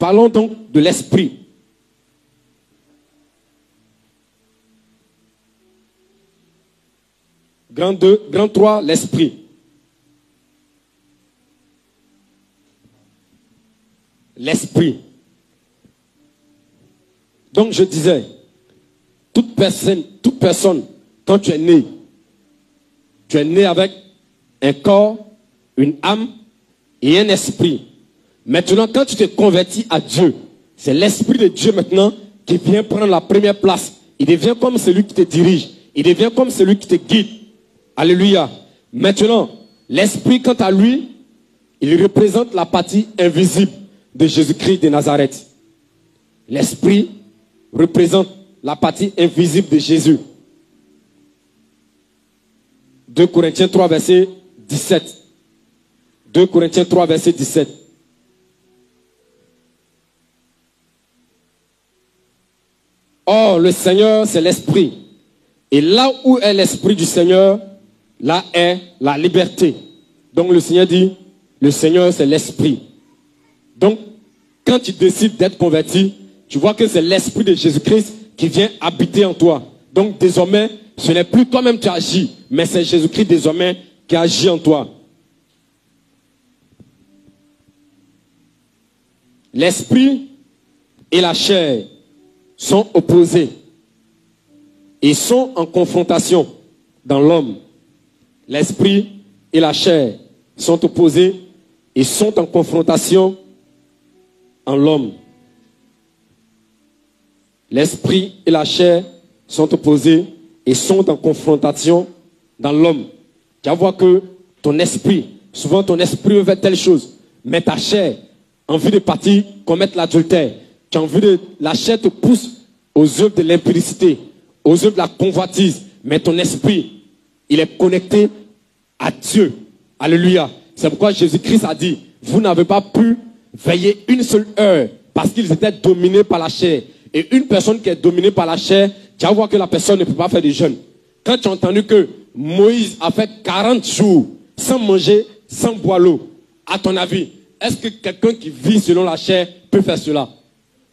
Parlons donc de l'esprit. Grand 2, grand 3, l'esprit. L'esprit. Donc je disais, toute personne, toute personne, quand tu es né, tu es né avec un corps, une âme et un esprit. Maintenant, quand tu te convertis à Dieu, c'est l'esprit de Dieu maintenant qui vient prendre la première place. Il devient comme celui qui te dirige. Il devient comme celui qui te guide. Alléluia. Maintenant, l'esprit, quant à lui, il représente la partie invisible de Jésus-Christ de Nazareth. L'esprit représente la partie invisible de Jésus. 2 Corinthiens 3, verset 17. 2 Corinthiens 3, verset 17. Or, le Seigneur, c'est l'Esprit. Et là où est l'Esprit du Seigneur, là est la liberté. Donc le Seigneur dit, le Seigneur, c'est l'Esprit. Donc, quand tu décides d'être converti, tu vois que c'est l'Esprit de Jésus-Christ qui vient habiter en toi. Donc désormais, ce n'est plus toi-même qui agis, mais c'est Jésus-Christ désormais qui agit en toi. L'esprit et la chair sont opposés et sont en confrontation dans l'homme. L'esprit et la chair sont opposés et sont en confrontation en l'homme. L'esprit et la chair sont opposés et sont en confrontation dans l'homme. Tu vas voir que ton esprit, souvent ton esprit veut telle chose, mais ta chair, envie de partir commettre l'adultère, tu as envie de, la chair te pousse aux œuvres de l'impudicité, aux œuvres de la convoitise, mais ton esprit, il est connecté à Dieu. Alléluia. C'est pourquoi Jésus-Christ a dit, vous n'avez pas pu veiller une seule heure parce qu'ils étaient dominés par la chair. Et une personne qui est dominée par la chair, tu vas voir que la personne ne peut pas faire de jeûne. Quand tu as entendu que Moïse a fait 40 jours sans manger, sans boire l'eau, à ton avis, est-ce que quelqu'un qui vit selon la chair peut faire cela?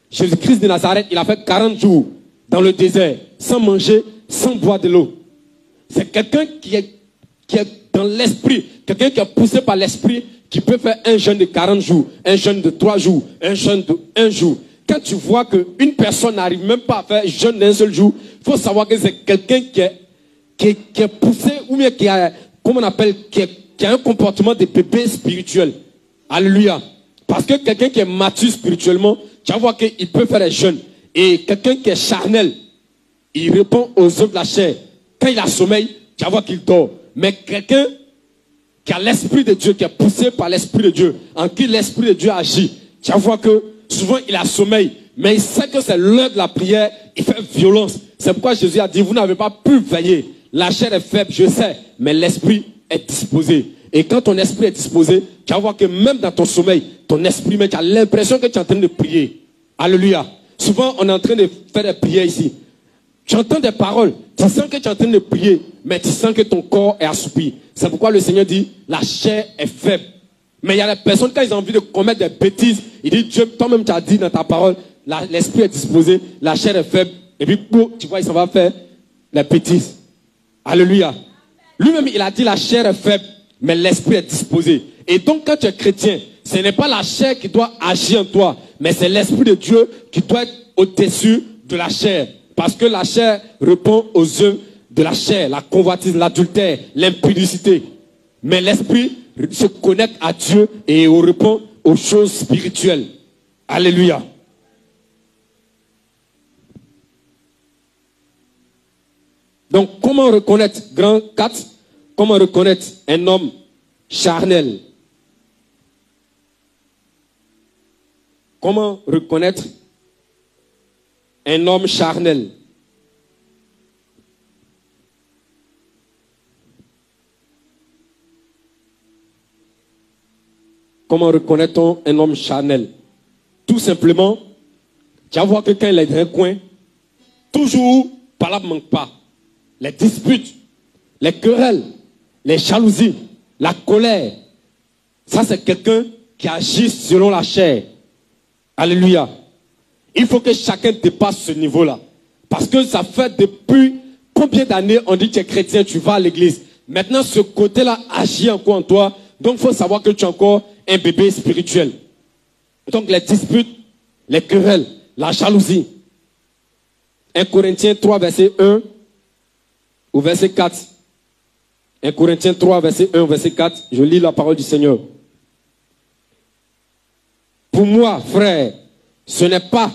Jésus-Christ de Nazareth, il a fait 40 jours dans le désert, sans manger, sans boire de l'eau. C'est quelqu'un qui est, qui est dans l'esprit, quelqu'un qui est poussé par l'esprit, qui peut faire un jeûne de 40 jours, un jeûne de 3 jours, un jeûne de 1 jour quand tu vois qu'une personne n'arrive même pas à faire jeûne d'un seul jour, il faut savoir que c'est quelqu'un qui est, qui, est, poussé ou bien qui a, comment on appelle, qui, a un comportement de bébé spirituel. Alléluia. Parce que quelqu'un qui est mature spirituellement, tu vas voir qu'il peut faire un jeûne. Et quelqu'un qui est charnel, il répond aux œuvres de la chair. Quand il a sommeil, tu vas voir qu'il dort. Mais quelqu'un qui a l'esprit de Dieu, qui est poussé par l'esprit de Dieu, en qui l'esprit de Dieu agit, tu vas voir que souvent il a sommeil, mais il sait que c'est l'heure de la prière, il fait violence. C'est pourquoi Jésus a dit, vous n'avez pas pu veiller. La chair est faible, je sais, mais l'esprit est disposé. Et quand ton esprit est disposé, tu vas voir que même dans ton sommeil, ton esprit, tu as l'impression que tu es en train de prier. Alléluia. Souvent, on est en train de faire des prières ici. Tu entends des paroles, tu sens que tu es en train de prier, mais tu sens que ton corps est assoupi. C'est pourquoi le Seigneur dit, la chair est faible. Mais il y a des personnes, quand ils ont envie de commettre des bêtises, il dit, Dieu, toi-même, tu as dit dans ta parole, l'esprit est disposé, la chair est faible, et puis, tu vois, il s'en va faire les bêtises. Alléluia. Lui-même, il a dit, la chair est faible, mais l'esprit est disposé. Et donc, quand tu es chrétien, ce n'est pas la chair qui doit agir en toi, mais c'est l'esprit de Dieu qui doit être au-dessus de la chair. Parce que la chair répond aux œuvres de la chair, la convoitise, l'adultère, l'impudicité. Mais l'esprit se connecte à Dieu et on répond aux choses spirituelles. Alléluia. Donc, comment reconnaître, grand 4, comment reconnaître un homme charnel? Comment reconnaître un homme charnel? Comment reconnaît-on un homme charnel? Tout simplement, tu vas voir que quand il est dans un coin, toujours, par là manque pas. Les disputes, les querelles, les jalousies, la colère. Ça, c'est quelqu'un qui agit selon la chair. Alléluia. Il faut que chacun dépasse ce niveau-là. Parce que ça fait depuis combien d'années on dit que tu es chrétien, tu vas à l'église. Maintenant, ce côté-là agit encore en toi. Donc, il faut savoir que tu es encore un bébé spirituel. Donc, les disputes, les querelles, la jalousie. 1 Corinthiens 3, verset 1 ou verset 4. 1 Corinthiens 3, verset 1, verset 4. Je lis la parole du Seigneur. Pour moi, frère, ce n'est pas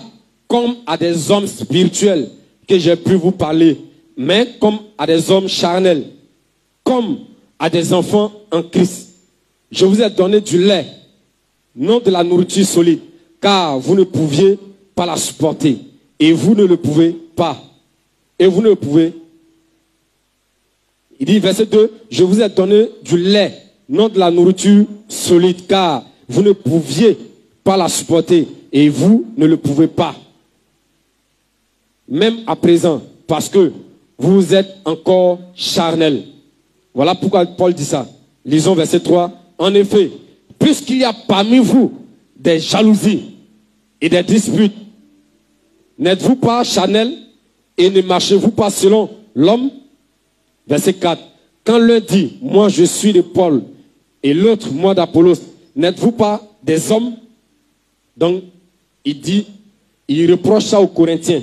comme à des hommes spirituels que j'ai pu vous parler, mais comme à des hommes charnels, comme à des enfants en Christ. Je vous ai donné du lait, non de la nourriture solide, car vous ne pouviez pas la supporter. Et vous ne le pouvez pas. Et vous ne le pouvez. Il dit, verset 2, je vous ai donné du lait, non de la nourriture solide, car vous ne pouviez pas la supporter et vous ne le pouvez pas. Même à présent, parce que vous êtes encore charnel. Voilà pourquoi Paul dit ça. Lisons verset 3. En effet, puisqu'il y a parmi vous des jalousies et des disputes, n'êtes-vous pas charnel et ne marchez-vous pas selon l'homme Verset 4. Quand l'un dit, moi je suis de Paul, et l'autre, moi d'Apollos, n'êtes-vous pas des hommes? Donc, il dit, il reproche ça aux Corinthiens.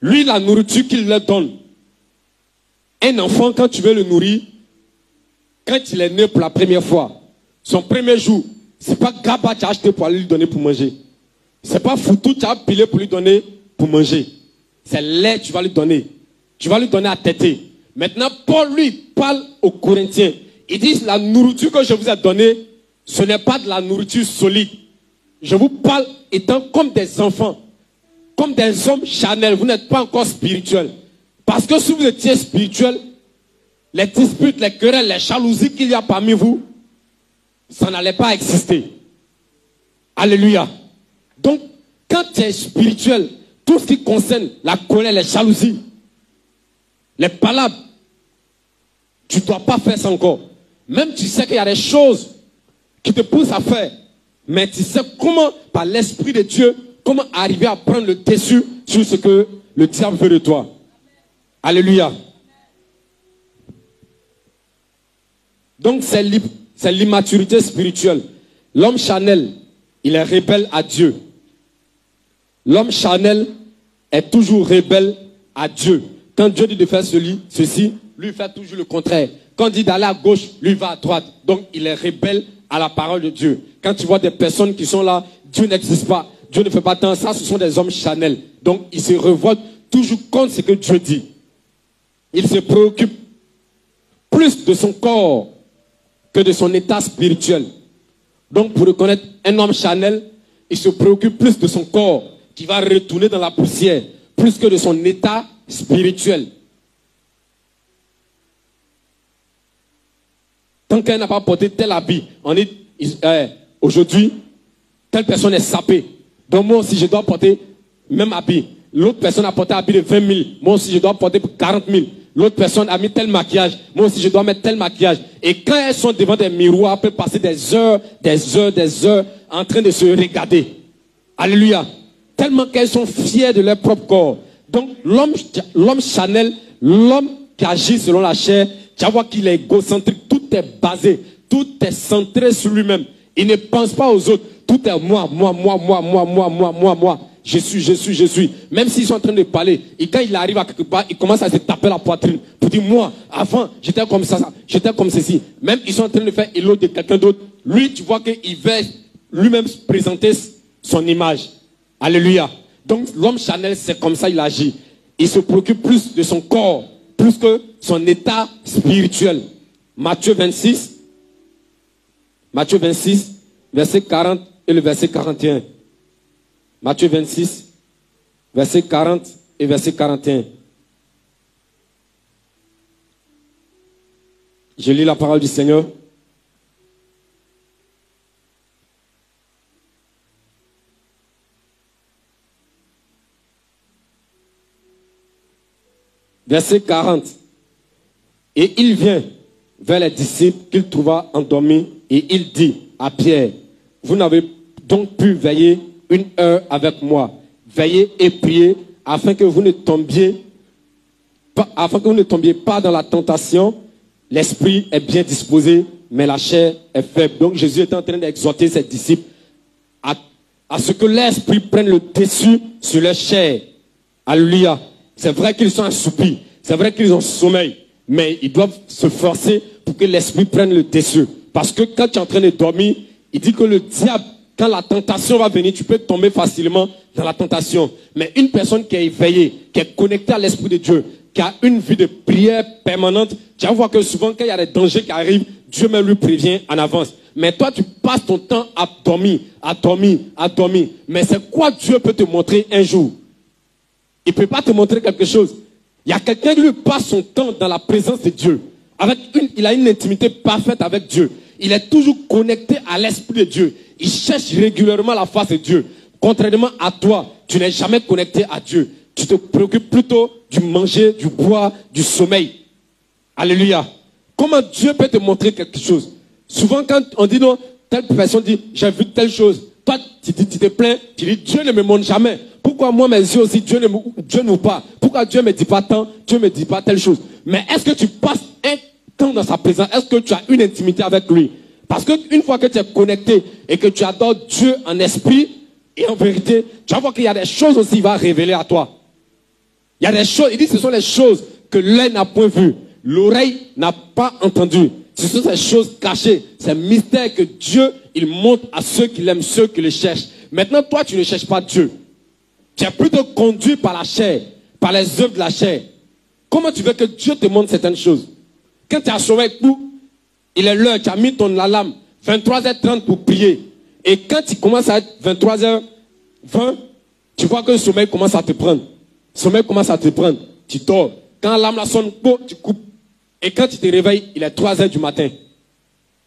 Lui, la nourriture qu'il leur donne. Un enfant, quand tu veux le nourrir, quand il est né pour la première fois, son premier jour, c'est pas Gaba tu as acheté pour lui donner pour manger. C'est pas Foutou tu as pilé pour lui donner pour manger. C'est lait tu vas lui donner. Tu vas lui donner à têter. Maintenant, Paul lui parle aux Corinthiens. Il dit, la nourriture que je vous ai donnée, ce n'est pas de la nourriture solide. Je vous parle étant comme des enfants, comme des hommes charnels. Vous n'êtes pas encore spirituels. Parce que si vous étiez spirituel, les disputes, les querelles, les jalousies qu'il y a parmi vous, ça n'allait pas exister. Alléluia. Donc, quand tu es spirituel, tout ce qui concerne la colère, les jalousies, les palabres, tu ne dois pas faire ça encore. Même tu sais qu'il y a des choses qui te pousse à faire. Mais tu sais comment, par l'Esprit de Dieu, comment arriver à prendre le dessus sur ce que le diable veut de toi. Alléluia. Donc c'est l'immaturité spirituelle. L'homme chanel, il est rebelle à Dieu. L'homme chanel est toujours rebelle à Dieu. Quand Dieu dit de faire ceci, lui fait toujours le contraire. Quand il dit d'aller à gauche, lui va à droite. Donc il est rebelle à la parole de Dieu. Quand tu vois des personnes qui sont là, Dieu n'existe pas, Dieu ne fait pas tant, ça ce sont des hommes chanels. Donc ils se révoltent toujours contre ce que Dieu dit. Il se préoccupe plus de son corps que de son état spirituel. Donc pour reconnaître un homme chanel, il se préoccupe plus de son corps qui va retourner dans la poussière, plus que de son état spirituel. Tant qu'elle n'a pas porté tel habit, on est euh, aujourd'hui, telle personne est sapée. Donc moi aussi, je dois porter même habit. L'autre personne a porté un habit de 20 000. Moi aussi, je dois porter 40 000. L'autre personne a mis tel maquillage. Moi aussi, je dois mettre tel maquillage. Et quand elles sont devant des miroirs, elles peuvent passer des heures, des heures, des heures en train de se regarder. Alléluia. Tellement qu'elles sont fières de leur propre corps. Donc, l'homme, Chanel, l'homme qui agit selon la chair, tu vois qu'il est égocentrique, tout est basé, tout est centré sur lui-même. Il ne pense pas aux autres. Tout est moi, moi, moi, moi, moi, moi, moi, moi, moi. Je suis, je suis, je suis. Même s'ils sont en train de parler, et quand il arrive à quelque part, il commence à se taper la poitrine pour dire, moi, avant, j'étais comme ça, j'étais comme ceci. Même ils sont en train de faire éloge de quelqu'un d'autre. Lui, tu vois qu'il veut lui-même présenter son image. Alléluia. Donc, l'homme Chanel, c'est comme ça il agit. Il se préoccupe plus de son corps plus que son état spirituel. Matthieu 26, Matthieu 26, verset 40 et le verset 41. Matthieu 26, verset 40 et verset 41. Je lis la parole du Seigneur. Verset 40. Et il vient vers les disciples qu'il trouva endormis et il dit à Pierre, vous n'avez donc pu veiller une heure avec moi. Veillez et priez afin que vous ne tombiez pas, afin que vous ne tombiez pas dans la tentation. L'esprit est bien disposé, mais la chair est faible. Donc Jésus est en train d'exhorter ses disciples à, ce que l'esprit prenne le dessus sur leur chair. Alléluia. C'est vrai qu'ils sont assoupis. C'est vrai qu'ils ont sommeil. Mais ils doivent se forcer pour que l'esprit prenne le dessus. Parce que quand tu es en train de dormir, il dit que le diable, quand la tentation va venir, tu peux tomber facilement dans la tentation. Mais une personne qui est éveillée, qui est connectée à l'Esprit de Dieu, qui a une vie de prière permanente, tu vas voir que souvent quand il y a des dangers qui arrivent, Dieu même lui prévient en avance. Mais toi, tu passes ton temps à dormir, à dormir, à dormir. Mais c'est quoi Dieu peut te montrer un jour? Il ne peut pas te montrer quelque chose. Il y a quelqu'un qui passe son temps dans la présence de Dieu. Avec une, il a une intimité parfaite avec Dieu. Il est toujours connecté à l'Esprit de Dieu. Il cherche régulièrement la face de Dieu. Contrairement à toi, tu n'es jamais connecté à Dieu. Tu te préoccupes plutôt du manger, du boire, du sommeil. Alléluia. Comment Dieu peut te montrer quelque chose? Souvent quand on dit non, telle personne dit j'ai vu telle chose. Toi, tu, te plains, tu dis Dieu ne me montre jamais. Pourquoi moi mes yeux aussi Dieu ne Dieu ne pas? Pourquoi Dieu ne me dit pas tant Dieu ne me dit pas telle chose? Mais est-ce que tu passes un temps dans sa présence? Est-ce que tu as une intimité avec lui? Parce qu'une fois que tu es connecté et que tu adores Dieu en esprit et en vérité, tu vas voir qu'il y a des choses aussi qu'il va révéler à toi. Il y a des choses, il dit ce sont les choses que l'œil n'a point vues, l'oreille n'a pas entendu. Ce sont ces choses cachées, ces mystères que Dieu, il montre à ceux qui l'aiment, ceux qui le cherchent. Maintenant, toi, tu ne cherches pas Dieu. Tu es plutôt conduit par la chair, par les œuvres de la chair. Comment tu veux que Dieu te montre certaines choses? Quand tu as sauvé nous, il est l'heure, tu as mis ton alarme, 23h30 pour prier. Et quand tu commences à être 23h20, tu vois que le sommeil commence à te prendre. Le sommeil commence à te prendre. Tu dors. Quand l'alarme sonne, tu coupes. Et quand tu te réveilles, il est 3h du matin.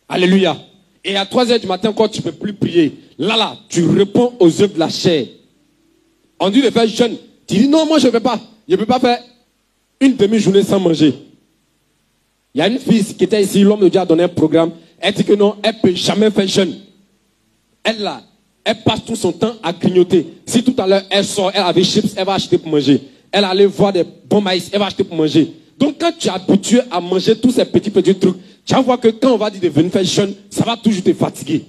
Alléluia. Et à 3h du matin, quand tu ne peux plus prier, là, là, tu réponds aux œuvres de la chair. On dit de faire jeûne. Tu dis non, moi je ne peux pas. Je ne peux pas faire une demi-journée sans manger. Il y a une fille qui était ici, l'homme de Dieu a donné un programme. Elle dit que non, elle ne peut jamais faire jeûne. Elle là, elle passe tout son temps à grignoter. Si tout à l'heure elle sort, elle avait chips, elle va acheter pour manger. Elle allait voir des bons maïs, elle va acheter pour manger. Donc quand tu es habitué à manger tous ces petits petits trucs, tu vas voir que quand on va dire de venir faire ça va toujours te fatiguer.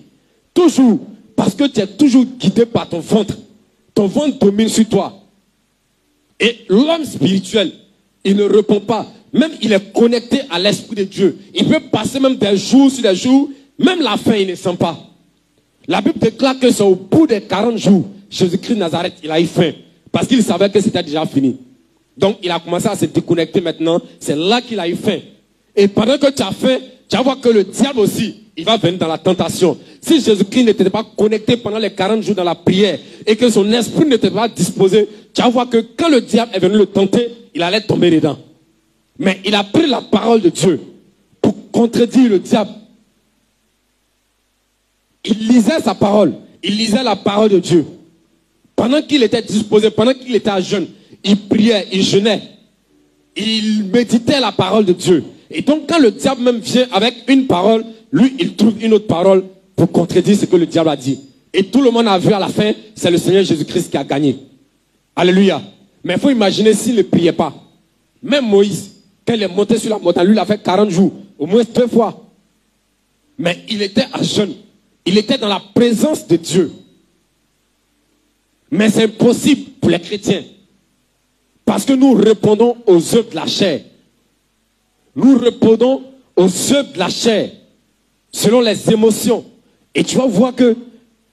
Toujours. Parce que tu es toujours guidé par ton ventre. Ton ventre domine sur toi. Et l'homme spirituel, il ne répond pas. Même il est connecté à l'Esprit de Dieu. Il peut passer même des jours sur des jours. Même la faim, il ne sent pas. La Bible déclare que c'est au bout des 40 jours, Jésus-Christ Nazareth, il a eu faim. Parce qu'il savait que c'était déjà fini. Donc il a commencé à se déconnecter maintenant. C'est là qu'il a eu faim. Et pendant que tu as faim, tu vas voir que le diable aussi, il va venir dans la tentation. Si Jésus-Christ n'était pas connecté pendant les 40 jours dans la prière et que son esprit n'était pas disposé, tu vas voir que quand le diable est venu le tenter, il allait tomber dedans. Mais il a pris la parole de Dieu pour contredire le diable. Il lisait sa parole. Il lisait la parole de Dieu. Pendant qu'il était disposé, pendant qu'il était jeune, il priait, il jeûnait. Il méditait la parole de Dieu. Et donc quand le diable même vient avec une parole, lui, il trouve une autre parole pour contredire ce que le diable a dit. Et tout le monde a vu à la fin, c'est le Seigneur Jésus-Christ qui a gagné. Alléluia. Mais il faut imaginer s'il ne priait pas. Même Moïse, quand il est monté sur la montagne, lui, il a fait 40 jours, au moins deux fois. Mais il était à jeûne. Il était dans la présence de Dieu. Mais c'est impossible pour les chrétiens. Parce que nous répondons aux œuvres de la chair. Nous répondons aux œuvres de la chair selon les émotions. Et tu vas voir que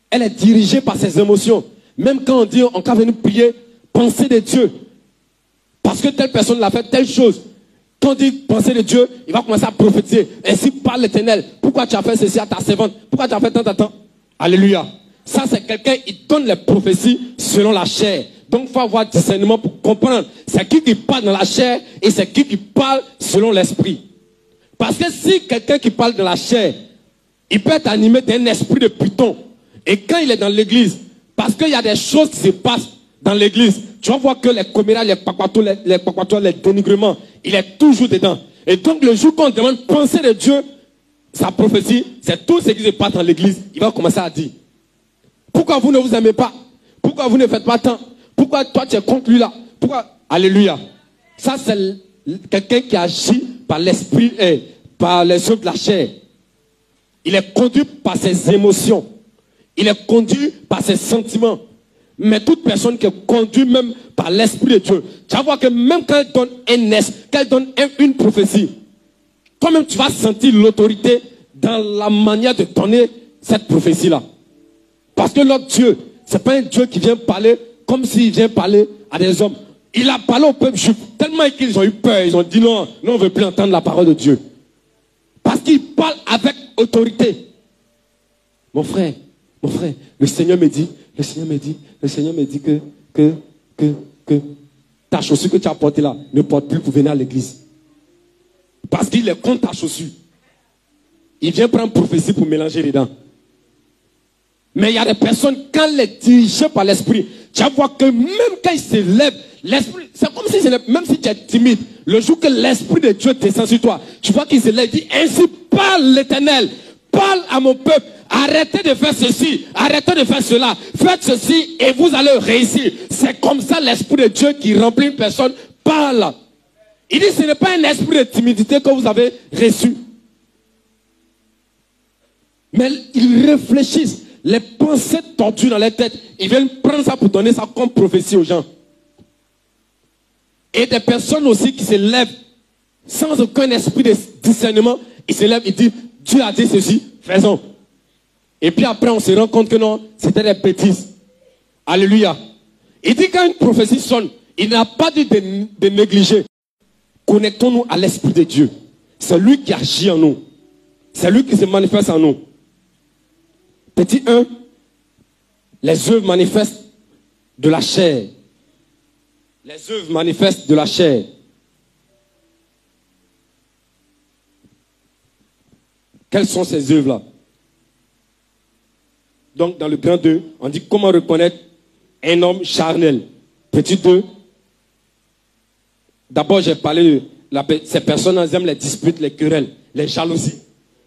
elle est dirigée par ses émotions. Même quand on dit, on va venir prier, penser de Dieu. Parce que telle personne l'a fait telle chose. Quand on dit penser de Dieu, il va commencer à prophétiser. Ainsi parle l'éternel. Pourquoi tu as fait ceci à ta servante? Pourquoi tu as fait tant, tant, tant? Alléluia. Ça, c'est quelqu'un, il donne les prophéties selon la chair. Donc, il faut avoir discernement pour comprendre. C'est qui qui parle dans la chair et c'est qui qui parle selon l'esprit. Parce que si quelqu'un qui parle de la chair, il peut être animé d'un esprit de puton. Et quand il est dans l'église, parce qu'il y a des choses qui se passent dans l'église, tu vas voir que les comméras, les paquatos, les, les, les dénigrements, il est toujours dedans. Et donc le jour qu'on demande penser de Dieu, sa prophétie, c'est tout ce qui se passe dans l'église, il va commencer à dire. Pourquoi vous ne vous aimez pas? Pourquoi vous ne faites pas tant? Pourquoi toi tu es contre lui là Pourquoi Alléluia. Ça, c'est quelqu'un qui agit par l'esprit et par les œuvres de la chair. Il est conduit par ses émotions. Il est conduit par ses sentiments. Mais toute personne qui est conduite même par l'Esprit de Dieu, tu vas voir que même quand elle donne un est, qu'elle donne une prophétie, quand même tu vas sentir l'autorité dans la manière de donner cette prophétie-là. Parce que l'autre Dieu, ce n'est pas un Dieu qui vient parler comme s'il vient parler à des hommes. Il a parlé au peuple juif tellement qu'ils ont eu peur. Ils ont dit non, non, on ne veut plus entendre la parole de Dieu. Parce qu'il parle avec autorité. Mon frère, mon frère, le Seigneur me dit, le Seigneur me dit, le Seigneur me dit que, que, que, que ta chaussure que tu as portée là ne porte plus pour venir à l'église. Parce qu'il est contre ta chaussure. Il vient prendre prophétie pour mélanger les dents. Mais il y a des personnes, quand les dirigées par l'esprit, tu vas voir que même quand ils se lèvent, l'esprit, c'est comme si, même si tu es timide, le jour que l'esprit de Dieu descend sur toi, tu vois qu'il se lève, dit, ainsi parle l'éternel, parle à mon peuple, Arrêtez de faire ceci, arrêtez de faire cela, faites ceci et vous allez réussir. C'est comme ça l'Esprit de Dieu qui remplit une personne parle. Il dit ce n'est pas un esprit de timidité que vous avez reçu. Mais ils réfléchissent, les pensées tordues dans leur tête, ils viennent prendre ça pour donner ça comme prophétie aux gens. Et des personnes aussi qui se lèvent sans aucun esprit de discernement, ils se lèvent, ils disent, Dieu a dit ceci, faisons. Et puis après, on se rend compte que non, c'était des bêtises. Alléluia. Il dit quand une prophétie sonne, il n'a pas dit de, négliger. Connectons-nous à l'Esprit de Dieu. C'est lui qui agit en nous. C'est lui qui se manifeste en nous. Petit 1, les œuvres manifestent de la chair. Les œuvres manifestent de la chair. Quelles sont ces œuvres-là? Donc, dans le grand 2, on dit comment reconnaître un homme charnel. Petit 2. D'abord, j'ai parlé de ces personnes aiment les disputes, les querelles, les jalousies.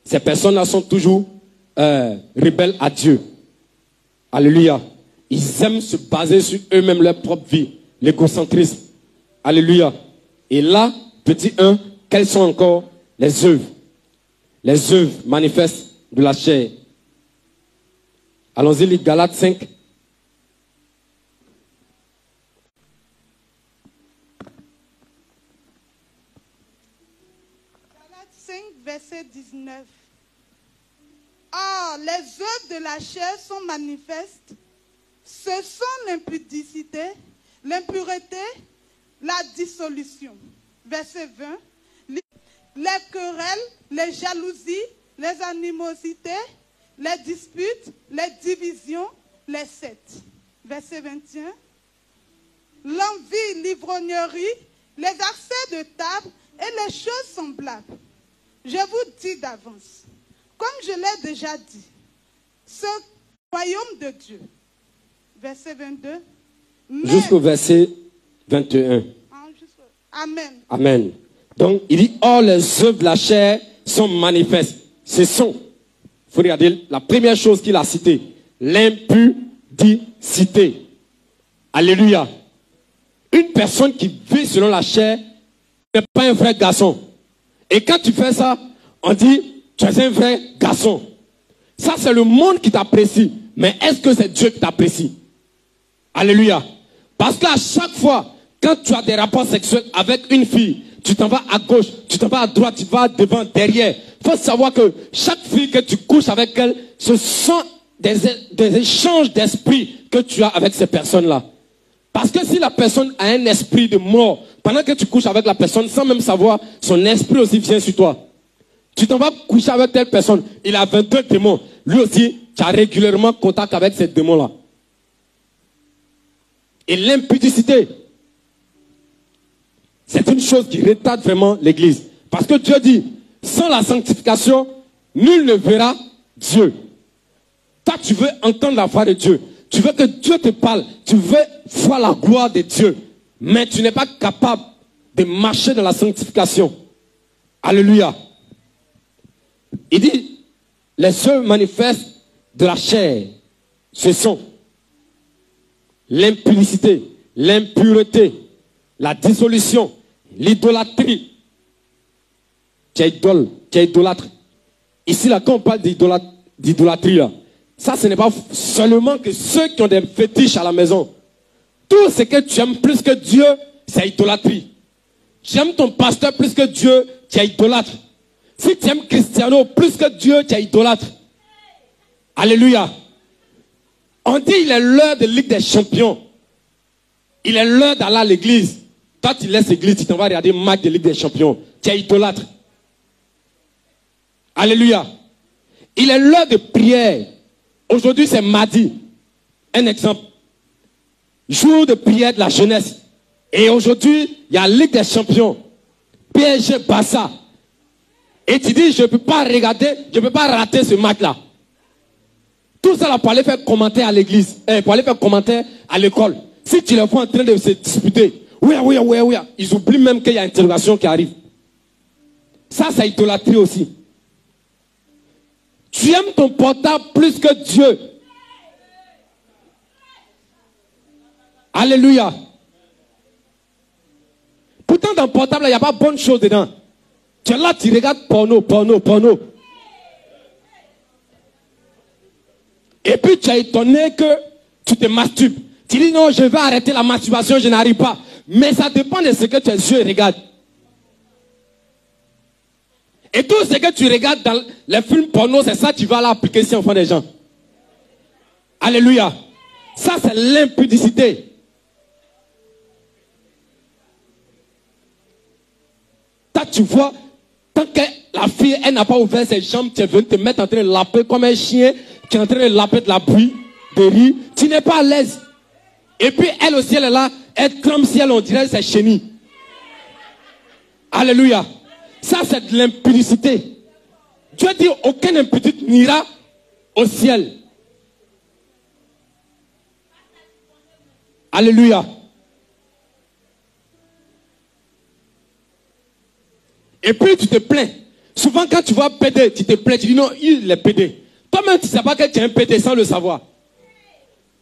Ces personnes-là sont toujours euh, rebelles à Dieu. Alléluia. Ils aiment se baser sur eux-mêmes, leur propre vie, l'égocentrisme. Alléluia. Et là, petit 1, quelles sont encore les œuvres? Les œuvres manifestent de la chair. Allons-y, les Galates 5. Galates 5, verset 19. Or, les œuvres de la chair sont manifestes. Ce sont l'impudicité, l'impureté, la dissolution. Verset 20. Les querelles, les jalousies, les animosités, les disputes, les divisions, les sept. Verset 21. L'envie, l'ivrognerie, les accès de table et les choses semblables. Je vous dis d'avance, comme je l'ai déjà dit, ce royaume de Dieu. Verset 22. Jusqu'au verset 21. Ah, Amen. Amen. Donc, il dit, oh, les œuvres de la chair sont manifestes. Ce sont il faut regarder la première chose qu'il a citée. L'impudicité. Alléluia. Une personne qui vit selon la chair n'est pas un vrai garçon. Et quand tu fais ça, on dit, tu es un vrai garçon. Ça, c'est le monde qui t'apprécie. Mais est-ce que c'est Dieu qui t'apprécie? Alléluia. Parce qu'à chaque fois, quand tu as des rapports sexuels avec une fille, tu t'en vas à gauche, tu t'en vas à droite, tu vas devant, derrière. Il faut savoir que chaque fille que tu couches avec elle, ce sont des, des échanges d'esprit que tu as avec ces personnes-là. Parce que si la personne a un esprit de mort, pendant que tu couches avec la personne, sans même savoir, son esprit aussi vient sur toi. Tu t'en vas coucher avec telle personne, il a 22 démons. Lui aussi, tu as régulièrement contact avec ces démons-là. Et l'impudicité, c'est une chose qui retarde vraiment l'Église. Parce que Dieu dit, sans la sanctification, nul ne verra Dieu. Toi, tu veux entendre la voix de Dieu. Tu veux que Dieu te parle. Tu veux voir la gloire de Dieu. Mais tu n'es pas capable de marcher dans la sanctification. Alléluia. Il dit, les œuvres manifestent de la chair. ce sont l'impudicité, l'impureté, la dissolution, l'idolâtrie. Tu es idole, tu es idolâtre. Ici, là, quand on parle d'idolâtrie, ça, ce n'est pas seulement que ceux qui ont des fétiches à la maison. Tout ce que tu aimes plus que Dieu, c'est idolâtrie. Tu ton pasteur plus que Dieu, tu es idolâtre. Si tu aimes Cristiano plus que Dieu, tu es idolâtre. Alléluia. On dit il est l'heure de Ligue des Champions. Il est l'heure d'aller à l'église. Toi, tu laisses l'église, tu t'en vas regarder match de Ligue des Champions. Tu es idolâtre. Alléluia. Il est l'heure de prière. Aujourd'hui, c'est mardi. Un exemple. Jour de prière de la jeunesse. Et aujourd'hui, il y a Ligue des Champions. PSG Bassa. Et tu dis, je ne peux pas regarder, je ne peux pas rater ce match-là. Tout ça pour aller faire commentaire à l'église, eh, pour aller faire commentaire à l'école. Si tu les vois en train de se disputer, oui, oui, oui, oui, ils oublient même qu'il y a une interrogation qui arrive. Ça, c'est idolâtrie aussi. Tu aimes ton portable plus que Dieu. Alléluia. Pourtant, dans le portable, il n'y a pas bonne chose dedans. Tu es là, tu regardes porno, porno, porno. Et puis tu es étonné que tu te masturbes. Tu dis non, je vais arrêter la masturbation, je n'arrive pas. Mais ça dépend de ce que tes yeux regardent. Et tout ce que tu regardes dans les films porno, c'est ça que tu vas l'appliquer si enfant des gens. Alléluia. Ça, c'est l'impudicité. Toi, tu vois, tant que la fille, elle n'a pas ouvert ses jambes, tu es venu te mettre en train de laper comme un chien qui est en train de laper de la pluie, de riz. Tu n'es pas à l'aise. Et puis, elle aussi, elle est là, elle tremble si elle, on dirait, c'est chenille. Alléluia. Ça, c'est de l'impudicité. Dieu dit, aucun impudicité n'ira au ciel. Alléluia. Et puis tu te plains. Souvent quand tu vois pédé, tu te plains, tu dis non, il est pédé. Toi-même, tu ne sais pas que tu es un pédé sans le savoir.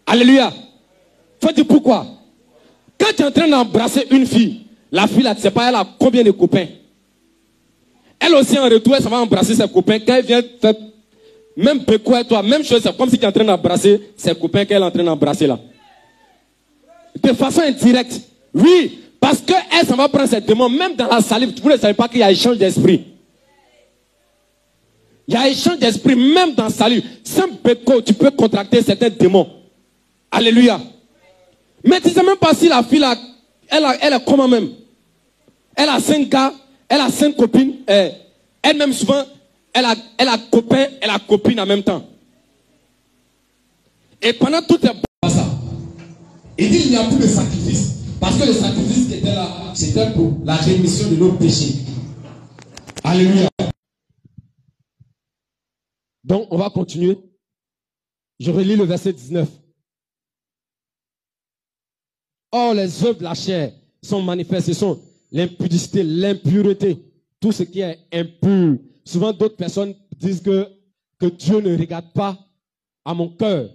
Alléluia. Faut dire pourquoi. Quand tu es en train d'embrasser une fille, la fille là, tu ne sais pas, elle a combien de copains? Elle aussi en retour, elle va embrasser ses copains. Quand elle vient faire même quoi toi, même chose, c'est comme si tu es en train d'embrasser ses copains qu'elle est en train d'embrasser là. De façon indirecte. Oui, parce qu'elle s'en va prendre cette demande, même dans la salive, vous ne savez pas qu'il y a échange d'esprit. Il y a échange d'esprit, même dans la salive. Sans béco, tu peux contracter certains démons. Alléluia. Mais tu ne sais même pas si la fille, elle, elle est comment même. Elle a cinq gars, elle a cinq copines. Eh, elle-même, souvent, elle a, elle copain, elle a copine en même temps. Et pendant tout ces... ça. Il dit il n'y a plus de sacrifice. Parce que le sacrifice qui était là, c'était pour la rémission de nos péchés. Alléluia. Donc, on va continuer. Je relis le verset 19. Or, les œuvres de la chair sont manifestes. Ce sont l'impudicité, l'impureté, tout ce qui est impur. Souvent, d'autres personnes disent que, que Dieu ne regarde pas à mon cœur,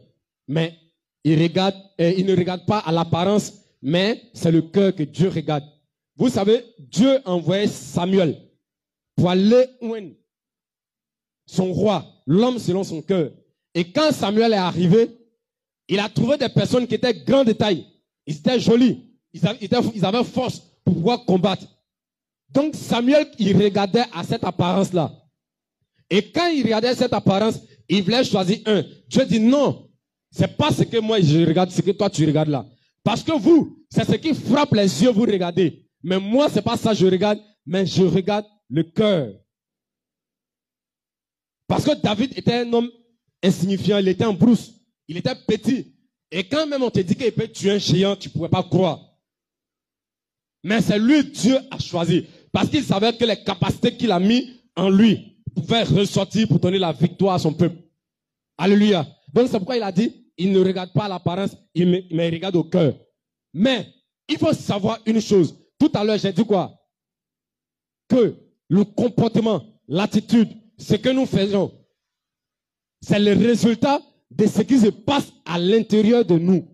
mais il, regarde, il ne regarde pas à l'apparence, mais c'est le cœur que Dieu regarde. Vous savez, Dieu a envoyé Samuel pour aller son roi, l'homme selon son cœur. Et quand Samuel est arrivé, il a trouvé des personnes qui étaient grand de taille. Ils étaient jolis. Ils avaient, ils avaient force pour pouvoir combattre. Donc Samuel, il regardait à cette apparence-là. Et quand il regardait cette apparence, il voulait choisir un. Dieu dit non, c'est pas ce que moi je regarde, ce que toi tu regardes là. Parce que vous, c'est ce qui frappe les yeux, vous regardez. Mais moi, c'est pas ça que je regarde, mais je regarde le cœur. Parce que David était un homme insignifiant, il était en brousse, il était petit. Et quand même on te dit qu'il peut tuer un géant, tu ne pouvais pas croire. Mais c'est lui, Dieu a choisi. Parce qu'il savait que les capacités qu'il a mis en lui pouvaient ressortir pour donner la victoire à son peuple. Alléluia. Donc c'est pourquoi il a dit, il ne regarde pas l'apparence, il me, regarde au cœur. Mais il faut savoir une chose. Tout à l'heure, j'ai dit quoi? Que le comportement, l'attitude, ce que nous faisons, c'est le résultat de ce qui se passe à l'intérieur de nous.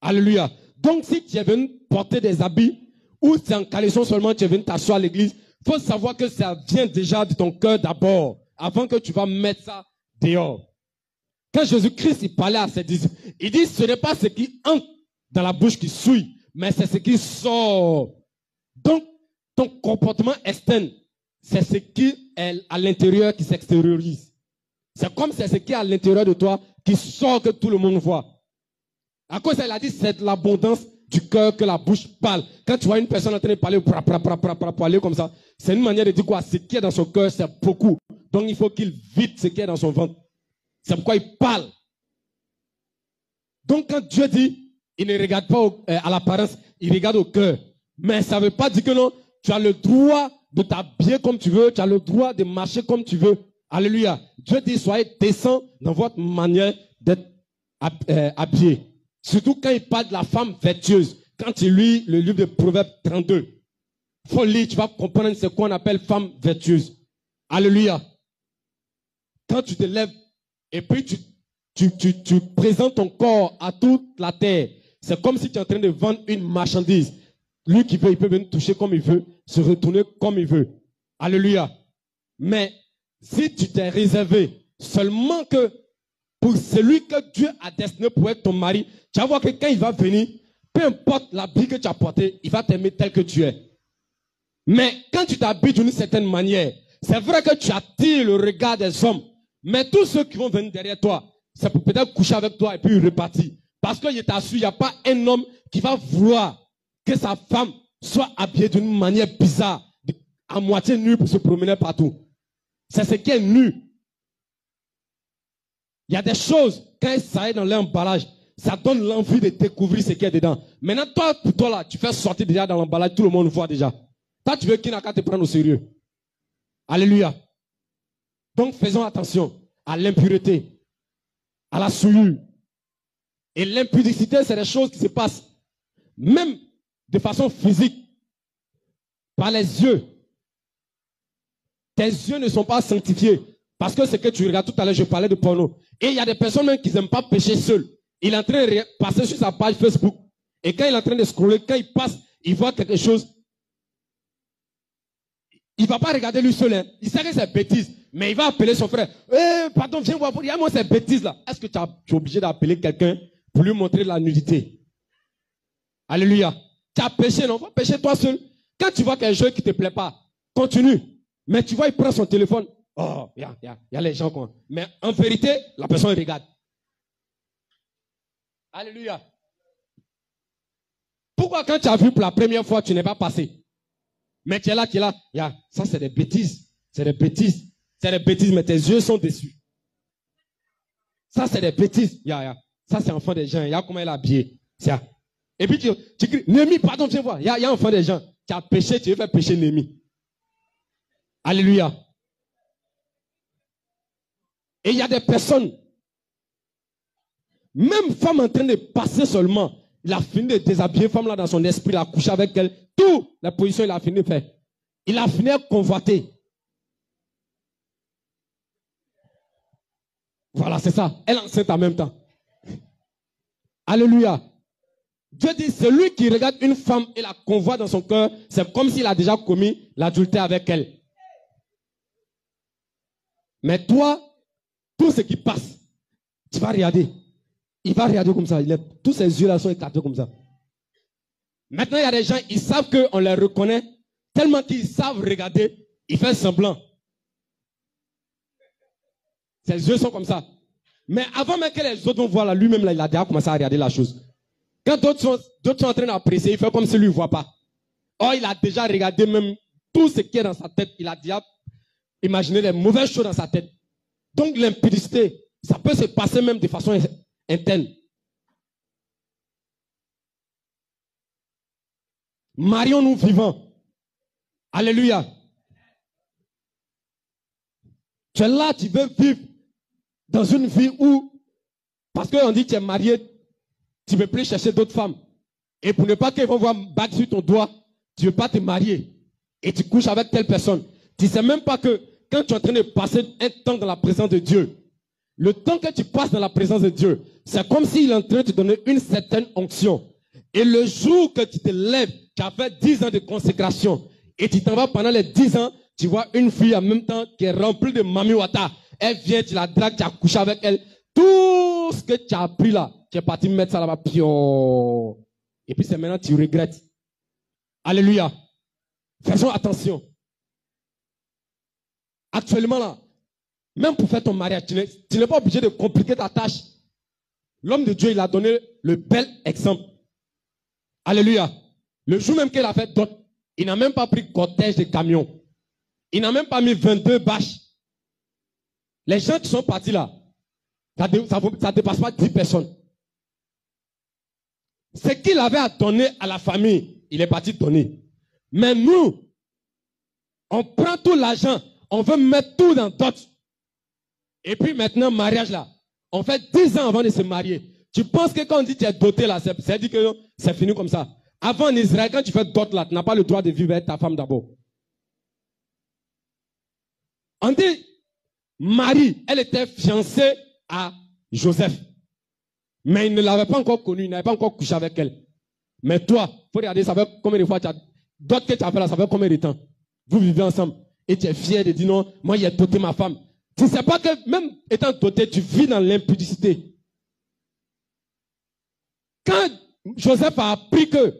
Alléluia. Donc, si tu es venu porter des habits, ou c'est en caleçon seulement tu es venu t'asseoir à l'église, faut savoir que ça vient déjà de ton cœur d'abord, avant que tu vas mettre ça dehors. Quand Jésus-Christ il parlait à ses disciples, il dit ce n'est pas ce qui entre dans la bouche qui souille, mais c'est ce qui sort. Donc, ton comportement externe, c'est ce qui est à l'intérieur qui s'extériorise. C'est comme c'est ce qui est à l'intérieur de toi qui sort que tout le monde voit. À cause, elle a dit, c'est l'abondance du cœur que la bouche parle. Quand tu vois une personne en train de parler, parler comme ça, c'est une manière de dire quoi? Ce qui est dans son cœur, c'est beaucoup. Donc il faut qu'il vide ce qui est dans son ventre. C'est pourquoi il parle. Donc quand Dieu dit, il ne regarde pas euh, à l'apparence, il regarde au cœur. Mais ça ne veut pas dire que non, tu as le droit de t'habiller comme tu veux, tu as le droit de marcher comme tu veux. Alléluia. Dieu dit, soyez décent dans votre manière d'être euh, habillé. Surtout quand il parle de la femme vertueuse. Quand il lit le livre de Proverbes 32. Faut lire, tu vas comprendre ce qu'on appelle femme vertueuse. Alléluia. Quand tu te lèves et puis tu, tu, tu présentes ton corps à toute la terre, c'est comme si tu es en train de vendre une marchandise. Lui qui veut, il peut venir toucher comme il veut, se retourner comme il veut. Alléluia. Mais si tu t'es réservé seulement que pour celui que Dieu a destiné pour être ton mari, tu vas voir que quand il va venir, peu importe l'habit que tu as porté, il va t'aimer tel que tu es. Mais quand tu t'habilles d'une certaine manière, c'est vrai que tu attires le regard des hommes. Mais tous ceux qui vont venir derrière toi, c'est pour peut-être coucher avec toi et puis repartir. Parce qu'il est assuré, il n'y a pas un homme qui va vouloir que sa femme soit habillée d'une manière bizarre, à moitié nue pour se promener partout. C'est ce qui est nu. Il y a des choses, quand ça est dans l'emballage, ça donne l'envie de découvrir ce qui est dedans. Maintenant, toi, pour toi là, tu fais sortir déjà dans l'emballage, tout le monde voit déjà. Toi, tu veux qu'il n'a qu'à te prendre au sérieux. Alléluia. Donc, faisons attention à l'impureté, à la souillure. Et l'impudicité, c'est des choses qui se passent, même de façon physique, par les yeux. Tes yeux ne sont pas sanctifiés. Parce que ce que tu regardes tout à l'heure, je parlais de porno. Et il y a des personnes même qui n'aiment pas pécher seul. Il est en train de passer sur sa page Facebook. Et quand il est en train de scroller, quand il passe, il voit quelque chose. Il ne va pas regarder lui seul. Hein. Il sait que c'est bêtise. Mais il va appeler son frère. Eh, pardon, viens voir. Il y a moi ces bêtises là. Est-ce que tu, es obligé d'appeler quelqu'un pour lui montrer la nudité? Alléluia. Tu as péché, non? Va pécher toi seul. Quand tu vois quelque chose qui ne te plaît pas, continue. Mais tu vois, il prend son téléphone. Oh, il y a, y a, les gens quoi. Mais en vérité, la personne regarde. Alléluia. Pourquoi quand tu as vu pour la première fois, tu n'es pas passé? Mais tu es là, tu es là. Yeah, ça, c'est des bêtises. C'est des bêtises. C'est des bêtises, mais tes yeux sont déçus. Ça, c'est des bêtises. Yeah, yeah. Ça, c'est enfant des gens. Il y a comment elle est habillée. Et puis tu, tu cries, Némi, pardon, viens voir. Il y a, enfant des gens. Tu as péché, tu veux faire pécher Némi. Alléluia. Et il y a des personnes, même femme en train de passer seulement, il a fini de déshabiller femme là dans son esprit, il a couché avec elle, tout la position il a fini de faire. Il a fini de convoiter. Voilà, c'est ça. Elle enceinte en même temps. Alléluia. Dieu dit, celui qui regarde une femme et la convoite dans son cœur, c'est comme s'il a déjà commis l'adultère avec elle. Mais toi, tout ce qui passe, tu vas regarder. Il va regarder comme ça. Tous ses yeux là sont éclatés comme ça. Maintenant, il y a des gens, ils savent qu'on les reconnaît. Tellement qu'ils savent regarder, il fait semblant. Ses yeux sont comme ça. Mais avant même que les autres vont voir lui-même il a déjà commencé à regarder la chose. Quand d'autres sont, en train d'apprécier, il fait comme si lui ne voit pas. Or, il a déjà regardé même tout ce qui est dans sa tête. Il a déjà imaginer les mauvaises choses dans sa tête. Donc l'impudicité, ça peut se passer même de façon interne. Marions-nous vivants. Alléluia. Tu es là, tu veux vivre dans une vie où, parce qu'on dit tu es marié, tu ne veux plus chercher d'autres femmes. Et pour ne pas qu'ils vont voir battre sur ton doigt, tu ne veux pas te marier. Et tu couches avec telle personne. Tu ne sais même pas que quand tu es en train de passer un temps dans la présence de Dieu, Le temps que tu passes dans la présence de Dieu, c'est comme s'il est en train de te donner une certaine onction. Et le jour que tu te lèves, tu as fait 10 ans de consécration, et tu t'en vas pendant les 10 ans, tu vois une fille en même temps qui est remplie de mamiwata. Elle vient, tu la dragues, tu as couché avec elle. Tout ce que tu as appris là, tu es parti mettre ça là-bas. Et puis c'est maintenant tu regrettes. Alléluia. Faisons attention. Actuellement là, même pour faire ton mariage, tu n'es pas obligé de compliquer ta tâche. L'homme de Dieu, il a donné le bel exemple. Alléluia. Le jour même qu'il a fait d'autres, il n'a même pas pris cortège de camions. Il n'a même pas mis 22 bâches. Les gens qui sont partis là, ça ne dépasse pas 10 personnes. Ce qu'il avait à donner à la famille, il est parti donner. Mais nous, on prend tout l'argent, on veut mettre tout dans d'autres. Et puis maintenant, mariage là, on fait 10 ans avant de se marier. Tu penses que quand on dit que tu es doté là, c'est dit que c'est fini comme ça. Avant en Israël, quand tu fais dot là, tu n'as pas le droit de vivre avec ta femme d'abord. On dit, Marie, elle était fiancée à Joseph. Mais il ne l'avait pas encore connue, il n'avait pas encore couché avec elle. Mais toi, faut regarder, ça fait combien de fois tu as, d'autres que tu as fait là, ça fait combien de temps? Vous vivez ensemble. Et tu es fier de dire non, moi, il a doté ma femme. Tu ne sais pas que même étant doté, tu vis dans l'impudicité. Quand Joseph a appris que,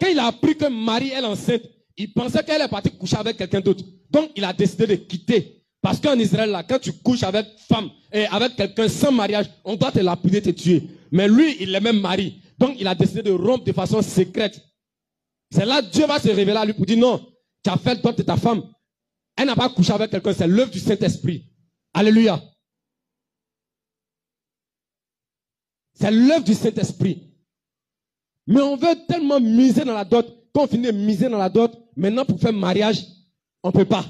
quand il a appris que Marie est enceinte, il pensait qu'elle est partie coucher avec quelqu'un d'autre. Donc, il a décidé de quitter. Parce qu'en Israël, là, quand tu couches avec femme et avec quelqu'un sans mariage, on doit te lapider, te tuer. Mais lui, il est même mari. Donc, il a décidé de rompre de façon secrète. C'est là Dieu va se révéler à lui pour dire non, tu as fait toi de ta femme. Elle n'a pas couché avec quelqu'un, c'est l'œuvre du Saint-Esprit. Alléluia. C'est l'œuvre du Saint-Esprit. Mais on veut tellement miser dans la dot, qu'on finit de miser dans la dot, maintenant pour faire mariage, on ne peut pas.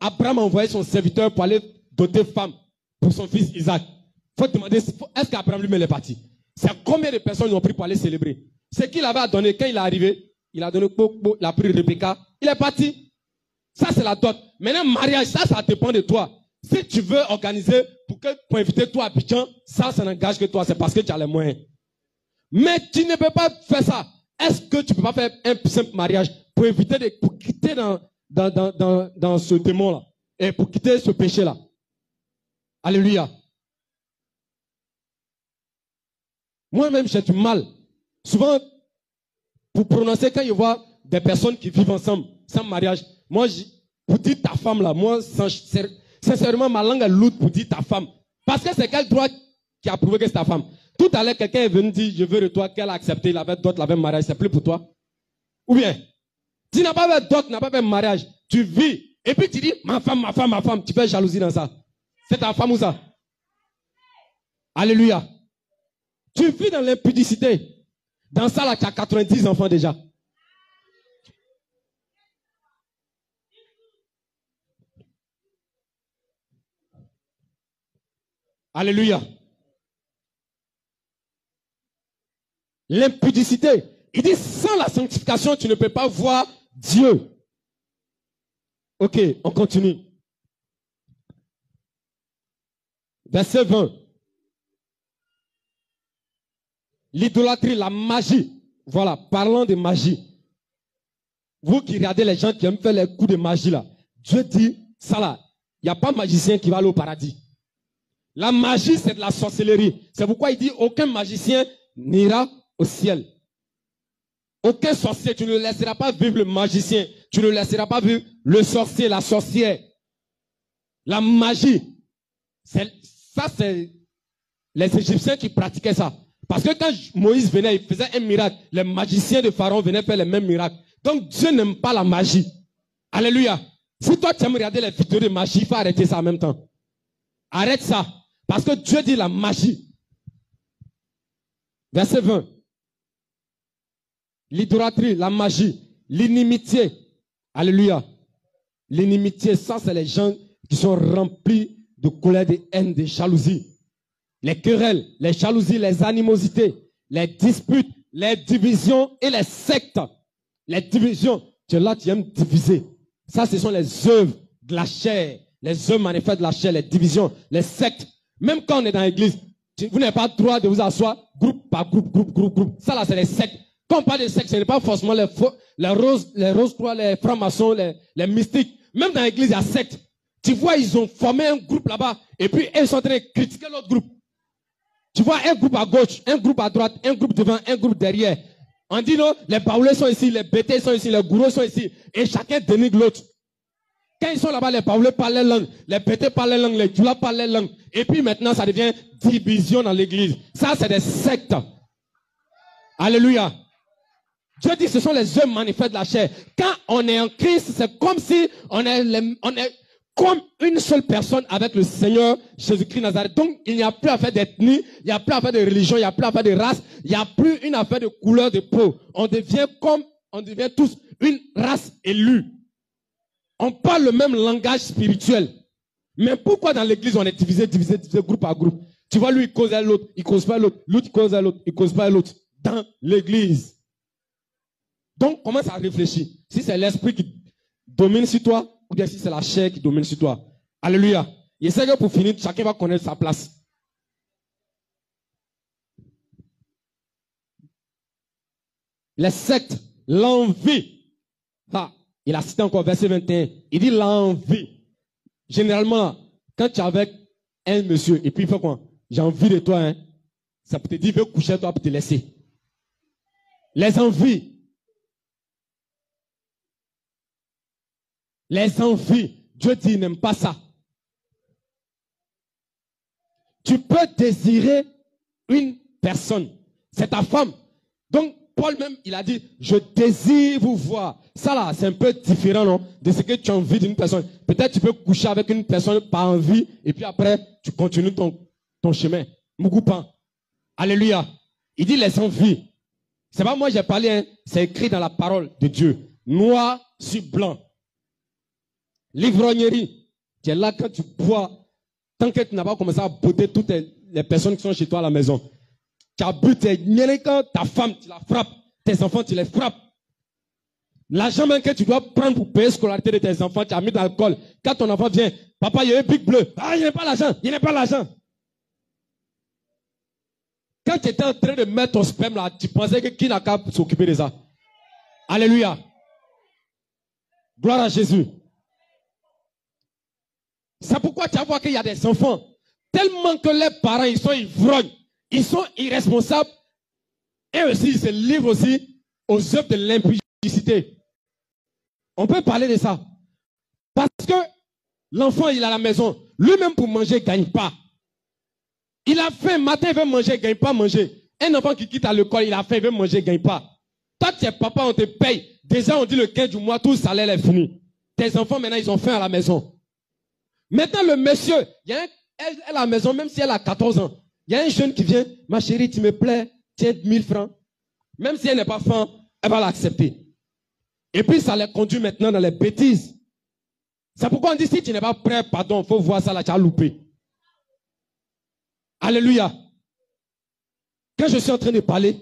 Abraham a envoyé son serviteur pour aller doter femme pour son fils Isaac, il faut demander, est-ce qu'Abraham lui-même est parti? C'est combien de personnes ont pris pour aller célébrer? Ce qu'il avait à donner, quand il est arrivé, il a donné, il a pris Rebecca, il est parti. Ça, c'est la dot. Maintenant, mariage, ça, ça dépend de toi. Si tu veux organiser pour, que, inviter toi à ça, ça n'engage que toi, c'est parce que tu as les moyens. Mais tu ne peux pas faire ça. Est-ce que tu peux pas faire un simple mariage pour éviter de, pour quitter dans, dans, ce démon-là et pour quitter ce péché-là? Alléluia. Moi-même, j'ai du mal. Souvent, pour prononcer, quand je vois des personnes qui vivent ensemble, sans mariage, moi, pour dire ta femme là, moi, sincèrement, ma langue est lourde pour dire ta femme. Parce que c'est quel droit qui a prouvé que c'est ta femme? Tout à l'heure, quelqu'un est venu dire, je veux de toi, qu'elle a accepté, il avait d'autres, il avait mariage, c'est plus pour toi. Ou bien, tu n'as pas fait tu n'as pas fait mariage, tu vis, et puis tu dis, ma femme, ma femme, ma femme, tu fais jalousie dans ça. C'est ta femme ou ça? Alléluia. Tu vis dans l'impudicité. Dans ça, là, tu as 90 enfants déjà. Alléluia. L'impudicité. Il dit, sans la sanctification, tu ne peux pas voir Dieu. Ok, on continue. Verset 20. L'idolâtrie, la magie. Voilà, parlant de magie. Vous qui regardez les gens qui aiment faire les coups de magie là, Dieu dit, ça là, il n'y a pas magicien qui va aller au paradis. La magie, c'est de la sorcellerie. C'est pourquoi il dit, aucun magicien n'ira au ciel. Aucun sorcier, tu ne laisseras pas vivre le magicien. Tu ne laisseras pas vivre le sorcier, la sorcière. La magie. Ça, c'est les Égyptiens qui pratiquaient ça. Parce que quand Moïse venait, il faisait un miracle. Les magiciens de Pharaon venaient faire les mêmes miracles. Donc Dieu n'aime pas la magie. Alléluia. Si toi tu aimes regarder les vidéos de magie, il faut arrêter ça en même temps. Arrête ça. Parce que Dieu dit la magie. Verset 20. L'idolâtrie, la magie, l'inimitié. Alléluia. L'inimitié, ça c'est les gens qui sont remplis de colère, de haine, de jalousie les querelles, les jalousies, les animosités, les disputes, les divisions et les sectes. Les divisions, tu es là, tu aimes diviser. Ça, ce sont les œuvres de la chair. les œuvres manifestes de la chair, les divisions, les sectes. Même quand on est dans l'église, vous n'avez pas le droit de vous asseoir groupe par groupe, groupe, groupe, groupe. Ça là, c'est les sectes. Quand on parle de sectes, ce n'est pas forcément les, les roses, les roses croix, les francs-maçons, les, les mystiques. Même dans l'église, il y a sectes. Tu vois, ils ont formé un groupe là-bas, et puis ils sont en train de critiquer l'autre groupe. Tu vois un groupe à gauche, un groupe à droite, un groupe devant, un groupe derrière. On dit non, les baoulés sont ici, les bétés sont ici, les gourous sont ici, et chacun dénigre l'autre. Quand ils sont là-bas, les baoulés parlent les langues, les bétés parlent les langues, les djoulas parlent les langues. Et puis maintenant, ça devient division dans l'église. Ça, c'est des sectes. Alléluia. Dieu dit ce sont les œuvres manifestes de la chair. Quand on est en Christ, c'est comme si on est, comme une seule personne avec le Seigneur Jésus-Christ Nazareth. Donc, il n'y a plus affaire d'ethnie, il n'y a plus affaire de religion, il n'y a plus affaire de race, il n'y a plus une affaire de couleur de peau. On devient comme, on devient tous une race élue. On parle le même langage spirituel. Mais pourquoi dans l'église on est divisé, divisé, divisé, groupe par groupe? Tu vois, lui, il cause à l'autre, il cause pas à l'autre, l'autre, cause à l'autre, il cause pas à l'autre. Dans l'église. Donc, commence à réfléchir. Si c'est l'esprit qui domine sur toi, ou bien si c'est la chair qui domine sur toi. Alléluia. Et c'est que pour finir, chacun va connaître sa place. Les sectes, l'envie. Ah, il a cité encore verset 21. Il dit l'envie. Généralement, quand tu es avec un monsieur, et puis il fait quoi? J'ai envie de toi, hein. Ça peut te dire, veut coucher toi pour te laisser. Les envies. Les envies. Dieu dit, il n'aime pas ça. Tu peux désirer une personne. C'est ta femme. Donc, Paul même, il a dit, je désire vous voir. Ça là, c'est un peu différent, non? De ce que tu as envie d'une personne. Peut-être tu peux coucher avec une personne par envie, et puis après, tu continues ton, ton chemin. Mougoupan. Alléluia. Il dit les envies. C'est pas moi j'ai parlé, hein. c'est écrit dans la parole de Dieu. Noir sur blanc. L'ivrognerie. Tu es là quand tu bois. Tant que tu n'as pas commencé à botter toutes les, personnes qui sont chez toi à la maison. Tu as bu tes quand ta femme, tu la frappes. Tes enfants, tu les frappes. L'argent même que tu dois prendre pour payer la scolarité de tes enfants, tu as mis dans l'alcool. Quand ton enfant vient, papa, il y a un pic bleu. Ah, il n'y pas l'argent, il n'y a pas l'argent. Quand tu étais en train de mettre ton sperme là, tu pensais que qui n'a qu'à s'occuper de ça. Alléluia. Gloire à Jésus. C'est pourquoi tu vas voir qu'il y a des enfants, tellement que les parents, ils sont ivrognes, ils sont irresponsables, et aussi ils se livrent aussi aux œuvres de l'impudicité. On peut parler de ça. Parce que l'enfant, il est à la maison, lui-même pour manger, il ne gagne pas. Il a faim, matin, il veut manger, il ne gagne pas manger. Un enfant qui quitte à l'école, il a faim, il veut manger, il ne gagne pas. Toi, tu es papa, on te paye. Déjà, on dit le 15 du mois, tout le salaire est fini. Tes enfants, maintenant, ils ont faim à la maison. Maintenant, le monsieur, il y a à la maison, même si elle a 14 ans, il y a un jeune qui vient, ma chérie, tu me plais, tiens 1000 francs. Même si elle n'est pas faim, elle va l'accepter. Et puis, ça les conduit maintenant dans les bêtises. C'est pourquoi on dit, si tu n'es pas prêt, pardon, faut voir ça là, tu as loupé. Alléluia. Quand je suis en train de parler,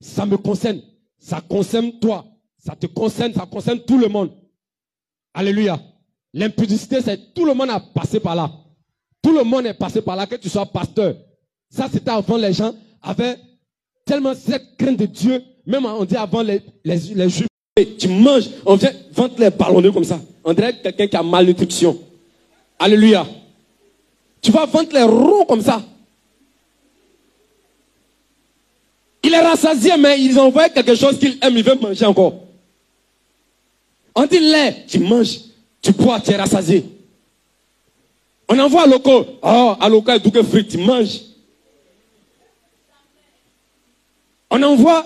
ça me concerne. Ça concerne toi. Ça te concerne, ça concerne tout le monde. Alléluia. L'impudicité, c'est tout le monde a passé par là. Tout le monde est passé par là, que tu sois pasteur. Ça, c'était avant les gens avaient tellement cette crainte de Dieu. Même on dit avant les, les, juifs. Tu manges, on vient vendre les ballonneux comme ça. On dirait quelqu'un qui a malnutrition. Alléluia. Tu vas vendre les ronds comme ça. Il est rassasié, mais ils envoient quelque chose qu'il aime, il veut manger encore. On dit lait, tu manges, tu bois, tu es rassasié. On envoie à loco, oh, à loco, il que frites, tu manges. On envoie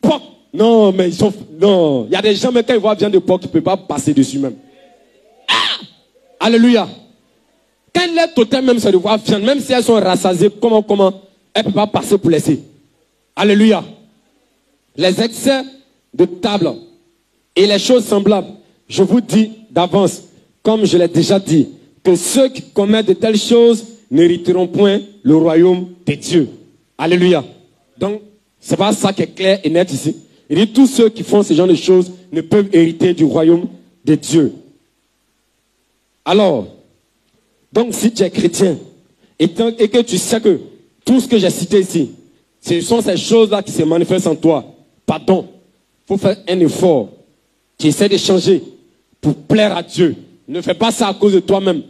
porc. Non, mais ils sont. Non, il y a des gens, mais quand ils voient viande de porc, ils ne peuvent pas passer dessus même. Ah! Alléluia. Quand les totem même se voir viande, même si elles sont rassasiées, comment, comment, elles ne peuvent pas passer pour laisser. Alléluia. Les excès de table et les choses semblables, je vous dis d'avance, comme je l'ai déjà dit, que ceux qui commettent de telles choses n'hériteront point le royaume de Dieu. Alléluia. Donc, c'est pas ça qui est clair et net ici. Il dit tous ceux qui font ce genre de choses ne peuvent hériter du royaume de Dieu. Alors, donc si tu es chrétien et, et que tu sais que tout ce que j'ai cité ici, ce sont ces choses-là qui se manifestent en toi, pardon, il faut faire un effort. Tu essaies de changer pour plaire à Dieu. Ne fais pas ça à cause de toi-même.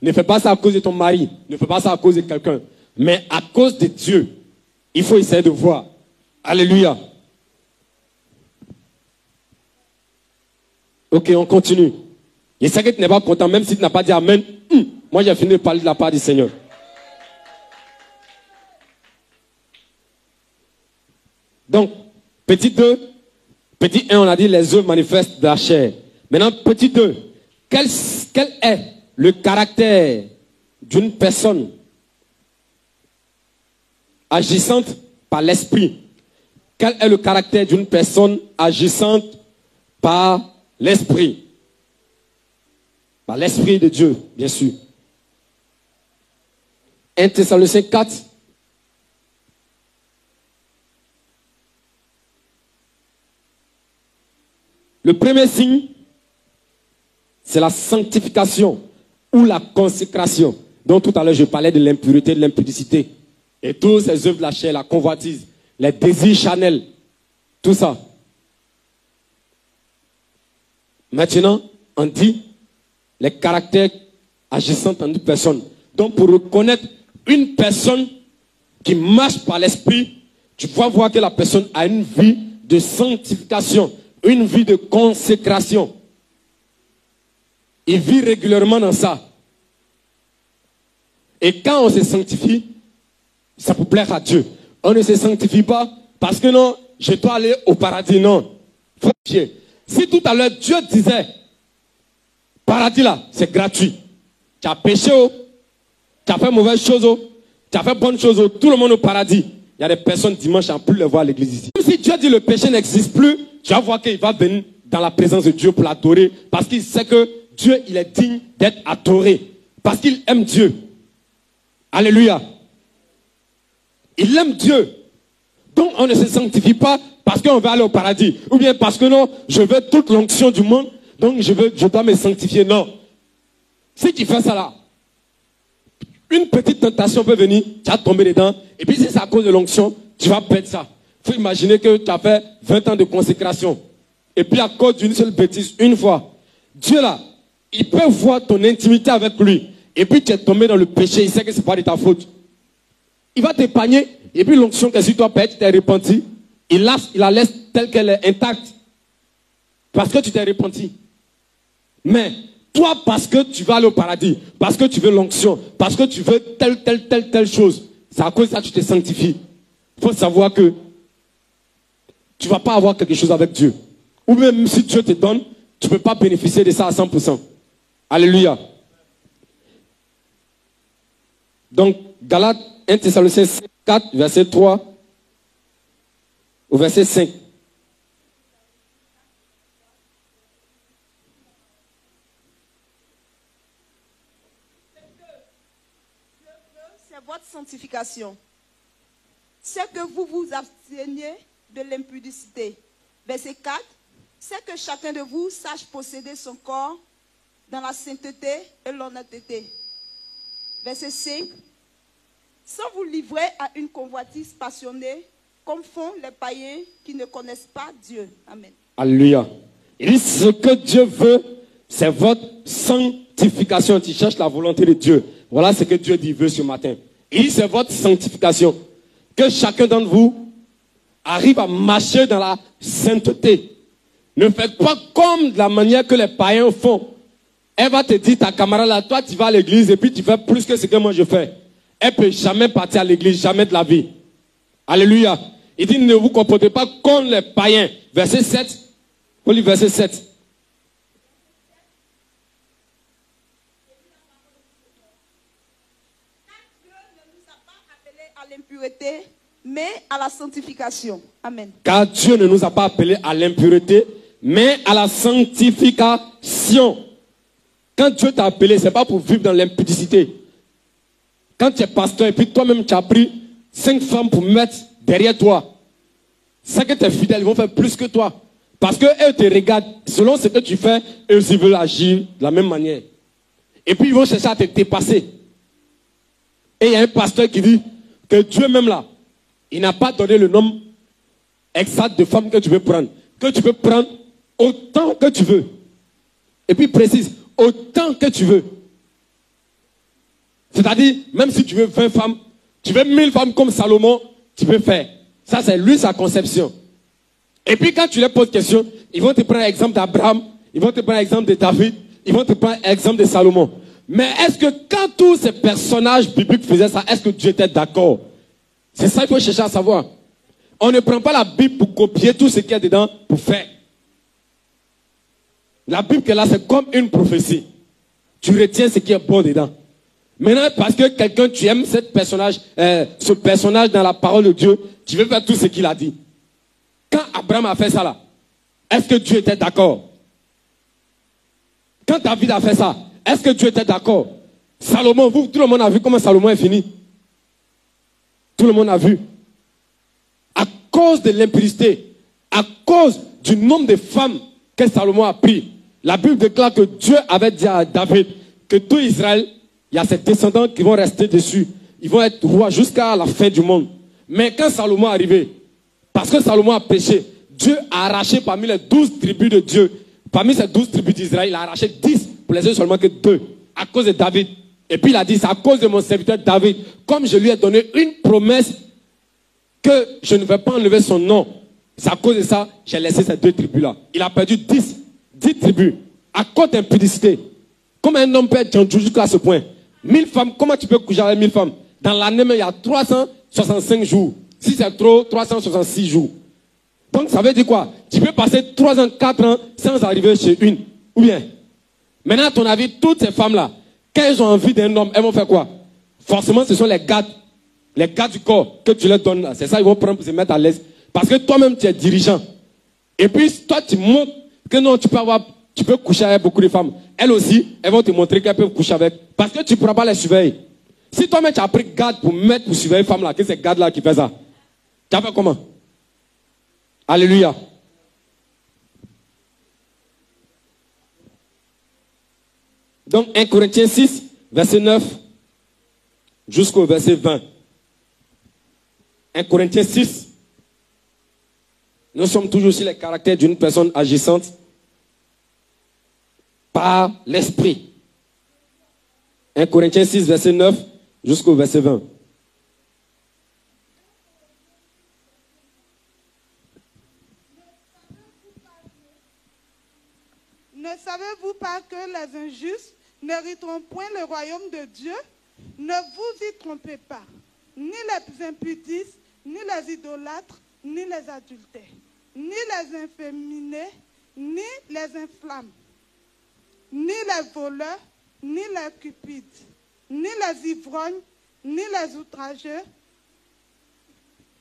Ne fais pas ça à cause de ton mari. Ne fais pas ça à cause de quelqu'un. Mais à cause de Dieu, il faut essayer de voir. Alléluia. Ok, on continue. Je sais que tu n'es pas content, même si tu n'as pas dit Amen. Hum, moi, j'ai fini de parler de la part du Seigneur. Donc, petit 2, petit 1, on a dit les œuvres manifestes de la chair. Maintenant, petit 2, quel, est le caractère d'une personne agissante par l'esprit? Quel est le caractère d'une personne agissante par l'esprit? Par l'esprit de Dieu, bien sûr. 1 Thessaloniciens 4. Le premier signe, c'est la sanctification ou la consécration. Donc tout à l'heure, je parlais de l'impureté, de l'impudicité. Et tous ces œuvres de la chair, la convoitise, les désirs chanel, tout ça. Maintenant, on dit les caractères agissant en une personne. Donc pour reconnaître une personne qui marche par l'esprit, tu vas voir que la personne a une vie de sanctification, une vie de consécration. Il vit régulièrement dans ça. Et quand on se sanctifie, ça peut plaire à Dieu. On ne se sanctifie pas parce que non, je dois aller au paradis. Non. Si tout à l'heure Dieu disait, paradis là, c'est gratuit. Tu as péché, oh. tu as fait mauvaise chose, oh. tu as fait bonne chose, oh. tout le monde au paradis. Il y a des personnes dimanche à plus les voir à l'église ici. Si Dieu dit le péché n'existe plus, tu vas voir qu'il va venir dans la présence de Dieu pour l'adorer parce qu'il sait que Dieu, il est digne d'être adoré parce qu'il aime Dieu. Alléluia. Il aime Dieu. Donc on ne se sanctifie pas parce qu'on va aller au paradis. Ou bien parce que non, je veux toute l'onction du monde, donc je, veux, je dois me sanctifier. Non. Si tu fais ça là, une petite tentation peut venir, tu vas tomber dedans, et puis si c'est à cause de l'onction, tu vas perdre ça. Il faut imaginer que tu as fait 20 ans de consécration. Et puis à cause d'une seule bêtise, une fois, Dieu là, il peut voir ton intimité avec lui. Et puis tu es tombé dans le péché, il sait que ce n'est pas de ta faute. Il va t'épargner, et puis l'onction que si toi pètes, tu t'es repenti, il la laisse telle qu'elle est intacte. Parce que tu t'es repenti. Mais toi, parce que tu vas aller au paradis, parce que tu veux l'onction, parce que tu veux telle, telle, telle, telle chose, c'est à cause de ça que tu te sanctifies. Il faut savoir que tu ne vas pas avoir quelque chose avec Dieu. Ou même si Dieu te donne, tu ne peux pas bénéficier de ça à 100%. Alléluia. Donc, Galates 1 Thessaloniciens 4, verset 3 au verset 5. C'est votre sanctification. C'est que vous vous absteniez de l'impudicité. Verset 4 c'est que chacun de vous sache posséder son corps dans la sainteté et l'honnêteté. Verset 5. Sans vous livrer à une convoitise passionnée, comme font les païens qui ne connaissent pas Dieu. Amen. Alléluia. Il dit ce que Dieu veut, c'est votre sanctification. Tu cherches la volonté de Dieu. Voilà ce que Dieu dit veut ce matin. Il dit c'est votre sanctification. Que chacun d'entre vous arrive à marcher dans la sainteté. Ne faites pas comme de la manière que les païens font. Elle va te dire, ta camarade là, toi tu vas à l'église et puis tu fais plus que ce que moi je fais. Elle peut jamais partir à l'église, jamais de la vie. Alléluia. Il dit, ne vous comportez pas comme les païens. Verset 7. On lit verset 7. l'impureté, mais à la sanctification. Amen. Car Dieu ne nous a pas appelés à l'impureté, mais à la sanctification. Quand Dieu t'a appelé, ce n'est pas pour vivre dans l'impudicité. Quand tu es pasteur et puis toi-même tu as pris cinq femmes pour mettre derrière toi, c'est que tes fidèles vont faire plus que toi. Parce qu'eux te regardent, selon ce que tu fais, eux aussi veulent agir de la même manière. Et puis ils vont chercher à te dépasser. Et il y a un pasteur qui dit que Dieu même là, il n'a pas donné le nombre exact de femmes que tu veux prendre. Que tu peux prendre autant que tu veux. Et puis précise, autant que tu veux. C'est-à-dire, même si tu veux 20 femmes, tu veux 1000 femmes comme Salomon, tu peux faire. Ça, c'est lui sa conception. Et puis quand tu leur poses question, ils vont te prendre l'exemple d'Abraham, ils vont te prendre l'exemple de David, ils vont te prendre l'exemple de Salomon. Mais est-ce que quand tous ces personnages bibliques faisaient ça, est-ce que Dieu était d'accord? C'est ça qu'il faut chercher à savoir. On ne prend pas la Bible pour copier tout ce qu'il y a dedans pour faire. La Bible que là, c'est comme une prophétie. Tu retiens ce qui est bon dedans. Maintenant, parce que quelqu'un, tu aimes ce personnage, euh, ce personnage dans la parole de Dieu, tu veux faire tout ce qu'il a dit. Quand Abraham a fait ça là, est-ce que Dieu était d'accord? Quand David a fait ça, est-ce que Dieu était d'accord? Salomon, vous, tout le monde a vu comment Salomon est fini. Tout le monde a vu. À cause de l'impudicité, à cause du nombre de femmes que Salomon a pris, la Bible déclare que Dieu avait dit à David que tout Israël, il y a ses descendants qui vont rester dessus. Ils vont être rois jusqu'à la fin du monde. Mais quand Salomon est arrivé, parce que Salomon a péché, Dieu a arraché parmi les douze tribus de Dieu, parmi ces douze tribus d'Israël, il a arraché dix pour les seulement que deux, à cause de David. Et puis il a dit, c'est à cause de mon serviteur David, comme je lui ai donné une promesse que je ne vais pas enlever son nom. C'est à cause de ça, j'ai laissé ces deux tribus-là. Il a perdu dix, dix tribus, à cause d'impudicité. Comment un homme peut être jusqu'à ce point Mille femmes, comment tu peux coucher avec mille femmes? Dans l'année, il y a 365 jours. Si c'est trop, 366 jours. Donc ça veut dire quoi? Tu peux passer 3 ans, 4 ans sans arriver chez une. Ou bien Maintenant, à ton avis, toutes ces femmes-là, quand elles ont envie d'un homme, elles vont faire quoi? Forcément, ce sont les gardes, les gardes du corps que tu leur donnes là. C'est ça, ils vont prendre pour se mettre à l'aise. Parce que toi-même, tu es dirigeant. Et puis, toi, tu montres que non, tu peux avoir, tu peux coucher avec beaucoup de femmes. Elles aussi, elles vont te montrer qu'elles peuvent coucher avec. Parce que tu ne pourras pas les surveiller. Si toi-même, tu as pris garde pour mettre, pour surveiller une femme là, que c'est garde là qui fait ça. Tu as fait comment? Alléluia. Donc 1 Corinthiens 6, verset 9 jusqu'au verset 20. 1 Corinthiens 6. Nous sommes toujours sur les caractères d'une personne agissante par l'esprit. 1 Corinthiens 6, verset 9 jusqu'au verset 20. Ne savez-vous pas que les injustes n'hériteront point le royaume de Dieu? Ne vous y trompez pas. Ni les impudices, ni les idolâtres, ni les adultères, ni les inféminés, ni les inflammes, ni les voleurs, ni les cupides, ni les ivrognes, ni les outrageux,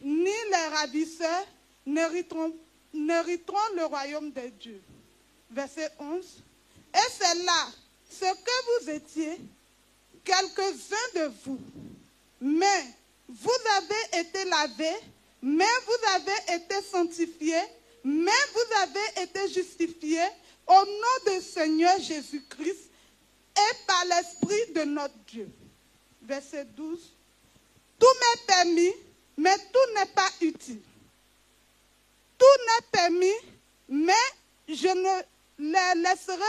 ni les ravisseurs n'hériteront le royaume de Dieu. Verset 11. Et c'est là ce que vous étiez, quelques-uns de vous. Mais vous avez été lavés, mais vous avez été sanctifiés, mais vous avez été justifiés au nom du Seigneur Jésus-Christ et par l'Esprit de notre Dieu. Verset 12. Tout m'est permis, mais tout n'est pas utile. Tout n'est permis, mais je ne les laisserai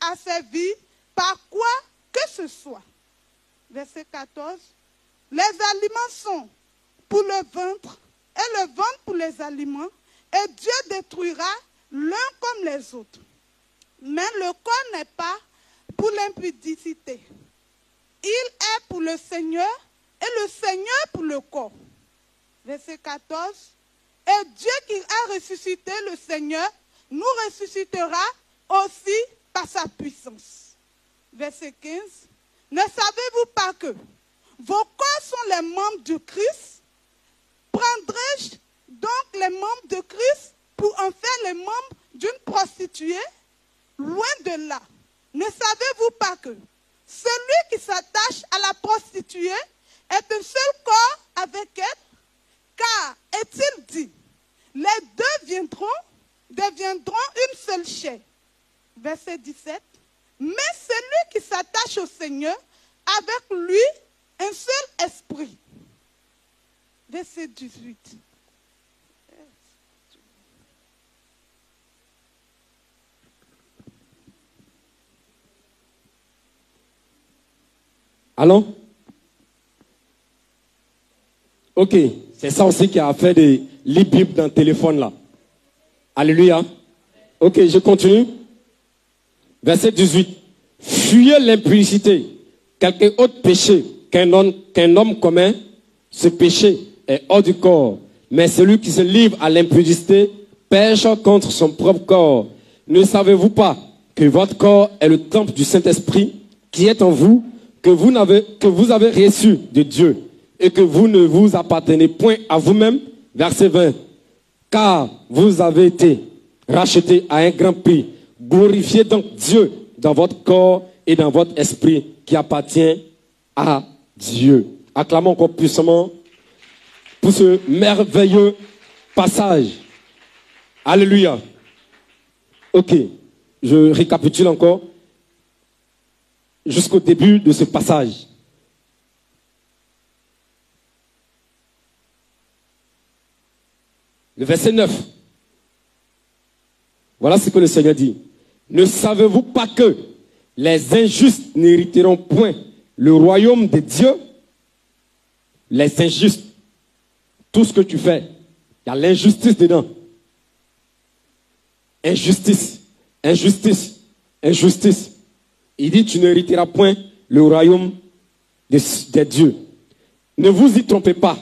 asservir par quoi que ce soit. Verset 14. Les aliments sont pour le ventre et le ventre pour les aliments, et Dieu détruira l'un comme les autres. Mais le corps n'est pas pour l'impudicité. Il est pour le Seigneur et le Seigneur pour le corps. Verset 14. Et Dieu qui a ressuscité le Seigneur nous ressuscitera aussi par sa puissance. Verset 15. Ne savez-vous pas que vos corps sont les membres de Christ? Prendrai-je donc les membres de Christ pour en faire les membres d'une prostituée? Loin de là. Ne savez-vous pas que celui qui s'attache à la prostituée est un seul corps avec elle? Car, est-il dit, les deux viendront, deviendront une seule chair. Verset 17. Mais celui qui s'attache au Seigneur, avec lui un seul esprit. Verset 18. Allons Ok, c'est ça aussi qui a fait des livres dans le téléphone là. Alléluia. Ok, je continue. Verset 18. Fuyez l'impudicité. Quelque autre péché qu'un homme, qu'un homme commun, ce péché est hors du corps. Mais celui qui se livre à l'impudicité pêche contre son propre corps. Ne savez-vous pas que votre corps est le temple du Saint-Esprit qui est en vous, que vous, avez reçu de Dieu et que vous ne vous appartenez point à vous-même Verset 20. Car vous avez été rachetés à un grand prix. Glorifiez donc Dieu dans votre corps et dans votre esprit qui appartient à Dieu. Acclamons encore puissamment pour ce merveilleux passage. Alléluia. Ok, je récapitule encore jusqu'au début de ce passage. Le verset 9. Voilà ce que le Seigneur dit. Ne savez-vous pas que les injustes n'hériteront point le royaume de Dieu Les injustes, tout ce que tu fais, il y a l'injustice dedans. Injustice, injustice, injustice. Il dit, tu n'hériteras point le royaume de, de Dieu. Ne vous y trompez pas,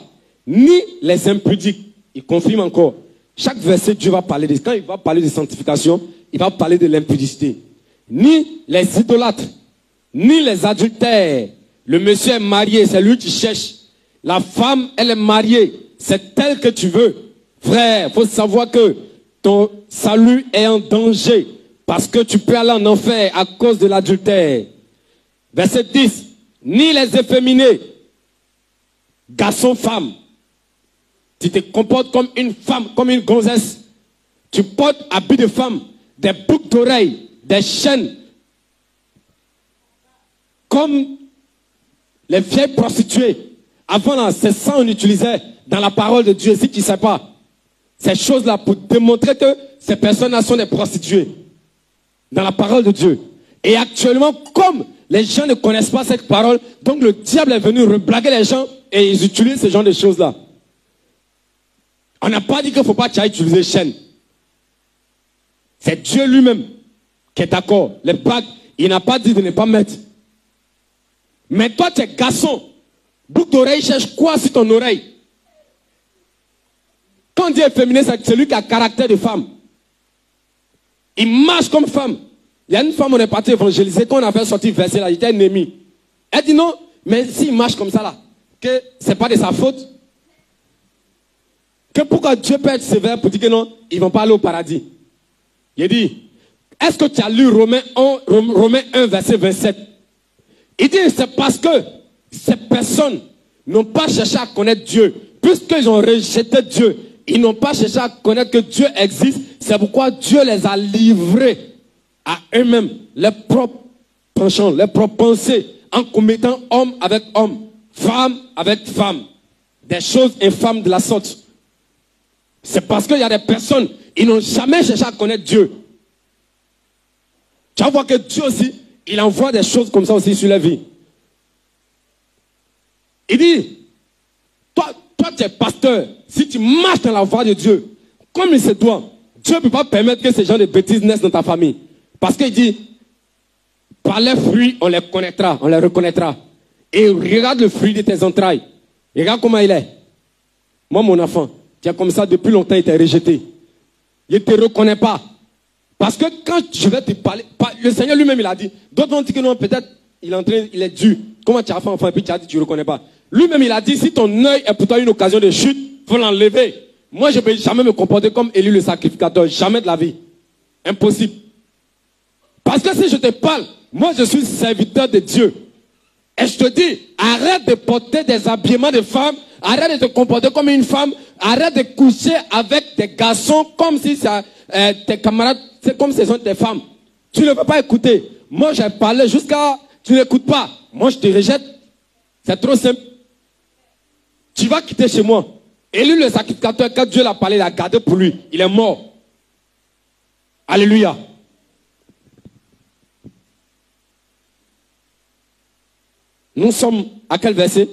ni les impudiques. Il confirme encore. Chaque verset, Dieu va parler de, quand il va parler de sanctification, il va parler de l'impudicité. Ni les idolâtres, ni les adultères. Le monsieur est marié, c'est lui qui cherche. La femme, elle est mariée. C'est elle que tu veux. Frère, faut savoir que ton salut est en danger. Parce que tu peux aller en enfer à cause de l'adultère. Verset 10. Ni les efféminés, garçons, femmes. Tu te comportes comme une femme, comme une gonzesse. Tu portes habits de femme, des boucles d'oreilles, des chaînes. Comme les vieilles prostituées. Avant, c'est ça qu'on utilisait dans la parole de Dieu, si tu ne sais pas. Ces choses-là pour démontrer que ces personnes-là sont des prostituées. Dans la parole de Dieu. Et actuellement, comme les gens ne connaissent pas cette parole, donc le diable est venu reblaguer les gens et ils utilisent ce genre de choses-là. On n'a pas dit qu'il ne faut pas utiliser chaîne. C'est Dieu lui-même qui est d'accord. Les bagues, il n'a pas dit de ne pas mettre. Mais toi, tu es garçon. Boucle d'oreille cherche quoi sur ton oreille? Quand Dieu est féminin, c'est celui qui a caractère de femme. Il marche comme femme. Il y a une femme, on est parti évangéliser, quand on a fait sortir verset là, il était ennemi. Elle dit non, mais s'il marche comme ça là, que c'est pas de sa faute. Que pourquoi Dieu peut être sévère pour dire que non, ils ne vont pas aller au paradis. Il dit, est-ce que tu as lu Romains 1, Romains 1 verset 27 Il dit, c'est parce que ces personnes n'ont pas cherché à connaître Dieu. Puisqu'ils ont rejeté Dieu, ils n'ont pas cherché à connaître que Dieu existe. C'est pourquoi Dieu les a livrés à eux-mêmes, leurs propres penchants, leurs propres pensées, en commettant homme avec homme, femme avec femme. Des choses infâmes de la sorte. C'est parce qu'il y a des personnes, ils n'ont jamais cherché à connaître Dieu. Tu vas voir que Dieu aussi, il envoie des choses comme ça aussi sur la vie. Il dit, toi, tu es pasteur, si tu marches dans la voie de Dieu, comme il se doit, Dieu ne peut pas permettre que ces gens de bêtises naissent dans ta famille. Parce qu'il dit, par les fruits, on les connaîtra, on les reconnaîtra. Et regarde le fruit de tes entrailles. Regarde comment il est. Moi, mon enfant, tu as comme ça depuis longtemps été rejeté. Il ne te reconnaît pas. Parce que quand je vais te parler, le Seigneur lui-même, il a dit, d'autres ont dit que non, peut-être il est en train, il est dû. Comment tu as fait enfant? Et puis tu as dit tu ne reconnais pas. Lui-même, il a dit, si ton œil est pour toi une occasion de chute, faut l'enlever. Moi, je ne peux jamais me comporter comme Élie le sacrificateur. Jamais de la vie. Impossible. Parce que si je te parle, moi, je suis serviteur de Dieu. Et je te dis, arrête de porter des habillements de femmes, arrête de te comporter comme une femme, arrête de coucher avec des garçons comme si ça, euh, tes camarades, c'est comme si ce sont tes femmes. Tu ne veux pas écouter. Moi, j'ai parlé jusqu'à, tu n'écoutes pas. moi je te rejette. C'est trop simple. Tu vas quitter chez moi. Et lui, le sacrificateur, quand Dieu l'a parlé, il a gardé pour lui. Il est mort. Alléluia. Nous sommes à quel verset?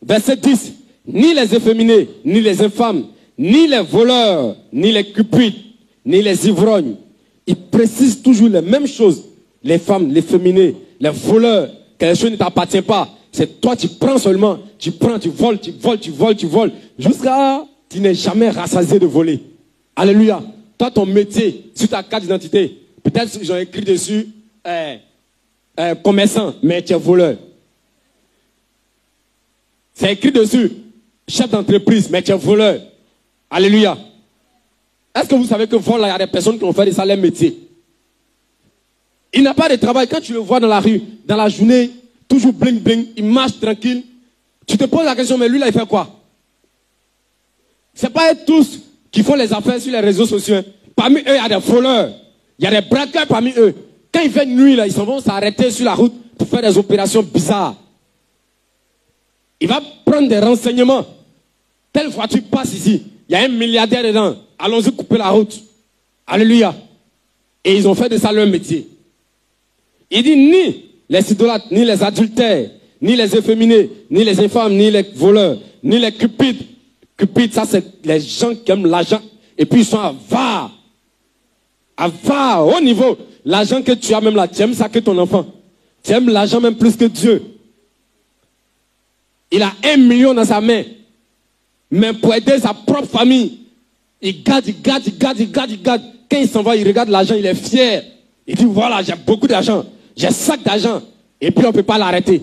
Verset 10. Ni les efféminés, ni les infâmes, ni les voleurs, ni les cupides, ni les ivrognes. Il précise toujours les mêmes choses. Les femmes, les féminés, les voleurs, quelque chose ne t'appartient pas. C'est toi, tu prends seulement, tu prends, tu voles, tu voles, tu voles, tu voles, jusqu'à tu n'es jamais rassasié de voler. Alléluia. Toi, ton métier, sur ta carte d'identité, peut-être j'ai écrit dessus euh, euh, commerçant, mais tu es voleur. C'est écrit dessus, chef d'entreprise, mais tu es voleur. Alléluia. Est-ce que vous savez que vol, il y a des personnes qui ont fait des salaires métiers? Il n'a pas de travail. Quand tu le vois dans la rue, dans la journée, toujours bling bling, il marche tranquille. Tu te poses la question, mais lui là, il fait quoi? C'est pas eux tous qui font les affaires sur les réseaux sociaux. Parmi eux, il y a des voleurs. Il y a des braqueurs parmi eux. Quand il fait nuit, là, ils vont s'arrêter sur la route pour faire des opérations bizarres. Il va prendre des renseignements. Telle voiture passe ici. Il y a un milliardaire dedans. Allons-y couper la route. Alléluia. Et ils ont fait de ça leur métier. Il dit ni les idolâtres, ni les adultères, ni les efféminés, ni les infâmes, ni les voleurs, ni les cupides. Cupides, ça c'est les gens qui aiment l'argent. Et puis ils sont avares. Avares, au niveau. L'argent que tu as même là, tu aimes ça que ton enfant. Tu aimes l'argent même plus que Dieu. Il a un million dans sa main. Mais pour aider sa propre famille, il garde, il garde, il garde, il garde, il garde. Quand il s'en va, il regarde l'argent, il est fier. Il dit, voilà, j'ai beaucoup d'argent. J'ai sac d'argent. Et puis on ne peut pas l'arrêter.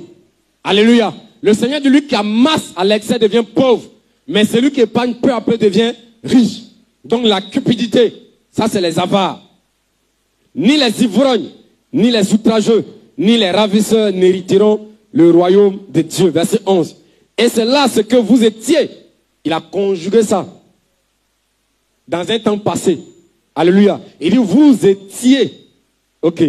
Alléluia. Le Seigneur de lui qui amasse à l'excès devient pauvre. Mais celui qui épargne peu à peu devient riche. Donc la cupidité, ça c'est les avares. Ni les ivrognes, ni les outrageux, ni les ravisseurs n'hériteront le royaume de Dieu. Verset 11. Et c'est là ce que vous étiez. Il a conjugué ça. Dans un temps passé. Alléluia. Il dit, vous étiez. Ok.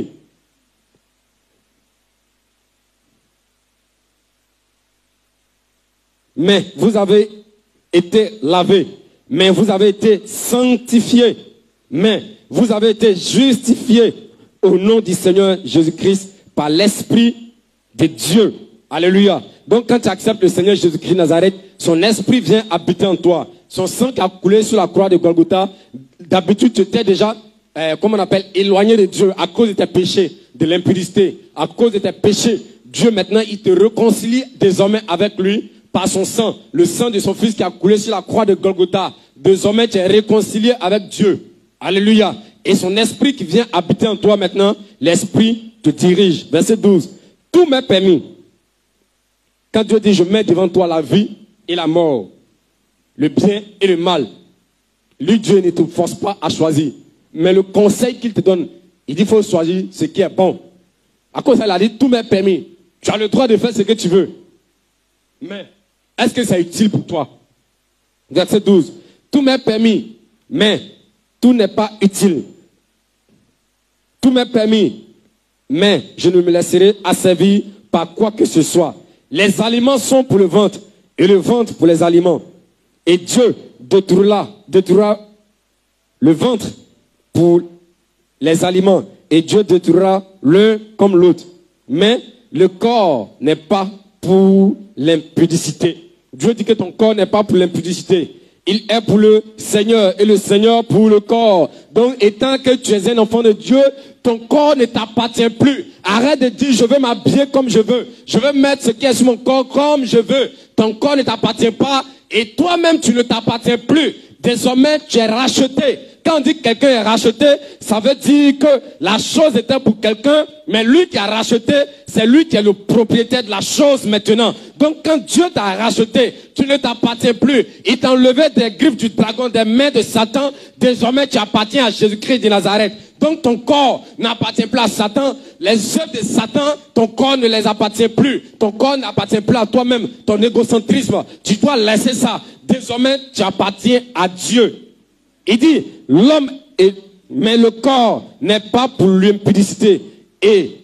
Mais vous avez été lavés. Mais vous avez été sanctifiés. Mais vous avez été justifiés au nom du Seigneur Jésus-Christ par l'Esprit de Dieu. Alléluia. Donc quand tu acceptes le Seigneur Jésus-Christ Nazareth, son esprit vient habiter en toi. Son sang qui a coulé sur la croix de Golgotha, d'habitude tu étais déjà, euh, comment on appelle, éloigné de Dieu à cause de tes péchés, de l'impudicité, à cause de tes péchés. Dieu maintenant, il te réconcilie désormais avec lui par son sang, le sang de son fils qui a coulé sur la croix de Golgotha. Désormais, tu es réconcilié avec Dieu. Alléluia. Et son esprit qui vient habiter en toi maintenant, l'esprit te dirige. Verset 12. Tout m'est permis. Quand Dieu dit, je mets devant toi la vie et la mort, le bien et le mal, lui, Dieu ne te force pas à choisir. Mais le conseil qu'il te donne, il dit, il faut choisir ce qui est bon. À cause ça, il a dit, tout m'est permis. Tu as le droit de faire ce que tu veux. Mais, est-ce que c'est utile pour toi? Verset 12. Tout m'est permis, mais tout n'est pas utile. Tout m'est permis, mais je ne me laisserai asservir par quoi que ce soit. Les aliments sont pour le ventre et le ventre pour les aliments. Et Dieu détruira, détruira le ventre pour les aliments et Dieu détruira l'un comme l'autre. Mais le corps n'est pas pour l'impudicité. Dieu dit que ton corps n'est pas pour l'impudicité. Il est pour le Seigneur et le Seigneur pour le corps. Donc, étant que tu es un enfant de Dieu, ton corps ne t'appartient plus. Arrête de dire, je veux m'habiller comme je veux. Je veux mettre ce qui est sur mon corps comme je veux. Ton corps ne t'appartient pas et toi-même, tu ne t'appartiens plus. Désormais, tu es racheté. Quand on dit que quelqu'un est racheté, ça veut dire que la chose était pour quelqu'un, mais lui qui a racheté, c'est lui qui est le propriétaire de la chose maintenant. Donc quand Dieu t'a racheté, tu ne t'appartiens plus. Il t'a enlevé des griffes du dragon, des mains de Satan. Désormais, tu appartiens à Jésus-Christ de Nazareth. Donc ton corps n'appartient plus à Satan. Les œuvres de Satan, ton corps ne les appartient plus. Ton corps n'appartient plus à toi-même. Ton égocentrisme, tu dois laisser ça. Désormais, tu appartiens à Dieu. Il dit, l'homme est, mais le corps n'est pas pour l'impudicité. Et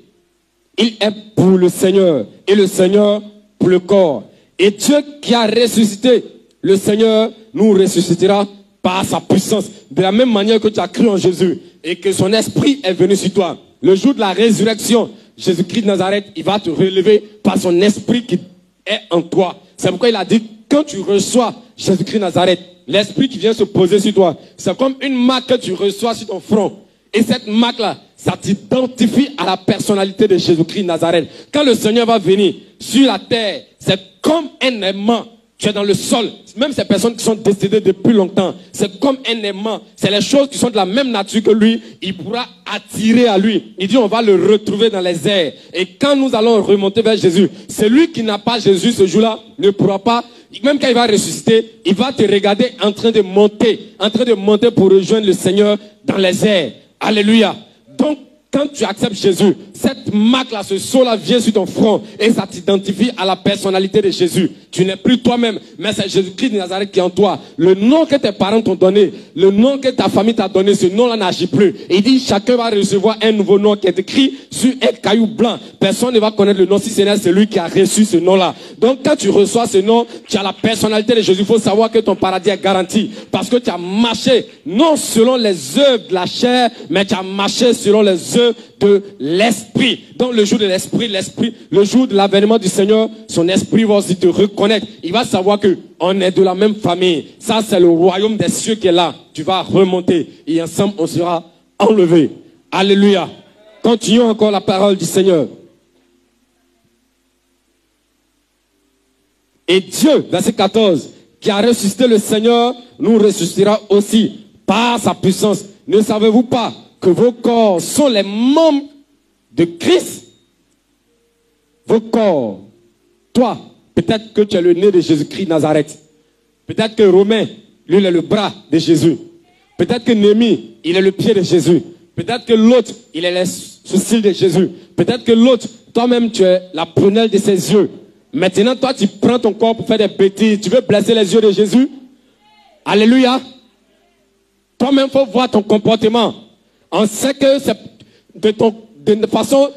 il est pour le Seigneur et le Seigneur pour le corps. Et Dieu qui a ressuscité le Seigneur nous ressuscitera par sa puissance. De la même manière que tu as cru en Jésus et que son esprit est venu sur toi. Le jour de la résurrection, Jésus-Christ de Nazareth, il va te relever par son esprit qui est en toi. C'est pourquoi il a dit, quand tu reçois Jésus-Christ de Nazareth, l'esprit qui vient se poser sur toi, c'est comme une marque que tu reçois sur ton front. Et cette marque-là, ça t'identifie à la personnalité de Jésus-Christ Nazareth. Quand le Seigneur va venir sur la terre, c'est comme un aimant. Tu es dans le sol. Même ces personnes qui sont décédées depuis longtemps, c'est comme un aimant. C'est les choses qui sont de la même nature que lui. Il pourra attirer à lui. Il dit, on va le retrouver dans les airs. Et quand nous allons remonter vers Jésus, celui qui n'a pas Jésus ce jour-là ne pourra pas même quand il va ressusciter, il va te regarder en train de monter, en train de monter pour rejoindre le Seigneur dans les airs. Alléluia. Donc, quand tu acceptes Jésus, cette marque-là, ce saut-là vient sur ton front et ça t'identifie à la personnalité de Jésus. Tu n'es plus toi-même, mais c'est Jésus-Christ de Nazareth qui est en toi. Le nom que tes parents t'ont donné, le nom que ta famille t'a donné, ce nom-là n'agit plus. il dit, chacun va recevoir un nouveau nom qui est écrit sur un caillou blanc. Personne ne va connaître le nom si ce n'est celui qui a reçu ce nom-là. Donc quand tu reçois ce nom, tu as la personnalité de Jésus. Il faut savoir que ton paradis est garanti parce que tu as marché non selon les œuvres de la chair, mais tu as marché selon les œuvres de l'esprit. Dans le jour de l'esprit, l'esprit, le jour de l'avènement du Seigneur, son esprit va aussi te reconnaître. Il va savoir que on est de la même famille. Ça, c'est le royaume des cieux qui est là. Tu vas remonter et ensemble, on sera enlevé. Alléluia. Continuons encore la parole du Seigneur. Et Dieu, verset 14, qui a ressuscité le Seigneur, nous ressuscitera aussi par sa puissance. Ne savez-vous pas que vos corps sont les membres de Christ, vos corps, toi, peut-être que tu es le nez de Jésus-Christ Nazareth. Peut-être que Romain, lui, il est le bras de Jésus. Peut-être que Némi, il est le pied de Jésus. Peut-être que l'autre, il est le sourcil de Jésus. Peut-être que l'autre, toi-même, tu es la prunelle de ses yeux. Maintenant, toi, tu prends ton corps pour faire des bêtises. Tu veux blesser les yeux de Jésus? Alléluia. Toi-même, faut voir ton comportement. On sait que c'est de, façon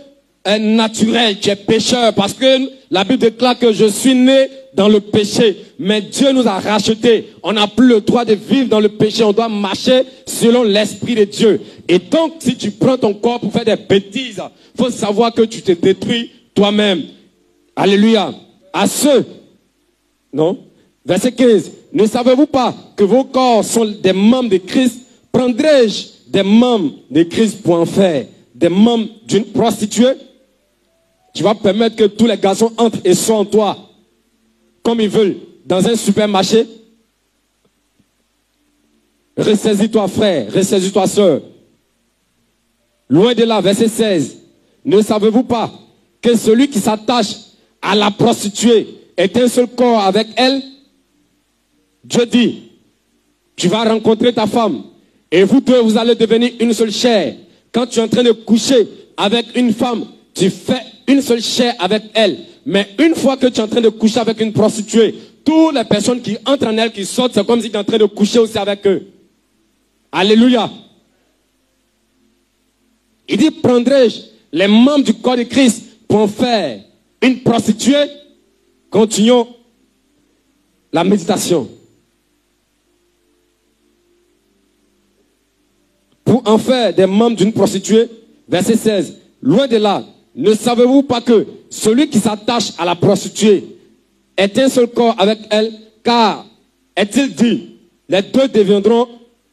euh, naturelle, tu es pécheur, parce que la Bible déclare que je suis né dans le péché, mais Dieu nous a rachetés. On n'a plus le droit de vivre dans le péché, on doit marcher selon l'Esprit de Dieu. Et donc, si tu prends ton corps pour faire des bêtises, faut savoir que tu te détruis toi-même. Alléluia. À ceux, non? Verset 15. Ne savez-vous pas que vos corps sont des membres de Christ? Prendrai-je des membres de Christ pour en faire. Des membres d'une prostituée, tu vas permettre que tous les garçons entrent et soient en toi. Comme ils veulent. Dans un supermarché. Ressaisis-toi frère, ressaisis-toi soeur. Loin de là, verset 16. Ne savez-vous pas que celui qui s'attache à la prostituée est un seul corps avec elle? Dieu dit, tu vas rencontrer ta femme et vous deux, vous allez devenir une seule chair. Quand tu es en train de coucher avec une femme, tu fais une seule chair avec elle. Mais une fois que tu es en train de coucher avec une prostituée, toutes les personnes qui entrent en elle, qui sortent, c'est comme si tu es en train de coucher aussi avec eux. Alléluia. Il dit, prendrai-je les membres du corps de Christ pour en faire une prostituée? Continuons la méditation. Pour en faire des membres d'une prostituée. Verset 16. Loin de là, ne savez-vous pas que celui qui s'attache à la prostituée est un seul corps avec elle, car, est-il dit, les deux deviendront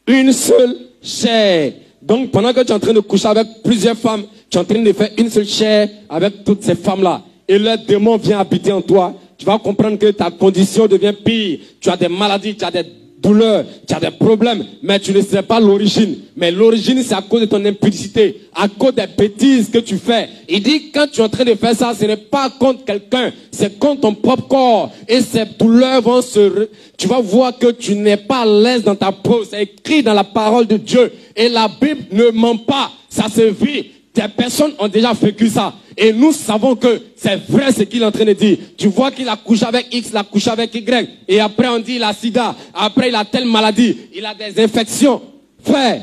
une seule chair. Donc, pendant que tu es en train de coucher avec plusieurs femmes, tu es en train de faire une seule chair avec toutes ces femmes-là. Et le démon vient habiter en toi. Tu vas comprendre que ta condition devient pire. Tu as des maladies, tu as des tu as des problèmes, mais tu ne sais pas l'origine. Mais l'origine, c'est à cause de ton impudicité, à cause des bêtises que tu fais. Il dit, quand tu es en train de faire ça, ce n'est pas contre quelqu'un, c'est contre ton propre corps. Et ces douleurs vont se... Tu vas voir que tu n'es pas à l'aise dans ta peau. C'est écrit dans la parole de Dieu. Et la Bible ne ment pas. Ça se vit. Des personnes ont déjà vécu ça. Et nous savons que c'est vrai ce qu'il est en train de dire. Tu vois qu'il a couché avec X, il a couché avec Y. Et après on dit il a sida. Après il a telle maladie. Il a des infections. Frère,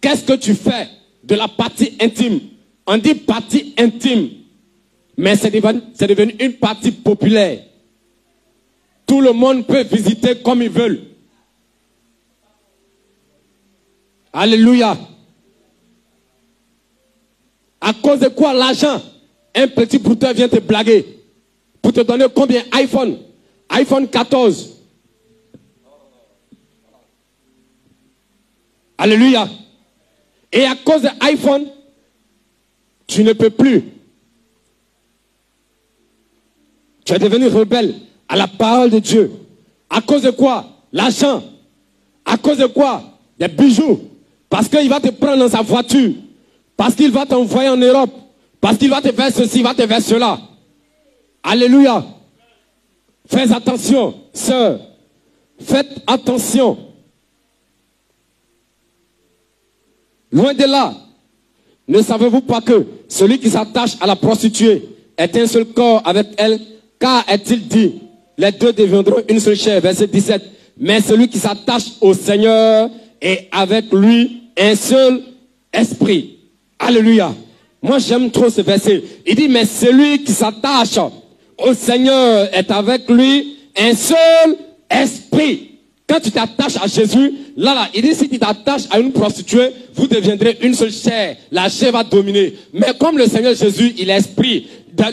qu'est-ce que tu fais de la partie intime? On dit partie intime, mais c'est devenu, devenu une partie populaire. Tout le monde peut visiter comme il veut. Alléluia. À cause de quoi l'argent Un petit brouteur vient te blaguer. Pour te donner combien? iPhone iPhone 14. Alléluia. Et à cause de iPhone, tu ne peux plus. Tu es devenu rebelle à la parole de Dieu. À cause de quoi? L'argent. À cause de quoi? Des bijoux. Parce qu'il va te prendre dans sa voiture. Parce qu'il va t'envoyer en Europe. Parce qu'il va te faire ceci, il va te faire cela. Alléluia. Faites attention, sœur. Faites attention. Loin de là, ne savez-vous pas que celui qui s'attache à la prostituée est un seul corps avec elle? Car est-il dit, les deux deviendront une seule chair, verset 17. Mais celui qui s'attache au Seigneur est avec lui un seul esprit. Alléluia. Moi j'aime trop ce verset. Il dit, mais celui qui s'attache au Seigneur est avec lui un seul esprit. Quand tu t'attaches à Jésus, là, là, il dit si tu t'attaches à une prostituée, vous deviendrez une seule chair. La chair va dominer. Mais comme le Seigneur Jésus, il est esprit,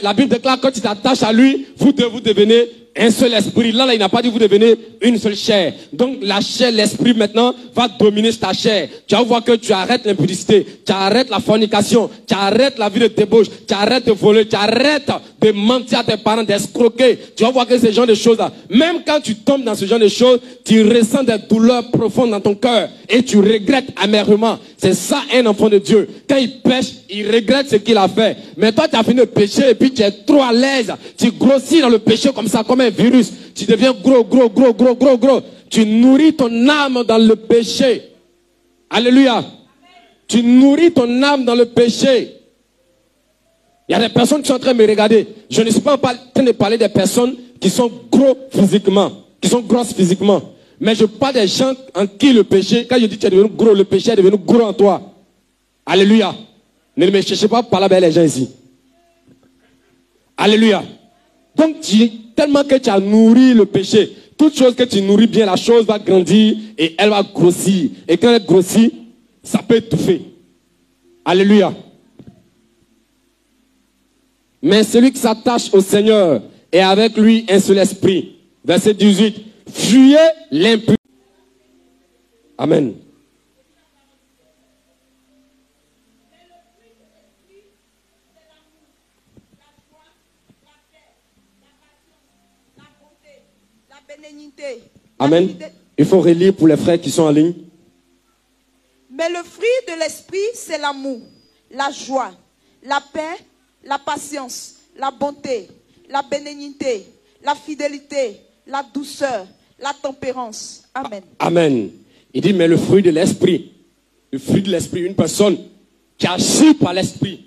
la Bible déclare quand tu t'attaches à lui, vous, vous devenez un seul esprit. Là, il n'a pas dit vous devenez une seule chair. Donc la chair, l'esprit maintenant va dominer ta chair. Tu vas voir que tu arrêtes l'impudicité, tu arrêtes la fornication, tu arrêtes la vie de débauche, tu arrêtes de voler, tu arrêtes de mentir à tes parents, d'escroquer. Tu vas voir que ce genre de choses-là, même quand tu tombes dans ce genre de choses, tu ressens des douleurs profondes dans ton cœur et tu regrettes amèrement. C'est ça un enfant de Dieu. Quand il pêche, il regrette ce qu'il a fait. Mais toi, tu as fini de pécher et puis tu es trop à l'aise. Tu grossis dans le péché comme ça, comme virus. Tu deviens gros, gros, gros, gros, gros, gros. Tu nourris ton âme dans le péché. Alléluia. Tu nourris ton âme dans le péché. Il y a des personnes qui sont en train de me regarder. Je ne suis pas en train de parler des personnes qui sont gros physiquement, qui sont grosses physiquement. Mais je parle des gens en qui le péché, quand je dis tu es devenu gros, le péché est devenu gros en toi. Alléluia. Ne me cherchez pas par là les gens ici. Alléluia. Donc, tu, tellement que tu as nourri le péché, toute chose que tu nourris bien, la chose va grandir et elle va grossir. Et quand elle grossit, ça peut étouffer. Alléluia. Mais celui qui s'attache au Seigneur est avec lui un seul esprit. Verset 18. Fuyez l'impudicité. Amen. Amen. Il faut relire pour les frères qui sont en ligne. Mais le fruit de l'esprit, c'est l'amour, la joie, la paix, la patience, la bonté, la bénignité, la fidélité, la douceur, la tempérance. Amen. Amen. Il dit, mais le fruit de l'esprit, le fruit de l'esprit, une personne qui agit par l'esprit,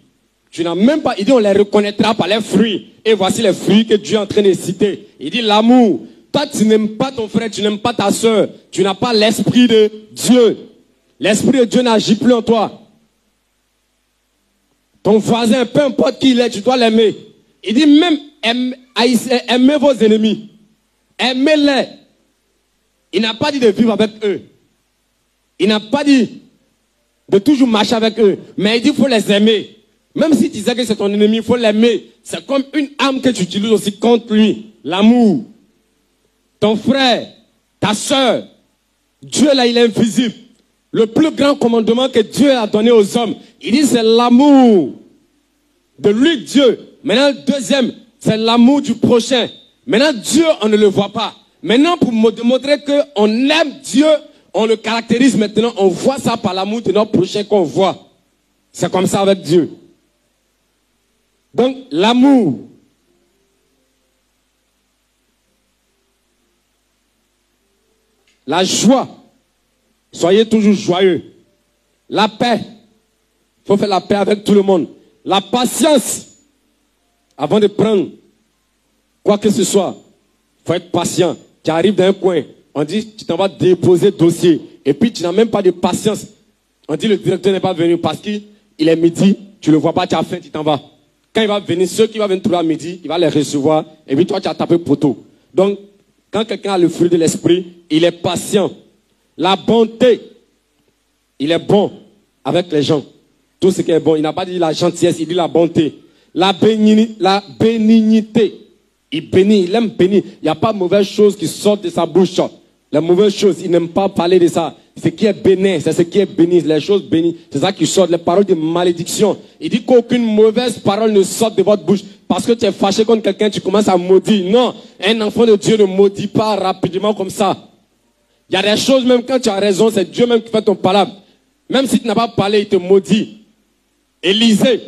tu n'as même pas, il dit, on les reconnaîtra par les fruits. Et voici les fruits que Dieu est en train de citer. Il dit l'amour. Toi, tu n'aimes pas ton frère, tu n'aimes pas ta soeur. Tu n'as pas l'esprit de Dieu. L'esprit de Dieu n'agit plus en toi. Ton voisin, peu importe qui il est, tu dois l'aimer. Il dit même aimez vos ennemis. Aimez-les. Il n'a pas dit de vivre avec eux. Il n'a pas dit de toujours marcher avec eux. Mais il dit faut les aimer. Même si tu disais que c'est ton ennemi, il faut l'aimer. C'est comme une arme que tu utilises aussi contre lui. L'amour. Ton frère, ta soeur. Dieu là, il est invisible. Le plus grand commandement que Dieu a donné aux hommes, il dit c'est l'amour de lui, Dieu. Maintenant, le deuxième, c'est l'amour du prochain. Maintenant, Dieu, on ne le voit pas. Maintenant, pour démontrer qu'on aime Dieu, on le caractérise maintenant, on voit ça par l'amour de notre prochain qu'on voit. C'est comme ça avec Dieu. Donc, l'amour. La joie. Soyez toujours joyeux. La paix. Il faut faire la paix avec tout le monde. La patience. Avant de prendre quoi que ce soit, il faut être patient. Tu arrives dans un coin, on dit tu t'en vas déposer dossier. Et puis tu n'as même pas de patience. On dit le directeur n'est pas venu parce qu'il est midi, tu le vois pas, tu as faim, tu t'en vas. Quand il va venir, ceux qui vont venir trouver à midi, il va les recevoir, et puis toi, tu as tapé poteau. Donc, quand quelqu'un a le fruit de l'esprit, il est patient. La bonté, il est bon avec les gens. Tout ce qui est bon. Il n'a pas dit la gentillesse, il dit la bonté. La, bénignité. Il bénit, il aime bénir. Il n'y a pas de mauvaise chose qui sort de sa bouche. La mauvaise chose, il n'aime pas parler de ça. Ce qui est béni, c'est ce qui est béni. Les choses bénies, c'est ça qui sort. Les paroles de malédiction. Il dit qu'aucune mauvaise parole ne sort de votre bouche. Parce que tu es fâché contre quelqu'un, tu commences à maudire. Non, un enfant de Dieu ne maudit pas rapidement comme ça. Il y a des choses, même quand tu as raison, c'est Dieu même qui fait ton palabre. Même si tu n'as pas parlé, il te maudit. Élisée,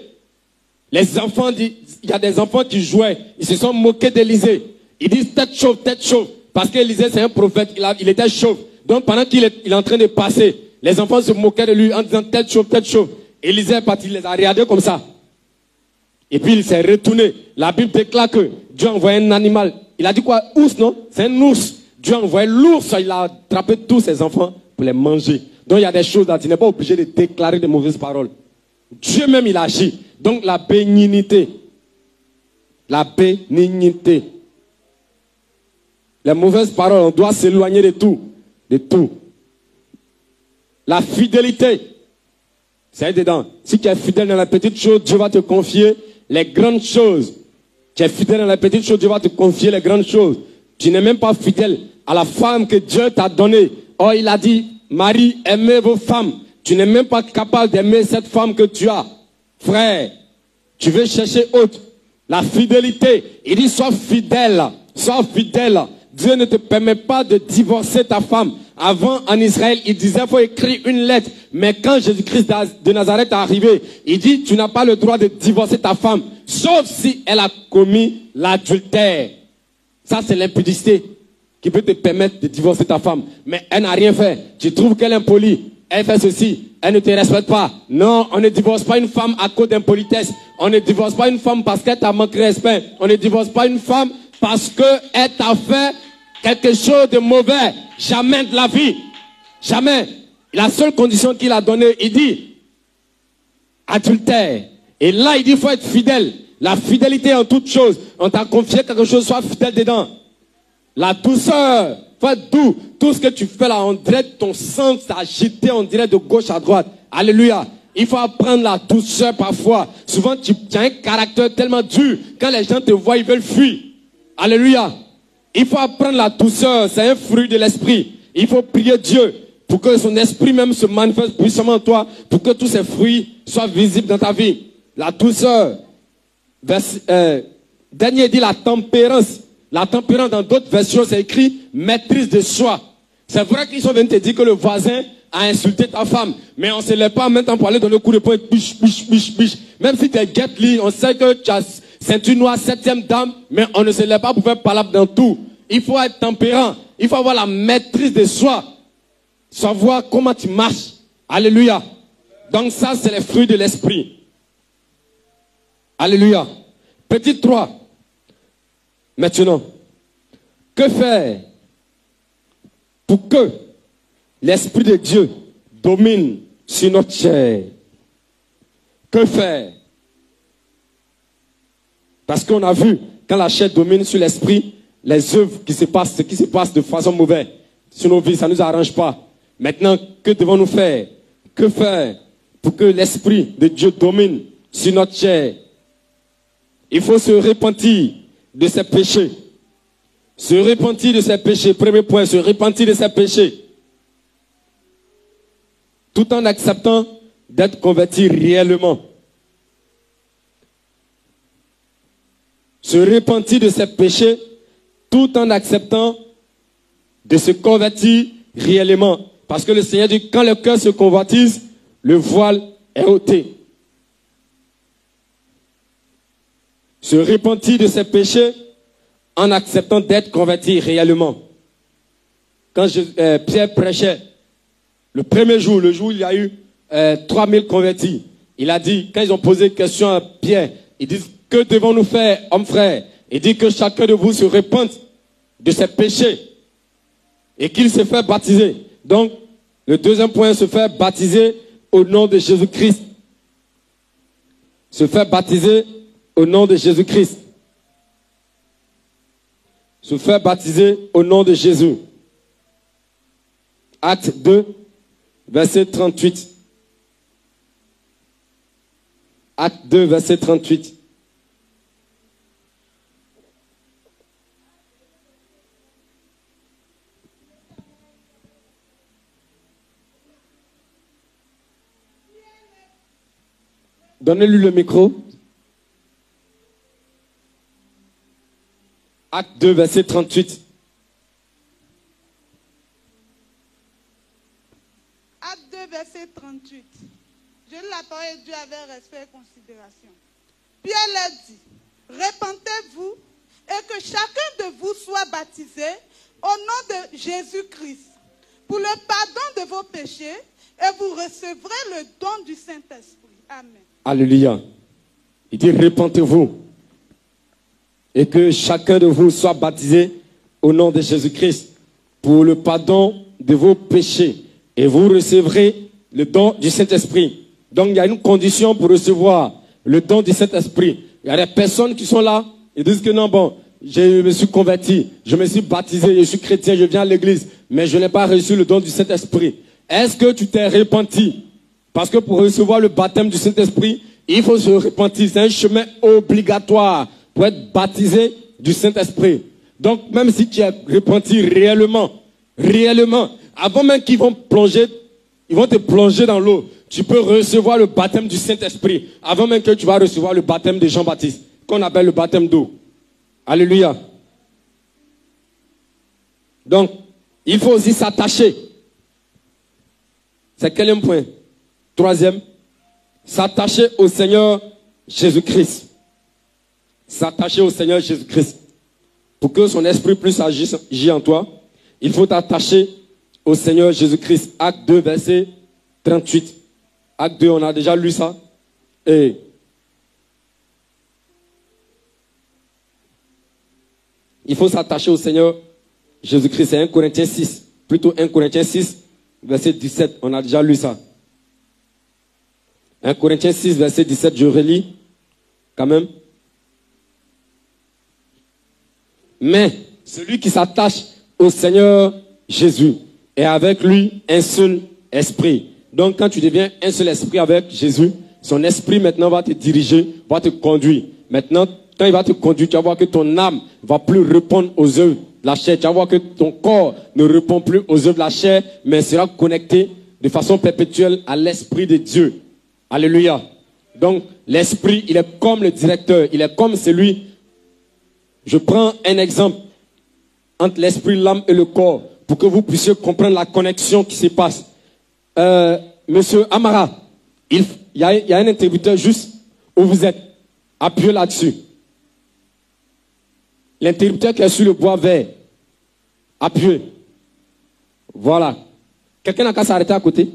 les enfants, il y a des enfants qui jouaient, ils se sont moqués d'Élisée. Ils disent tête chauve, tête chauve. Parce qu'Élisée, c'est un prophète, il, était chauve. Donc pendant qu'il est, en train de passer, les enfants se moquaient de lui en disant tête chauve, tête chauve. Élisée est parti, il les a regardés comme ça. Et puis il s'est retourné. La Bible déclare que Dieu a envoyé un animal. Il a dit quoi? Ours, non? C'est un ours. Dieu a envoyé l'ours, il a attrapé tous ses enfants pour les manger. Donc il y a des choses là, tu n'es pas obligé de déclarer de mauvaises paroles. Dieu même, il agit. Donc la bénignité. La bénignité. Les mauvaises paroles, on doit s'éloigner de tout. De tout. La fidélité. C'est dedans. Si tu es fidèle dans la petite chose, Dieu va te confier les grandes choses. Tu es fidèle dans la petite chose, Dieu va te confier les grandes choses. Tu n'es même pas fidèle à la femme que Dieu t'a donnée. Oh, il a dit, Marie, aimez vos femmes tu n'es même pas capable d'aimer cette femme que tu as. Frère, tu veux chercher autre. La fidélité. Il dit, sois fidèle. Sois fidèle. Dieu ne te permet pas de divorcer ta femme. Avant, en Israël, il disait, faut écrire une lettre. Mais quand Jésus-Christ de Nazareth est arrivé, il dit, tu n'as pas le droit de divorcer ta femme, sauf si elle a commis l'adultère. Ça, c'est l'impudicité qui peut te permettre de divorcer ta femme. Mais elle n'a rien fait. Tu trouves qu'elle est impolie elle fait ceci, elle ne te respecte pas. Non, on ne divorce pas une femme à cause d'impolitesse. On ne divorce pas une femme parce qu'elle t'a manqué respect. On ne divorce pas une femme parce qu'elle t'a fait quelque chose de mauvais. Jamais de la vie. Jamais. La seule condition qu'il a donnée, il dit, adultère. Et là, il dit, il faut être fidèle. La fidélité en toute chose. On t'a confié quelque chose, sois fidèle dedans. La douceur. Fais doux. Tout ce que tu fais là, on dirait ton sang s'agiter, on dirait de gauche à droite. Alléluia. Il faut apprendre la douceur parfois. Souvent, tu, as un caractère tellement dur. Quand les gens te voient, ils veulent fuir. Alléluia. Il faut apprendre la douceur. C'est un fruit de l'esprit. Il faut prier Dieu pour que son esprit même se manifeste puissamment en toi, pour que tous ces fruits soient visibles dans ta vie. La douceur. Euh, dernier dit la tempérance. La tempérance, dans d'autres versions, c'est écrit maîtrise de soi. C'est vrai qu'ils sont venus te dire que le voisin a insulté ta femme. Mais on ne se lève pas maintenant pour aller dans le coup de poing, biche, biche, biche, biche. Même si tu es get on sait que tu as ceinture noire, septième dame, mais on ne se lève pas pour faire parler dans tout. Il faut être tempérant. Il faut avoir la maîtrise de soi. Savoir comment tu marches. Alléluia. Donc ça, c'est les fruits de l'esprit. Alléluia. Petit 3. Maintenant, que faire pour que l'Esprit de Dieu domine sur notre chair? Que faire? Parce qu'on a vu, quand la chair domine sur l'Esprit, les œuvres qui se passent, ce qui se passe de façon mauvaise sur nos vies, ça ne nous arrange pas. Maintenant, que devons-nous faire? Que faire pour que l'Esprit de Dieu domine sur notre chair? Il faut se repentir de ses péchés. Se repentir de ses péchés. Premier point, se repentir de ses péchés. Tout en acceptant d'être converti réellement. Se repentir de ses péchés tout en acceptant de se convertir réellement. Parce que le Seigneur dit, quand le cœur se convertisse, le voile est ôté. se repentir de ses péchés en acceptant d'être converti réellement. Quand euh, Pierre prêchait, le premier jour, le jour où il y a eu euh, 3000 convertis, il a dit, quand ils ont posé question à Pierre, ils disent, que devons-nous faire, homme frère Il dit que chacun de vous se repente de ses péchés et qu'il se fait baptiser. Donc, le deuxième point, se faire baptiser au nom de Jésus-Christ. Se faire baptiser au nom de Jésus-Christ. Se faire baptiser au nom de Jésus. Acte 2, verset 38. Acte 2, verset 38. Donnez-lui le micro. Acte 2, verset 38. Acte 2, verset 38. Je lis la parole de Dieu avec respect et considération. Pierre leur dit, répentez-vous et que chacun de vous soit baptisé au nom de Jésus-Christ pour le pardon de vos péchés et vous recevrez le don du Saint-Esprit. Amen. Alléluia. Il dit, répentez-vous et que chacun de vous soit baptisé au nom de Jésus-Christ pour le pardon de vos péchés et vous recevrez le don du Saint-Esprit. Donc il y a une condition pour recevoir le don du Saint-Esprit. Il y a des personnes qui sont là et disent que non, bon, je me suis converti, je me suis baptisé, je suis chrétien, je viens à l'église, mais je n'ai pas reçu le don du Saint-Esprit. Est-ce que tu t'es repenti? Parce que pour recevoir le baptême du Saint-Esprit, il faut se repentir. C'est un chemin obligatoire pour être baptisé du Saint-Esprit. Donc, même si tu es repenti réellement, réellement, avant même qu'ils vont plonger, ils vont te plonger dans l'eau, tu peux recevoir le baptême du Saint-Esprit avant même que tu vas recevoir le baptême de Jean-Baptiste, qu'on appelle le baptême d'eau. Alléluia. Donc, il faut aussi s'attacher. C'est quel point? Troisième, s'attacher au Seigneur Jésus-Christ. S'attacher au Seigneur Jésus-Christ. Pour que son esprit puisse agir en toi, il faut t'attacher au Seigneur Jésus-Christ. Acte 2, verset 38. Acte 2, on a déjà lu ça. Et il faut s'attacher au Seigneur Jésus-Christ. C'est 1 Corinthiens 6. Plutôt 1 Corinthiens 6, verset 17. On a déjà lu ça. 1 Corinthiens 6, verset 17, je relis quand même. Mais celui qui s'attache au Seigneur Jésus est avec lui un seul esprit. Donc quand tu deviens un seul esprit avec Jésus, son esprit maintenant va te diriger, va te conduire. Maintenant, quand il va te conduire, tu vas voir que ton âme va plus répondre aux œuvres de la chair. Tu vas voir que ton corps ne répond plus aux œuvres de la chair, mais sera connecté de façon perpétuelle à l'esprit de Dieu. Alléluia. Donc, l'esprit, il est comme le directeur, il est comme celui. Je prends un exemple entre l'esprit, l'âme et le corps pour que vous puissiez comprendre la connexion qui se passe. Euh, monsieur Amara, il, y a, y a un interrupteur juste où vous êtes. Appuyez là-dessus. L'interrupteur qui est sur le bois vert. Appuyez. Voilà. Quelqu'un n'a qu'à s'arrêter à côté.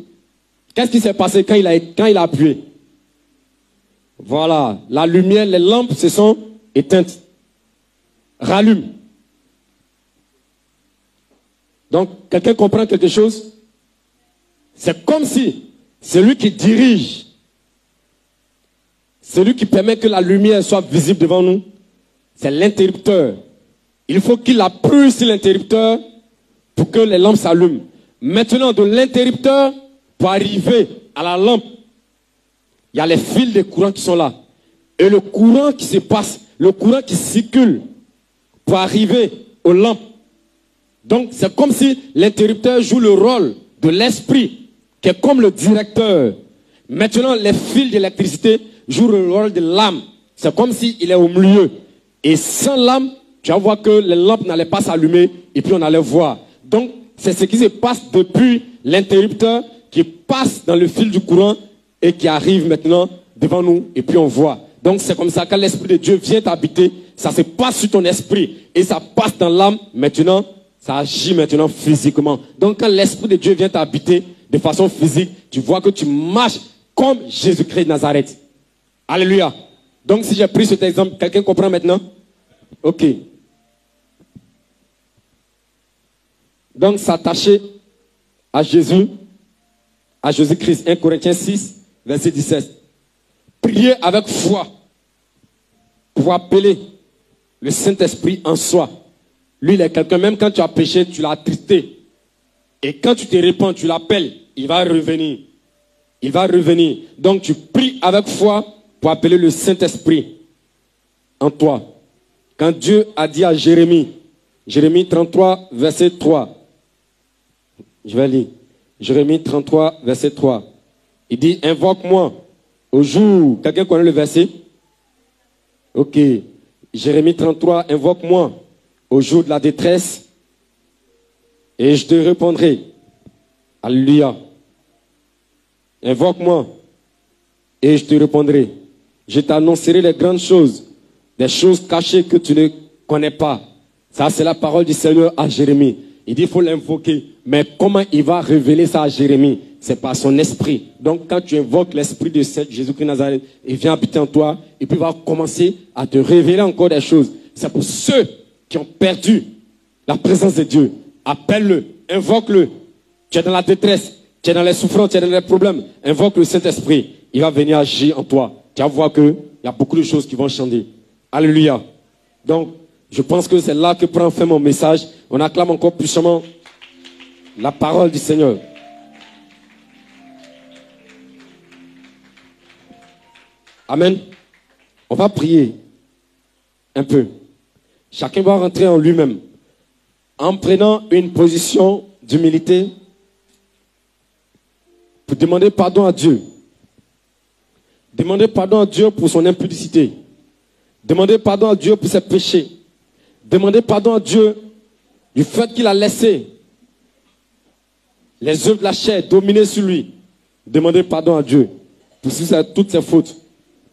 Qu'est-ce qui s'est passé quand il, a, quand appuyé? Voilà. La lumière, les lampes se sont éteintes. Rallume. Donc, quelqu'un comprend quelque chose? C'est comme si celui qui dirige, celui qui permet que la lumière soit visible devant nous, c'est l'interrupteur. Il faut qu'il appuie sur l'interrupteur pour que les lampes s'allument. Maintenant, de l'interrupteur, pour arriver à la lampe, il y a les fils de courant qui sont là. Et le courant qui se passe, le courant qui circule pour arriver aux lampes. Donc, c'est comme si l'interrupteur joue le rôle de l'esprit, qui est comme le directeur. Maintenant, les fils d'électricité jouent le rôle de l'âme. C'est comme s'il est au milieu. Et sans l'âme, tu vas voir que les lampes n'allaient pas s'allumer et puis on allait voir. Donc, c'est ce qui se passe depuis l'interrupteur passe dans le fil du courant et qui arrive maintenant devant nous et puis on voit. Donc c'est comme ça quand l'Esprit de Dieu vient t'habiter, ça se passe sur ton esprit et ça passe dans l'âme. Maintenant, ça agit maintenant physiquement. Donc quand l'Esprit de Dieu vient t'habiter de façon physique, tu vois que tu marches comme Jésus-Christ de Nazareth. Alléluia. Donc si j'ai pris cet exemple, quelqu'un comprend maintenant? Ok. Donc s'attacher à Jésus, à Jésus-Christ. 1 Corinthiens 6, verset 17. prier avec foi pour appeler le Saint-Esprit en soi. Lui, il est quelqu'un, même quand tu as péché, tu l'as attristé. Et quand tu te répands, tu l'appelles, il va revenir. Il va revenir. Donc tu pries avec foi pour appeler le Saint-Esprit en toi. Quand Dieu a dit à Jérémie, Jérémie 33, verset 3, je vais lire. Jérémie 33, verset 3. Il dit, invoque-moi au jour. Quelqu'un connaît le verset? Ok. Jérémie 33, invoque-moi au jour de la détresse et je te répondrai. Alléluia. Invoque-moi et je te répondrai. Je t'annoncerai les grandes choses, des choses cachées que tu ne connais pas. Ça, c'est la parole du Seigneur à Jérémie. Il dit, il faut l'invoquer. Mais comment il va révéler ça à Jérémie? C'est par son esprit. Donc, quand tu invoques l'esprit de Jésus-Christ Nazareth, il vient habiter en toi, et puis il va commencer à te révéler encore des choses. C'est pour ceux qui ont perdu la présence de Dieu. Appelle-le, invoque-le. Tu es dans la détresse, tu es dans les souffrances, tu es dans les problèmes. Invoque le Saint-Esprit. Il va venir agir en toi. Tu vas voir qu'il y a beaucoup de choses qui vont changer. Alléluia. Donc, je pense que c'est là que prend fin mon message. On acclame encore puissamment la parole du Seigneur. Amen. On va prier un peu. Chacun va rentrer en lui-même en prenant une position d'humilité pour demander pardon à Dieu. Demander pardon à Dieu pour son impudicité. Demander pardon à Dieu pour ses péchés. Demander pardon à Dieu du fait qu'il a laissé les œuvres de la chair dominer sur lui. Demandez pardon à Dieu pour toutes ses fautes.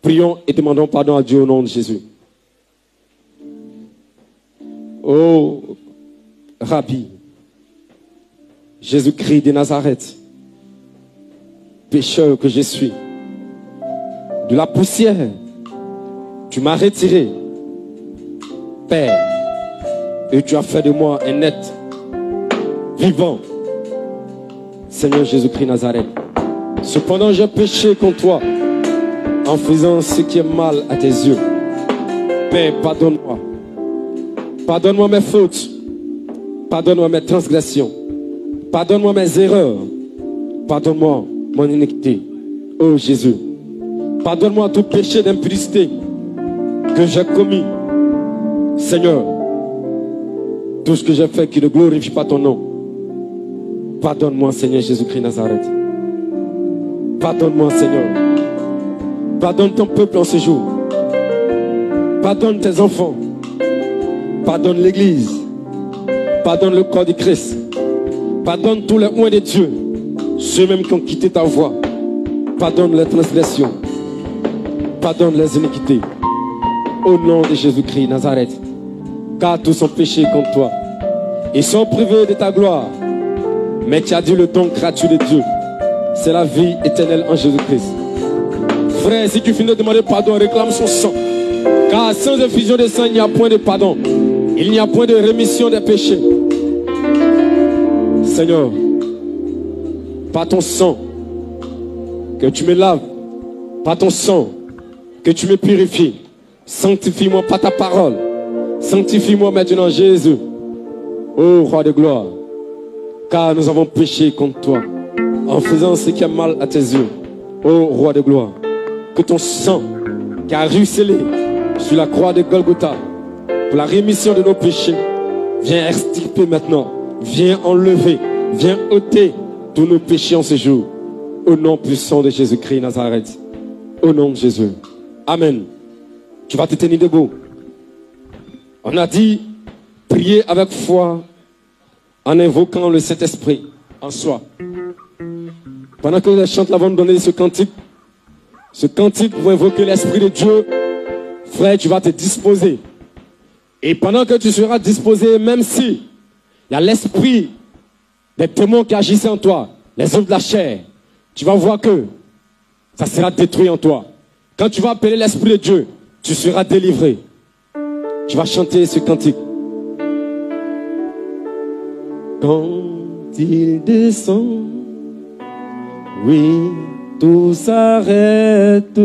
Prions et demandons pardon à Dieu au nom de Jésus. Oh, Rabbi, Jésus-Christ de Nazareth, pécheur que je suis, de la poussière, tu m'as retiré, Père, et tu as fait de moi un être vivant, Seigneur Jésus-Christ Nazareth. Cependant, j'ai péché contre toi en faisant ce qui est mal à tes yeux. Père, pardonne-moi. Pardonne-moi mes fautes. Pardonne-moi mes transgressions. Pardonne-moi mes erreurs. Pardonne-moi mon iniquité. Oh Jésus. Pardonne-moi tout péché d'impudicité que j'ai commis. Seigneur, tout ce que j'ai fait qui ne glorifie pas ton nom. Pardonne-moi, Seigneur Jésus-Christ Nazareth. Pardonne-moi, Seigneur. Pardonne ton peuple en ce jour. Pardonne tes enfants. Pardonne l'Église. Pardonne le corps du Christ. Pardonne tous les oins de Dieu. Ceux-mêmes qui ont quitté ta voie. Pardonne les transgressions. Pardonne les iniquités. Au nom de Jésus-Christ, Nazareth. Car tous sont péchés contre toi. Ils sont privés de ta gloire. Mais tu as dit le don gratuit de Dieu. C'est la vie éternelle en Jésus-Christ. Frère, si tu finis de demander pardon, réclame son sang. Car sans effusion de sang, il n'y a point de pardon. Il n'y a point de rémission des péchés. Seigneur, par ton sang, que tu me laves, par ton sang, que tu me purifies. Sanctifie-moi par ta parole. Sanctifie-moi maintenant, Jésus. Ô roi de gloire, car nous avons péché contre toi en faisant ce qui a mal à tes yeux. Ô roi de gloire, que ton sang qui a ruisselé sur la croix de Golgotha pour la rémission de nos péchés, viens extirper maintenant, viens enlever, viens ôter tous nos péchés en ce jour. Au nom puissant de Jésus-Christ Nazareth. Au nom de Jésus. Amen. Tu vas te tenir debout. On a dit, prier avec foi en invoquant le Saint-Esprit en soi. Pendant que les chants vont nous donner ce cantique, ce cantique pour invoquer l'Esprit de Dieu, frère, tu vas te disposer. Et pendant que tu seras disposé, même si il y a l'esprit des démons qui agissent en toi, les œuvres de la chair, tu vas voir que ça sera détruit en toi. Quand tu vas appeler l'Esprit de Dieu, tu seras délivré. Tu vas chanter ce cantique. Quand il descend, oui, tout s'arrête.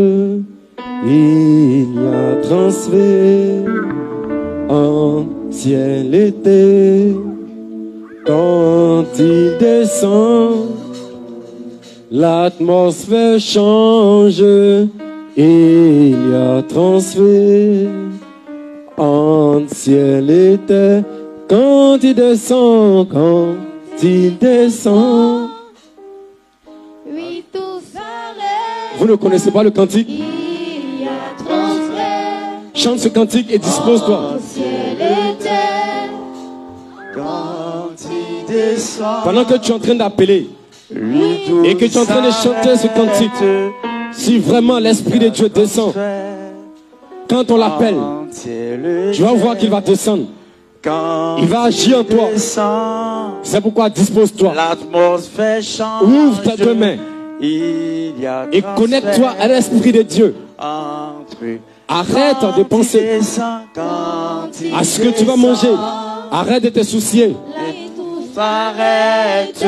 Il y a transfert en ciel été. Quand il descend, l'atmosphère change. Il y a transfert en ciel terre. Quand il descend, quand il descend. Oui, tout s'arrête. Vous ne connaissez pas le cantique? Il y a transfert Chante ce cantique et dispose-toi. Pendant que tu es en train d'appeler, Et que tu es en train de chanter ce cantique. si vraiment l'Esprit de Dieu descend, quand on l'appelle, tu vas voir qu'il va descendre. Quand Il va agir en toi. C'est pourquoi dispose-toi. l'atmosphère change. Ouvre tes deux mains Il y a et connecte-toi à l'Esprit de Dieu. entre Arrête de penser à ce que tu vas manger. Arrête de te soucier. S'arrête,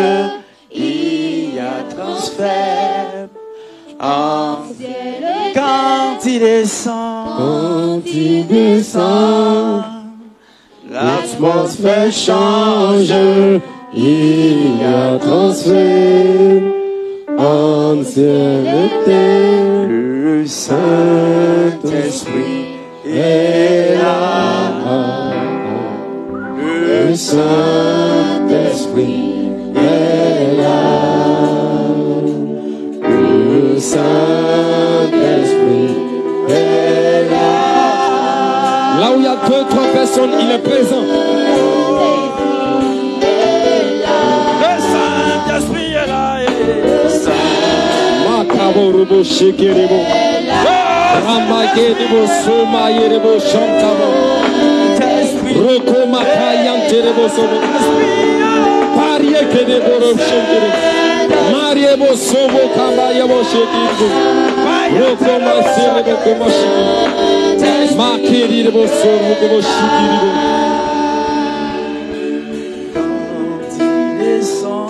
il y a transfert quand il descend, Quand il descend, l'atmosphère change, il y a transfert en ciel le Saint-Esprit est là, Saint-Esprit personnes, il est présent. le Saint-Esprit est là, shantabo. Roko makayanterebo sobo. Mariebo sobo kabayebo shekirebo. Roko sobo descend,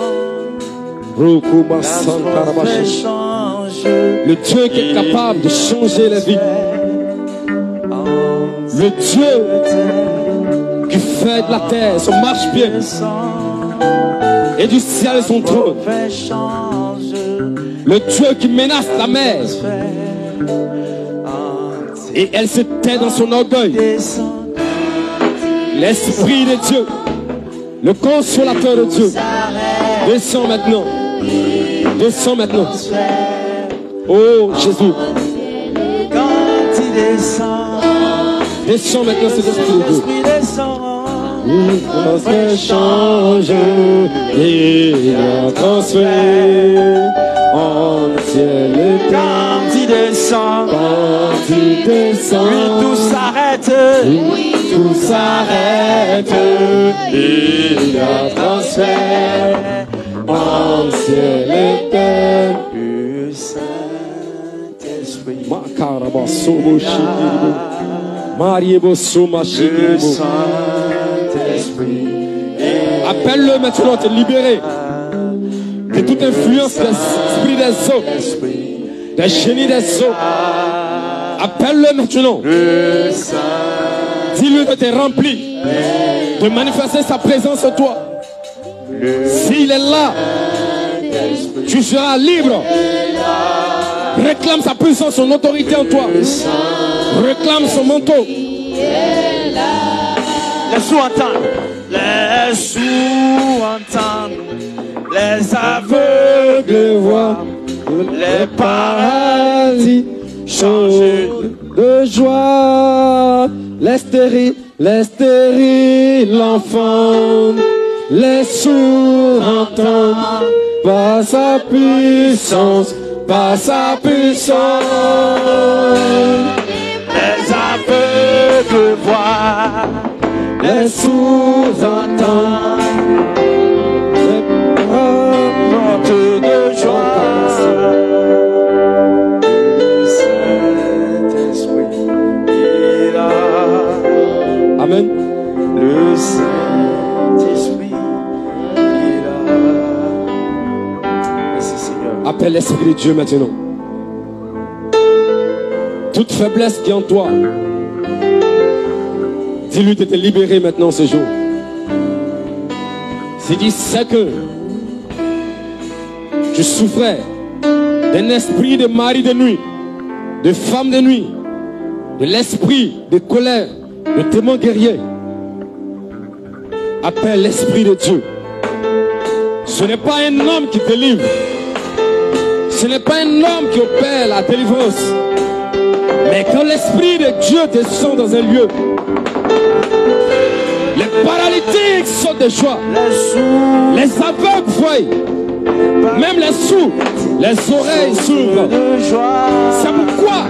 Roko masankaraba l'atmosphère shekere. change, Le Dieu qui est capable de changer la vie. Le Dieu qui fait de la terre son marche-pied et du ciel son trône. Le Dieu qui menace la mer et elle se tait dans son orgueil. L'Esprit de Dieu, le consolateur de Dieu, descend maintenant. Descend maintenant. Oh Jésus, quand il descend, descend maintenant cet Esprit de Dieu. Descend, L'atmosphère change et la transfert en ciel et quand il descend, Quand il descend, oui, tout s'arrête, tout s'arrête. Il y a transfert en ciel et terre. Saint-Esprit, shikiribo. Mariebo soma le shikiribo. Saint-Esprit, Appelle-le maintenant à te libérer de toute influence des esprits des eaux, Esprit, des génies des eaux. Appelle-le maintenant. Dis-lui de te remplir, de manifester sa présence en toi. S'il est là, tu seras libre. Réclame sa puissance, son autorité en toi. Réclame son manteau. les sous entendent, les sous entendent, les aveugles Aveugle voix, les paradis changent de joie. Les stériles, les stériles enfants, les sourds entendent par sa puissance, par sa puissance. les aveugles voient, Les paradis porte de joie. Le Saint-Esprit est là. Amen. Le Saint-Esprit est là. Merci Seigneur. Appelle l'Esprit de Dieu maintenant. Toute faiblesse qui est en toi, dis-lui de te libérer maintenant ce jour. Si tu sais que tu souffrais d'un esprit de mari de nuit, de femme de nuit, de l'esprit de colère, de témoin guerrier, appelle l'Esprit de Dieu. Ce n'est pas un homme qui te livre. Ce n'est pas un homme qui opère la délivrance. Mais quand l'Esprit de Dieu descend dans un lieu, les paralytiques sautent de joie. Les aveugles voient. Même les sourds, les oreilles s'ouvrent. C'est pourquoi,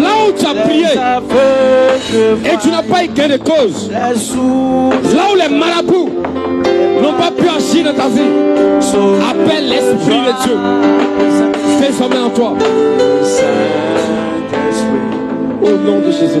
là où tu as prié et tu n'as pas eu gain de cause, là où les marabouts n'ont pas pu agir dans ta vie, sont appelle l'Esprit de Dieu désormais en toi. Au nom de Jésus.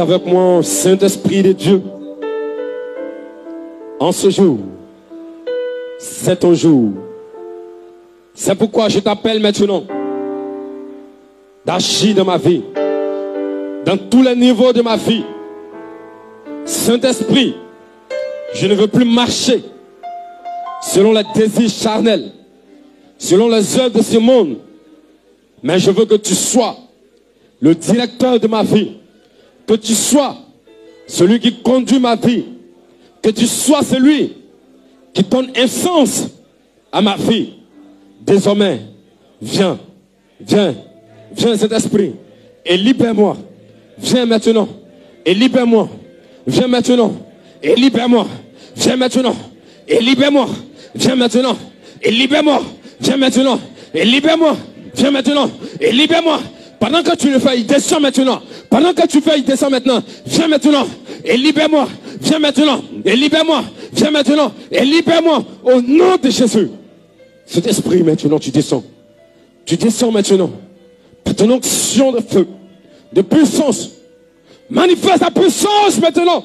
Avec moi, Saint-Esprit de Dieu, en ce jour, c'est ton jour. C'est pourquoi je t'appelle maintenant d'agir dans ma vie, dans tous les niveaux de ma vie. Saint-Esprit, je ne veux plus marcher selon les désirs charnels, selon les œuvres de ce monde, mais je veux que tu sois le directeur de ma vie que tu sois celui qui conduit ma vie, que tu sois celui qui donne un sens à ma vie. Désormais, viens, viens, viens cet esprit et libère-moi. Viens maintenant et libère-moi. Viens maintenant et libère-moi. Viens maintenant et libère-moi. Viens maintenant et libère-moi. Viens maintenant et libère-moi. Viens maintenant et libère-moi. Pendant que tu le fais, il descend maintenant. Pendant que tu fais, il descend maintenant. Viens maintenant et libère-moi. Viens maintenant et libère-moi. Viens maintenant et libère-moi. Au nom de Jésus. Cet esprit maintenant, tu descends. Tu descends maintenant. Par ton onction de feu, de puissance. Manifeste ta puissance maintenant.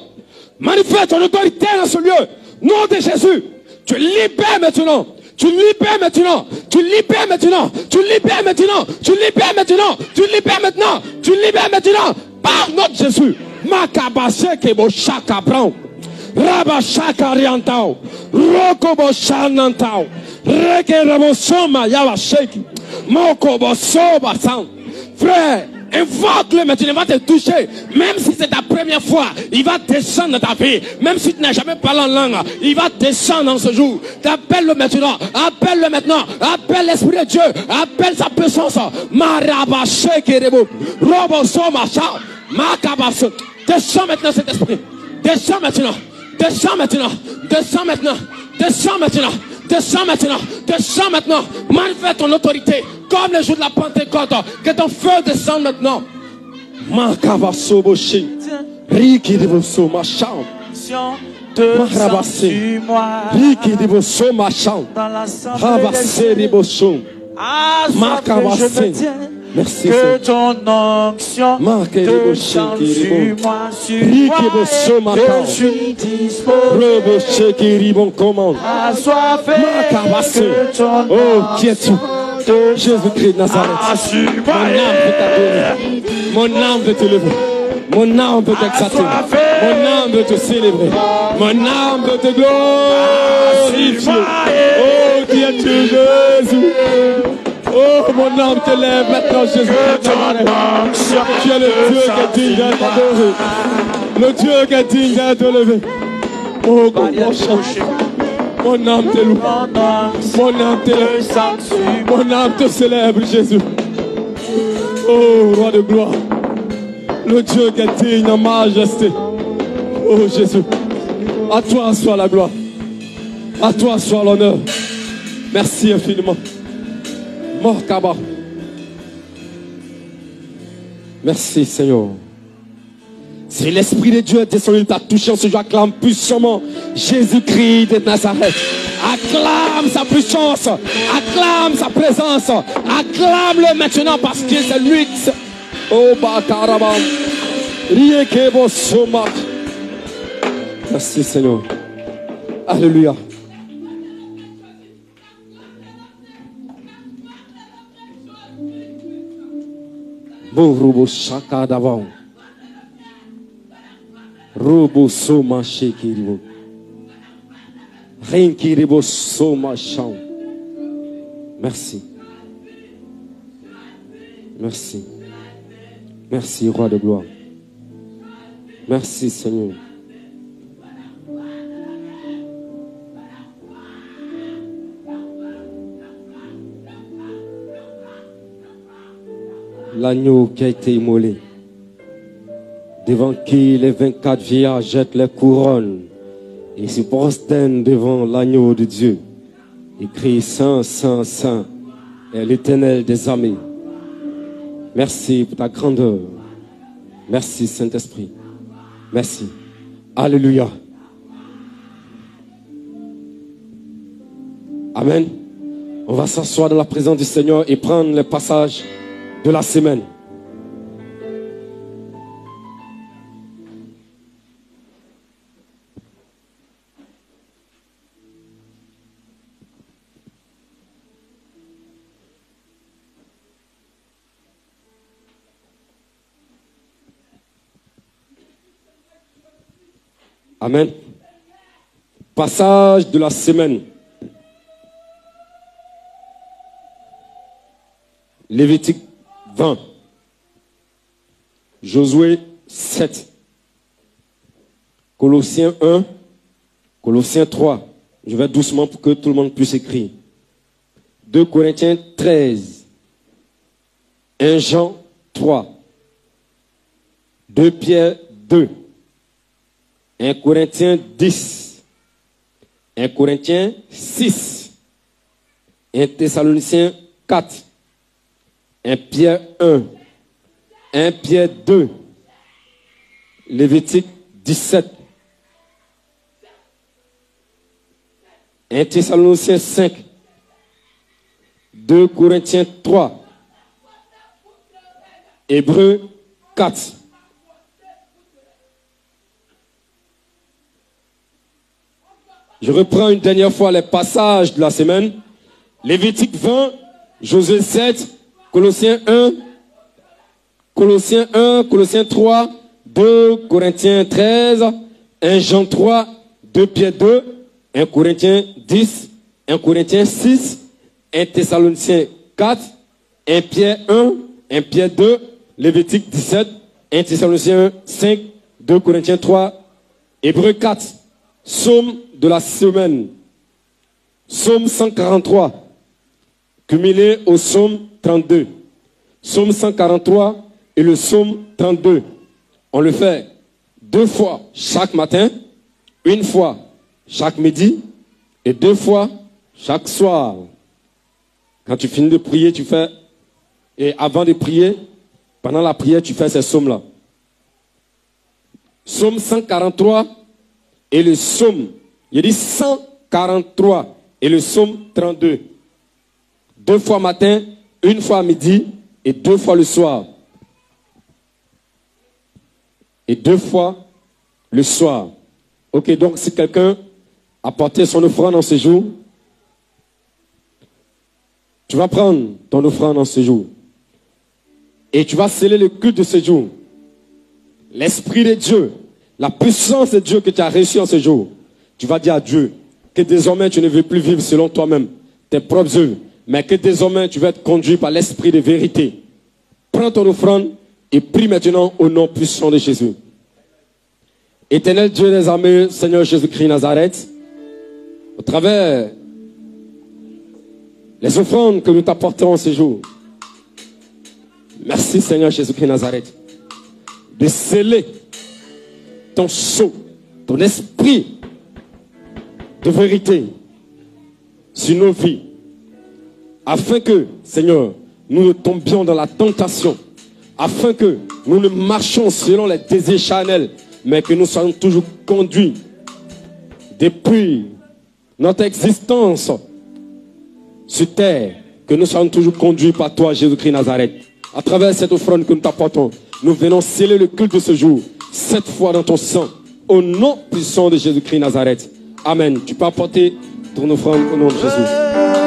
Manifeste ton autorité dans ce lieu. Nom de Jésus. Tu libères maintenant. Tu libères maintenant. Tu libères maintenant. Tu libères maintenant. Tu libères maintenant. Tu libères maintenant. Tu libères maintenant. Par notre Jésus. Makabase kebo shaka brown. Rabashaka riantao. Rokobo shanantao. Reke rabosoma yawa sheki. Mokobo soba. Frère, invoque-le maintenant, il va te toucher. Même si c'est ta première fois, il va descendre dans ta vie. Même si tu n'as jamais parlé en langue, il va descendre en ce jour. Appelle-le maintenant, appelle-le maintenant, appelle l'Esprit de Dieu, appelle sa puissance. Marabache kerebo, robo soma chao, makabaso. Descends maintenant cet esprit. Descends maintenant. Descends maintenant. Descends maintenant. Descends maintenant. Descends maintenant. Descends maintenant. Manifeste ton autorité. Comme le jour de la Pentecôte. Que ton feu descende maintenant. Makabaso boshi. Riki devoso macham. moi Riki devoso macham. des devoso. Ah, Merci Que ton onction descende shekeribo. sur moi, sur moi, je suis disposé Makabase. que ton Oh, qui es-tu? onction Jésus-Christ de Nazareth. Ah, Mon âme veut t'adorer. Mon âme veut te lever. Mon âme veut t'exalter. Mon âme veut te célébrer. Mon âme veut te glorifier. Oh, qui es-tu, Jésus? Mon âme te lève maintenant, Jésus. Tu es le Dieu qui est digne d'être adoré. Le Dieu qui est digne d'être levé. Oh, mon chant. Mon âme te loue. Mon âme te lève. Mon âme te célèbre, Jésus. Oh, roi de gloire. Le Dieu qui est digne en majesté. Oh, Jésus. À toi soit la gloire. À toi soit l'honneur. Merci infiniment. Merci Seigneur. Si l'Esprit de Dieu descendu, t'a touché en ce jour, acclame puissamment Jésus-Christ de Nazareth. Acclame sa puissance, acclame sa présence, acclame-le maintenant parce que c'est lui Oh, Bakaraba. Riekebo Soma. Merci Seigneur. Alléluia. Chaka d'avant. Robo soma shekiribo. Rinkiribo soma chant. Merci. Merci. Merci, roi de gloire. Merci, Seigneur. L'agneau qui a été immolé, devant qui les 24 vieillards jettent les couronnes et se prosternent devant l'agneau de Dieu et crient Saint, Saint, Saint est l'éternel des armées. Merci pour ta grandeur. Merci Saint-Esprit. Merci. Alléluia. Amen. On va s'asseoir dans la présence du Seigneur et prendre les passages de la semaine. Amen. Passage de la semaine. Lévitique 20. Josué 7. Colossiens 1. Colossiens 3. Je vais doucement pour que tout le monde puisse écrire. 2 Corinthiens 13. 1 Jean 3. 2 Pierre 2. 1 Corinthiens 10. 1 Corinthiens 6. 1 Thessaloniciens 4. 1 Pierre 1. 1 Pierre 2. Lévitique 17. 1 Thessaloniciens 5. 2 Corinthiens 3. Hébreux 4. Je reprends une dernière fois les passages de la semaine. Lévitique 20, Josué 7, Colossiens 1, Colossiens 1, Colossiens 3, 2 Corinthiens 13, 1 Jean 3, 2 Pierre 2, 1 Corinthiens 10, 1 Corinthiens 6, 1 Thessaloniciens 4, 1 Pierre 1, 1 Pierre 2, Lévitique 17, 1 Thessaloniciens 5, 2 Corinthiens 3, Hébreux 4, Psaume de la semaine. Psaume 143, cumulé au psaume 32. Psaume 143 et le psaume 32. On le fait deux fois chaque matin, une fois chaque midi et deux fois chaque soir. Quand tu finis de prier, tu fais, et avant de prier, pendant la prière, tu fais ces psaumes-là. Psaume 143 et le psaume, il dit 143 et le psaume 32. Deux fois matin, une fois à midi et deux fois le soir. Et deux fois le soir. Ok, donc si quelqu'un a son offrande en ce jour, tu vas prendre ton offrande en ce jour. Et tu vas sceller le culte de ce jour. L'Esprit de Dieu, la puissance de Dieu que tu as reçue en ce jour. Tu vas dire à Dieu que désormais tu ne veux plus vivre selon toi-même, tes propres œuvres, mais que désormais tu vas être conduit par l'Esprit de vérité. Prends ton offrande et prie maintenant au nom puissant de Jésus. Éternel Dieu des armées, Seigneur Jésus-Christ Nazareth, au travers les offrandes que nous t'apportons ce jour. Merci Seigneur Jésus-Christ Nazareth de sceller ton sceau, ton esprit de vérité sur nos vies. Afin que, Seigneur, nous ne tombions dans la tentation, afin que nous ne marchions selon les désirs charnels, mais que nous soyons toujours conduits depuis notre existence sur terre, que nous soyons toujours conduits par toi, Jésus-Christ Nazareth. À travers cette offrande que nous t'apportons, nous venons sceller le culte de ce jour, cette fois dans ton sang, au nom puissant de Jésus-Christ Nazareth. Amen. Tu peux apporter ton offrande au nom de Jésus.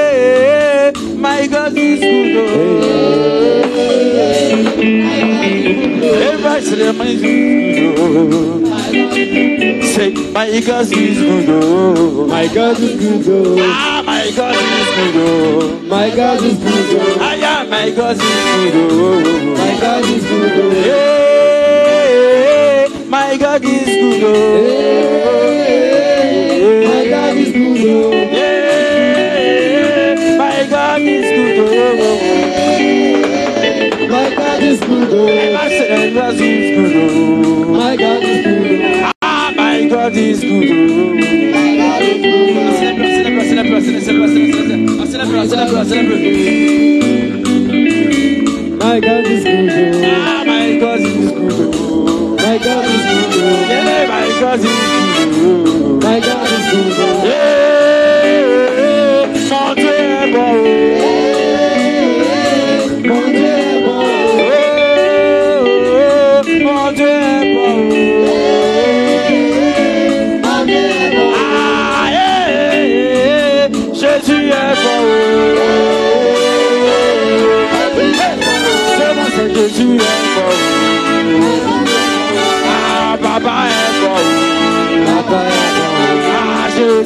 Eh, my God is good. My God is good. Ah, my God is good. My God is good. Ah, yeah, my God is good. My God is good. Yeah. My God is good. Oh. My God is good. oh. Hey, my God is good. Oh. My God is good. oh. My God is good. Oh. My God is good. said, God is good. Oh. My God is good. oh. Ah, my because he's good. My God is good. Yeah.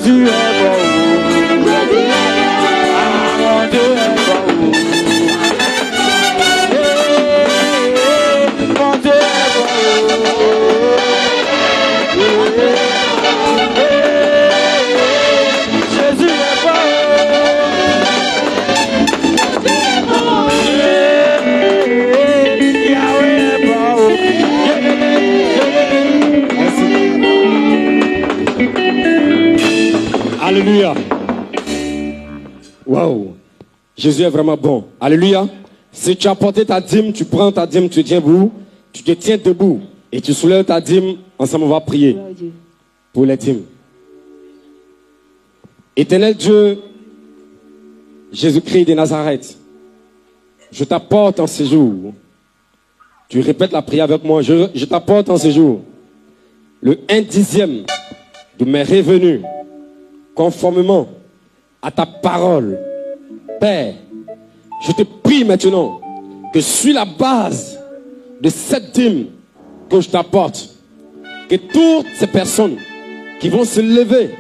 Ah, Jésus Alléluia. Waouh. Jésus est vraiment bon. Alléluia. Si tu as porté ta dîme, tu prends ta dîme, tu tiens debout, tu te tiens debout et tu soulèves ta dîme. Ensemble, on va prier pour les dîmes. Éternel Dieu, Jésus-Christ de Nazareth, je t'apporte en ce jour. Tu répètes la prière avec moi. Je, t'apporte en ce jour le un dixième de mes revenus conformément à ta parole. Père, je te prie maintenant que sur la base de cette dîme que je t'apporte, que toutes ces personnes qui vont se lever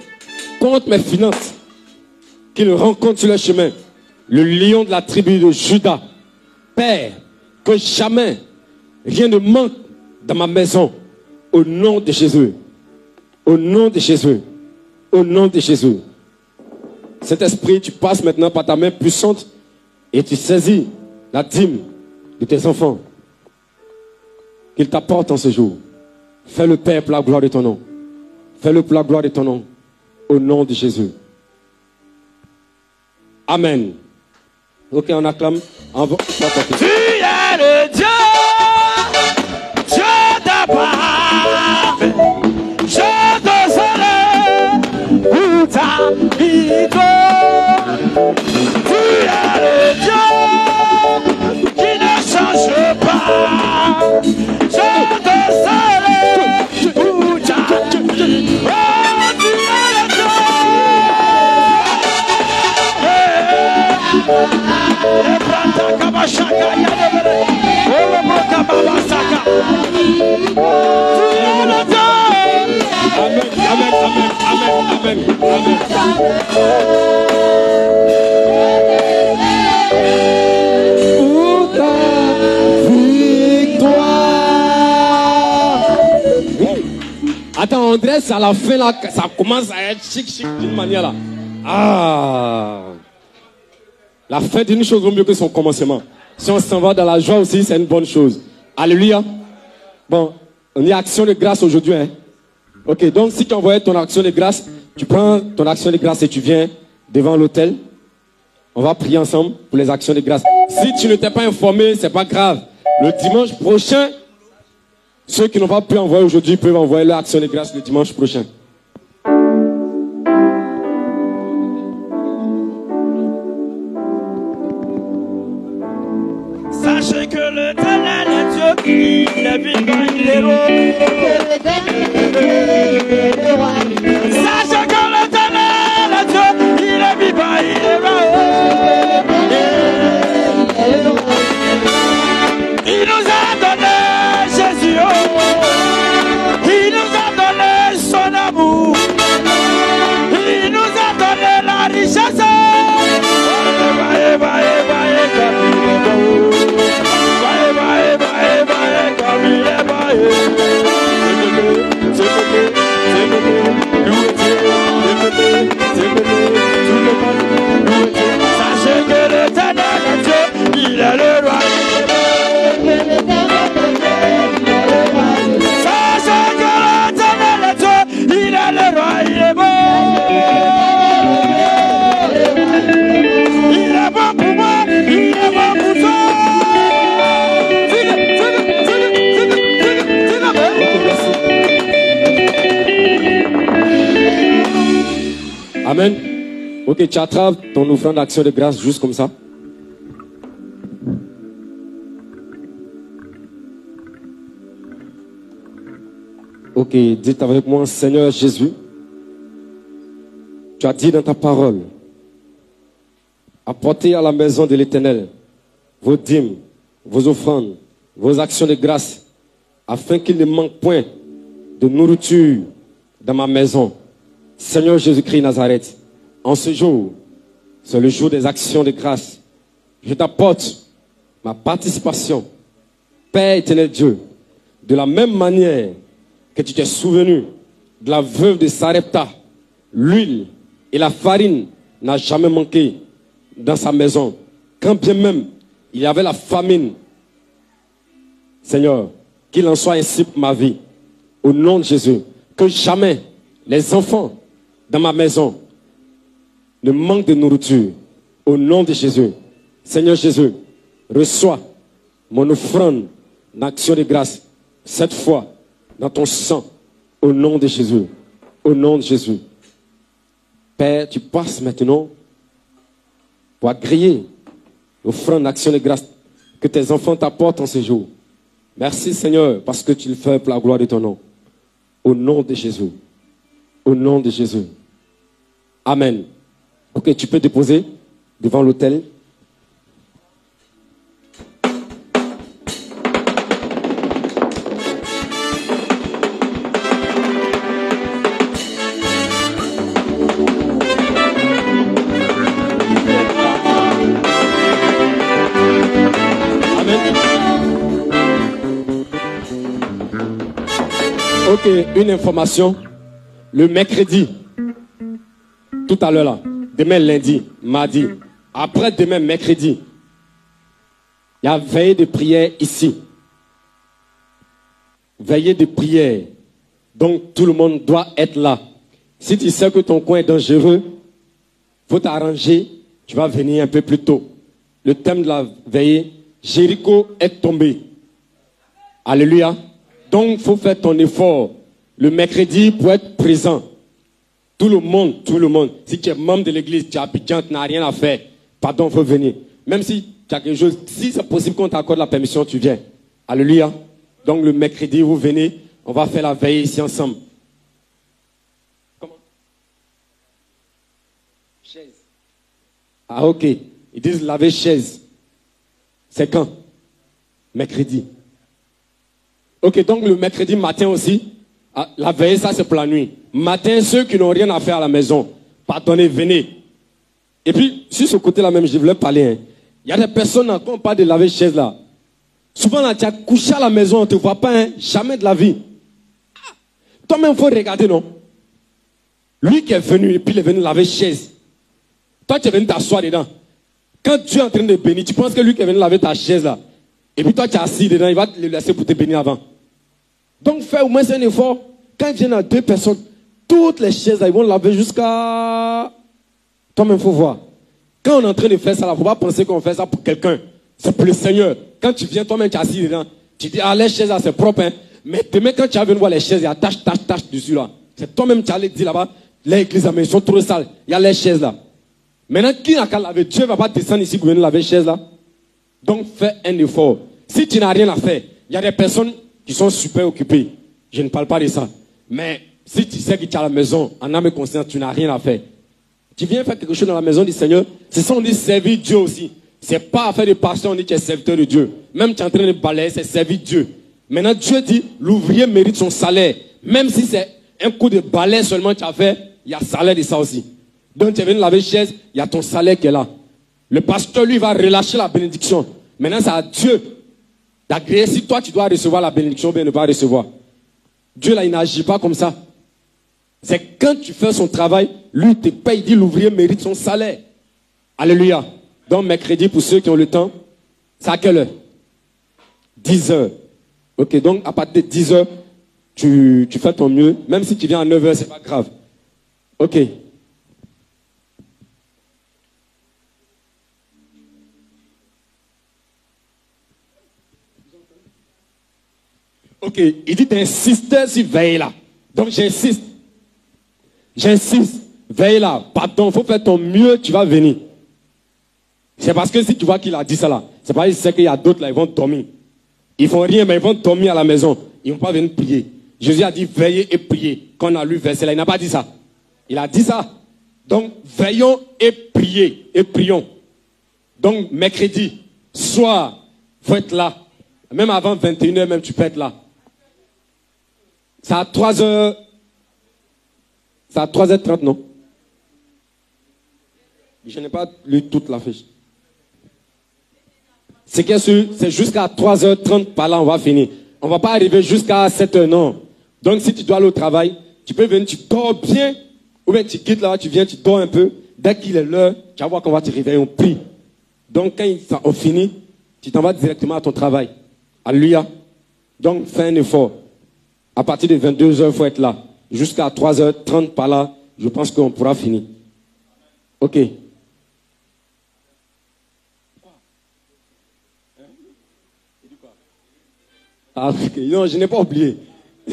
contre mes finances, qu'ils rencontrent sur leur chemin le lion de la tribu de Judas. Père, que jamais rien ne manque dans ma maison au nom de Jésus. Au nom de Jésus. Au nom de Jésus. Cet esprit, tu passes maintenant par ta main puissante et tu saisis la dîme de tes enfants. Qu'il t'apporte en ce jour. Fais-le, Père, pour la gloire de ton nom. Fais-le pour la gloire de ton nom. Au nom de Jésus. Amen. Ok, on acclame. Tu es le Dieu Ebranta kabashaka yadebere. Olobroka babasaka. Tu es le Dieu. Amen, amen, amen, amen, amen, amen. Attends, André, c'est à la fin là, ça commence à être chic, chic d'une manière là. Ah. La fin d'une chose vaut mieux que son commencement. Si on s'en va dans la joie aussi, c'est une bonne chose. Alléluia. Bon, On est action de grâce aujourd'hui. Hein? Ok, donc si tu envoyais ton action de grâce, tu prends ton action de grâce et tu viens devant l'hôtel. On va prier ensemble pour les actions de grâce. Si tu ne t'es pas informé, c'est pas grave. Le dimanche prochain, ceux qui n'ont pas pu envoyer aujourd'hui peuvent envoyer leur action de grâce le dimanche prochain. Est Dieu, il Ok, tu attrapes ton offrande d'action de grâce juste comme ça. Ok, dites avec moi, Seigneur Jésus, tu as dit dans ta parole, apportez à la maison de l'Éternel vos dîmes, vos offrandes, vos actions de grâce, afin qu'il ne manque point de nourriture dans ma maison. Seigneur Jésus-Christ Nazareth, en ce jour, c'est le jour des actions de grâce. Je t'apporte ma participation, Père éternel Dieu, de la même manière que tu t'es souvenu de la veuve de Sarepta, l'huile et la farine n'a jamais manqué dans sa maison, quand bien même il y avait la famine. Seigneur, qu'il en soit ainsi pour ma vie, au nom de Jésus, que jamais les enfants dans ma maison ne manquent de nourriture, au nom de Jésus. Seigneur Jésus, reçois mon offrande d'action de grâce, cette fois dans ton sang, au nom de Jésus. Au nom de Jésus. Père, tu passes maintenant pour agréer l'offrande d'action de grâce que tes enfants t'apportent en ce jour. Merci Seigneur, parce que tu le fais pour la gloire de ton nom. Au nom de Jésus. Au nom de Jésus. Amen. Ok, tu peux déposer devant l'autel. Ok, une information. Le mercredi, tout à l'heure là, demain lundi, mardi, après demain mercredi, il y a veillée de prière ici. Veillée de prière. Donc tout le monde doit être là. Si tu sais que ton coin est dangereux, faut t'arranger, tu vas venir un peu plus tôt. Le thème de la veillée, Jéricho est tombé. Alléluia. Donc, faut faire ton effort le mercredi pour être présent. Tout le monde, tout le monde. Si tu es membre de l'église, tu es Abidjan, tu n'as rien à faire. Pardon, il faut venir. Même si tu quelque chose, si c'est possible qu'on t'accorde la permission, tu viens. Alléluia. Donc, le mercredi, vous venez, on va faire la veille ici ensemble. Comment Chaise. Ah, ok. Ils disent laver chaise. C'est quand Mercredi. Ok, donc le mercredi matin aussi, ah, la veille, ça c'est pour la nuit. Matin, ceux qui n'ont rien à faire à la maison, pardonnez, venez. Et puis, sur ce côté-là même, je voulais parler. hein. Il y a des personnes, quand on parle de laver chaise là, souvent là, tu as couché à la maison, on ne te voit pas, hein, jamais de la vie. Toi-même, il faut regarder, non? Lui qui est venu, et puis il est venu laver chaise. Toi, tu es venu t'asseoir dedans. Quand Dieu est en train de bénir, tu penses que lui qui est venu laver ta chaise là, et puis toi tu es assis dedans, il va te le laisser pour te bénir avant. Donc fais au moins un effort. Quand il vient à deux personnes, toutes les chaises, ils vont laver jusqu'à... Toi-même, il faut voir. Quand on est en train de faire ça, il ne faut pas penser qu'on fait ça pour quelqu'un. C'est pour le Seigneur. Quand tu viens, toi-même, tu es assis dedans. Tu dis, ah, les chaises, là, c'est propre. Hein. Mais demain, quand tu vas venir voir les chaises, il y a tache, tache, tache dessus, là. C'est toi-même, tu allais dire là-bas, là, mais ils sont trop sales. Il y a les chaises, là. Maintenant, qui n'a qu'à laver? Dieu ne va pas descendre ici pour venir laver les chaises, là. Donc, fais un effort. Si tu n'as rien à faire, il y a des personnes qui sont super occupées. Je ne parle pas de ça. Mais si tu sais que tu es à la maison, en âme et conscience, tu n'as rien à faire. Tu viens faire quelque chose dans la maison du Seigneur. C'est ça, on dit servir Dieu aussi. C'est pas faire de passion, on dit que tu es serviteur de Dieu. Même tu es en train de balayer, c'est servir Dieu. Maintenant, Dieu dit, l'ouvrier mérite son salaire. Même si c'est un coup de balai seulement que tu as fait, il y a salaire de ça aussi. Donc tu es venu laver chaise, il y a ton salaire qui est là. Le pasteur, lui, va relâcher la bénédiction. Maintenant, c'est à Dieu d'agréer si toi, tu dois recevoir la bénédiction bien ne pas recevoir. Dieu, là, il n'agit pas comme ça. C'est quand tu fais son travail, lui te paye, dit l'ouvrier mérite son salaire. Alléluia. Donc, mercredi, pour ceux qui ont le temps, c'est à quelle heure 10 heures. Ok, donc à partir de 10 heures, tu, tu fais ton mieux. Même si tu viens à 9 heures, c'est pas grave. Ok. Ok, il dit d'insister sur veille là. Donc j'insiste. J'insiste. Veille là. Pardon, il faut faire ton mieux, tu vas venir. C'est parce que si tu vois qu'il a dit ça là, c'est parce qu'il sait qu'il y a d'autres là, ils vont dormir. Ils font rien, mais ils vont dormir à la maison. Ils ne vont pas venir prier. Jésus a dit veillez et priez. Quand on a lu verset là, il n'a pas dit ça. Il a dit ça. Donc, veillons et priez. Et prions. Donc, mercredi, soir, faut être là. Même avant 21h, même tu peux être là. C'est à 3h. C'est à 3h30, non? Je n'ai pas lu toute la fiche. C'est que c'est jusqu'à 3h30 par là, on va finir. On va pas arriver jusqu'à 7h, non. Donc si tu dois aller au travail, tu peux venir, tu dors bien, ou bien tu quittes là, tu viens, tu dors un peu. Dès qu'il est l'heure, tu vas voir qu'on va te réveiller, on prie. Donc quand on finit, tu t'en vas directement à ton travail. Alléluia. Donc fais un effort. À partir de 22h, il faut être là. Jusqu'à 3h30 par là, je pense qu'on pourra finir. Ok. Ah. Non, je n'ai pas oublié.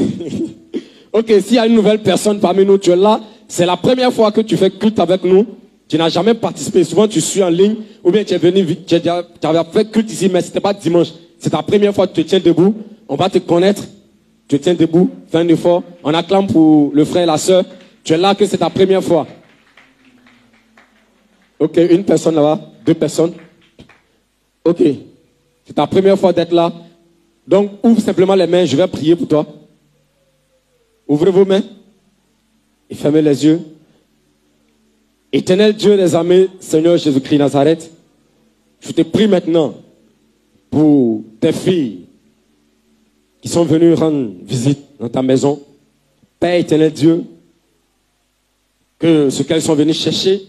ok, s'il y a une nouvelle personne parmi nous, tu es là, c'est la première fois que tu fais culte avec nous. Tu n'as jamais participé. Souvent, tu suis en ligne, ou bien tu es venu, tu avais fait culte ici, mais ce n'était pas dimanche. C'est ta première fois que tu te tiens debout. On va te connaître. Tu tiens debout, fais un. On acclame pour le frère et la sœur. Tu es là que c'est ta première fois. Ok, une personne là-bas, deux personnes. Ok, c'est ta première fois d'être là. Donc, ouvre simplement les mains, je vais prier pour toi. Ouvrez vos mains et fermez les yeux. Éternel Dieu des armées, Seigneur Jésus-Christ Nazareth, je te prie maintenant pour tes filles qui sont venues rendre visite dans ta maison. Père éternel Dieu, que ce qu'elles sont venues chercher,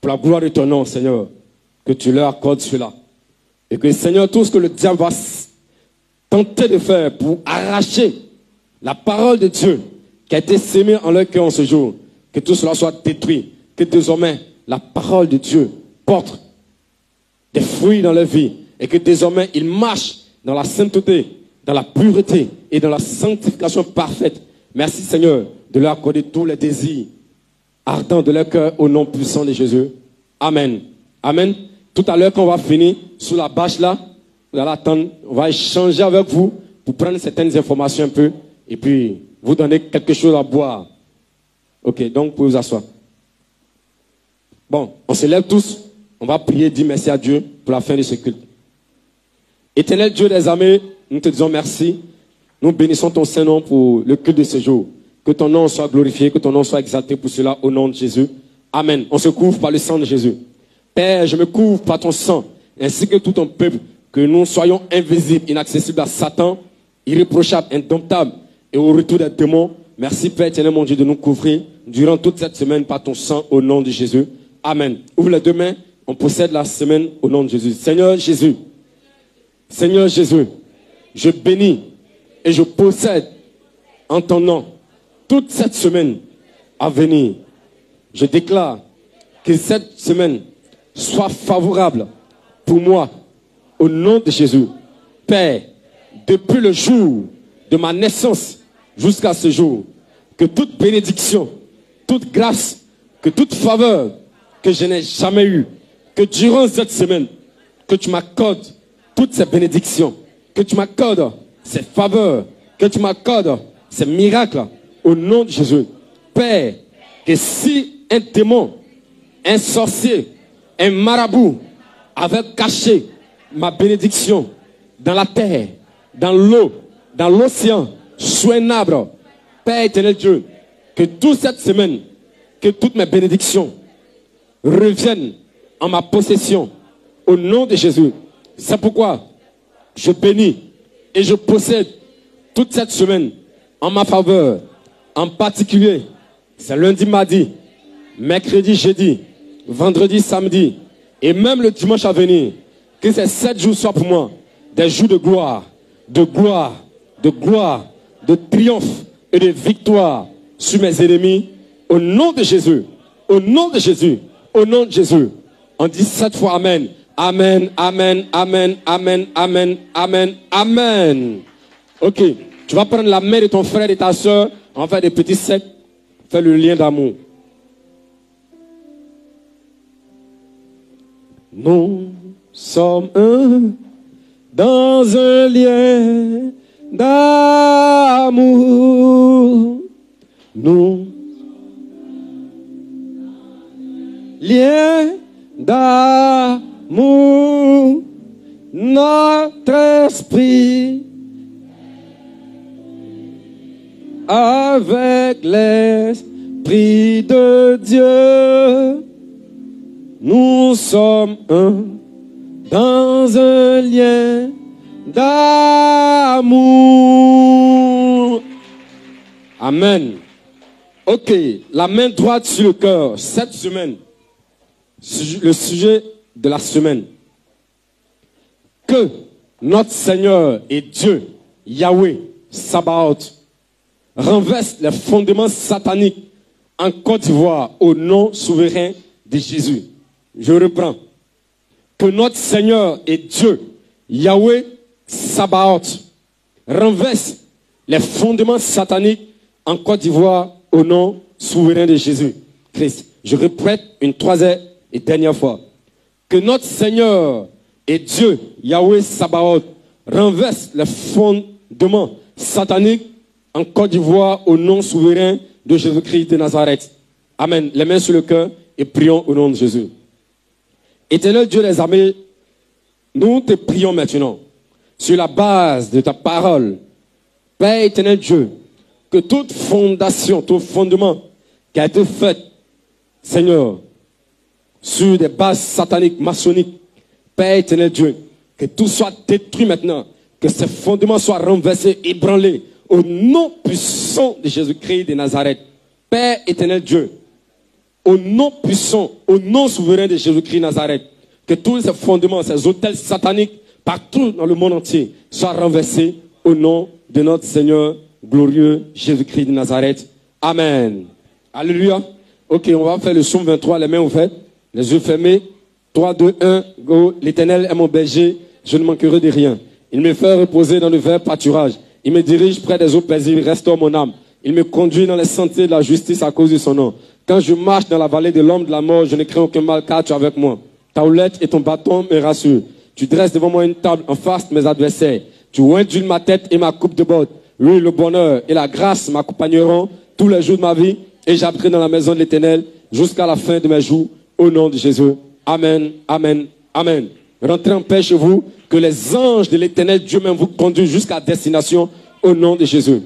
pour la gloire de ton nom, Seigneur, que tu leur accordes cela. Et que, Seigneur, tout ce que le diable va tenter de faire pour arracher la parole de Dieu qui a été sémée en leur cœur en ce jour, que tout cela soit détruit, que désormais la parole de Dieu porte des fruits dans leur vie et que désormais ils marchent dans la sainteté, dans la pureté et dans la sanctification parfaite. Merci Seigneur de leur accorder tous les désirs ardents de leur cœur au nom puissant de Jésus. Amen. Amen. Tout à l'heure, quand on va finir sous la bâche là, vous allez attendre, on va échanger avec vous pour prendre certaines informations un peu et puis vous donner quelque chose à boire. Ok, donc vous pouvez vous asseoir. Bon, on se lève tous, on va prier, dire merci à Dieu pour la fin de ce culte. Éternel Dieu des armées, nous te disons merci. Nous bénissons ton Saint-Nom pour le culte de ce jour. Que ton nom soit glorifié, que ton nom soit exalté pour cela au nom de Jésus. Amen. On se couvre par le sang de Jésus. Père, je me couvre par ton sang, ainsi que tout ton peuple, que nous soyons invisibles, inaccessibles à Satan, irréprochables, indomptables, et au retour des démons. Merci Père éternel, mon Dieu, de nous couvrir durant toute cette semaine par ton sang au nom de Jésus. Amen. Ouvre les deux mains, on possède la semaine au nom de Jésus. Seigneur Jésus, Seigneur Jésus, je bénis et je possède en ton nom toute cette semaine à venir. Je déclare que cette semaine soit favorable pour moi au nom de Jésus. Père, depuis le jour de ma naissance jusqu'à ce jour, que toute bénédiction, toute grâce, que toute faveur que je n'ai jamais eue, que durant cette semaine, que tu m'accordes toutes ces bénédictions, que tu m'accordes ces faveurs, que tu m'accordes ces miracles au nom de Jésus. Père, que si un démon, un sorcier, un marabout avait caché ma bénédiction dans la terre, dans l'eau, dans l'océan, sous un arbre, Père éternel Dieu, que toute cette semaine, que toutes mes bénédictions reviennent en ma possession au nom de Jésus. C'est pourquoi je bénis et je possède toute cette semaine en ma faveur. En particulier, c'est lundi, mardi, mercredi, jeudi, vendredi, samedi et même le dimanche à venir. Que ces sept jours soient pour moi des jours de gloire, de gloire, de gloire, de triomphe et de victoire sur mes ennemis. Au nom de Jésus, au nom de Jésus, au nom de Jésus. On dit sept fois Amen. Amen, Amen, Amen, Amen, Amen, Amen, Amen. Ok, tu vas prendre la main de ton frère et ta soeur, on faire des petits cercles, faire le lien d'amour. Nous sommes un dans un lien d'amour. Nous lien d'amour, notre esprit avec l'esprit de Dieu. Nous sommes un dans un lien d'amour. Amen. Ok, la main droite sur le cœur, cette semaine, le sujet la semaine. Que notre Seigneur et Dieu, Yahweh, Sabaoth, renverse les fondements sataniques en Côte d'Ivoire au nom souverain de Jésus. Je reprends. Que notre Seigneur et Dieu, Yahweh, Sabaoth, renverse les fondements sataniques en Côte d'Ivoire au nom souverain de Jésus Christ. Je répète une troisième et dernière fois. Que notre Seigneur et Dieu, Yahweh Sabaoth, renverse les fondements sataniques en Côte d'Ivoire au nom souverain de Jésus-Christ de Nazareth. Amen. Les mains sur le cœur et prions au nom de Jésus. Éternel Dieu des armées, nous te prions maintenant sur la base de ta parole. Père éternel Dieu, que toute fondation, tout fondement qui a été fait, Seigneur, sur des bases sataniques, maçonniques, Père éternel Dieu, que tout soit détruit maintenant, que ces fondements soient renversés, ébranlés, au nom puissant de Jésus-Christ de Nazareth. Père éternel Dieu, au nom puissant, au nom souverain de Jésus-Christ Nazareth, que tous ces fondements, ces hôtels sataniques, partout dans le monde entier, soient renversés au nom de notre Seigneur glorieux Jésus-Christ de Nazareth. Amen. Alléluia. Ok, on va faire le psaume 23, les mains ouvertes, les yeux fermés. 3, 2, 1, go. L'éternel est mon berger, je ne manquerai de rien. Il me fait reposer dans le vert pâturage. Il me dirige près des eaux paisibles, restaure mon âme. Il me conduit dans les sentiers de la justice à cause de son nom. Quand je marche dans la vallée de l'homme de la mort, je ne crains aucun mal car tu es avec moi. Ta houlette et ton bâton me rassurent. Tu dresses devant moi une table en face de mes adversaires. Tu induis ma tête et ma coupe de botte. Oui, le bonheur et la grâce m'accompagneront tous les jours de ma vie et j'habiterai dans la maison de l'éternel jusqu'à la fin de mes jours au nom de Jésus. Amen, amen, amen. Rentrez en paix chez vous, que les anges de l'éternel Dieu même vous conduisent jusqu'à destination au nom de Jésus.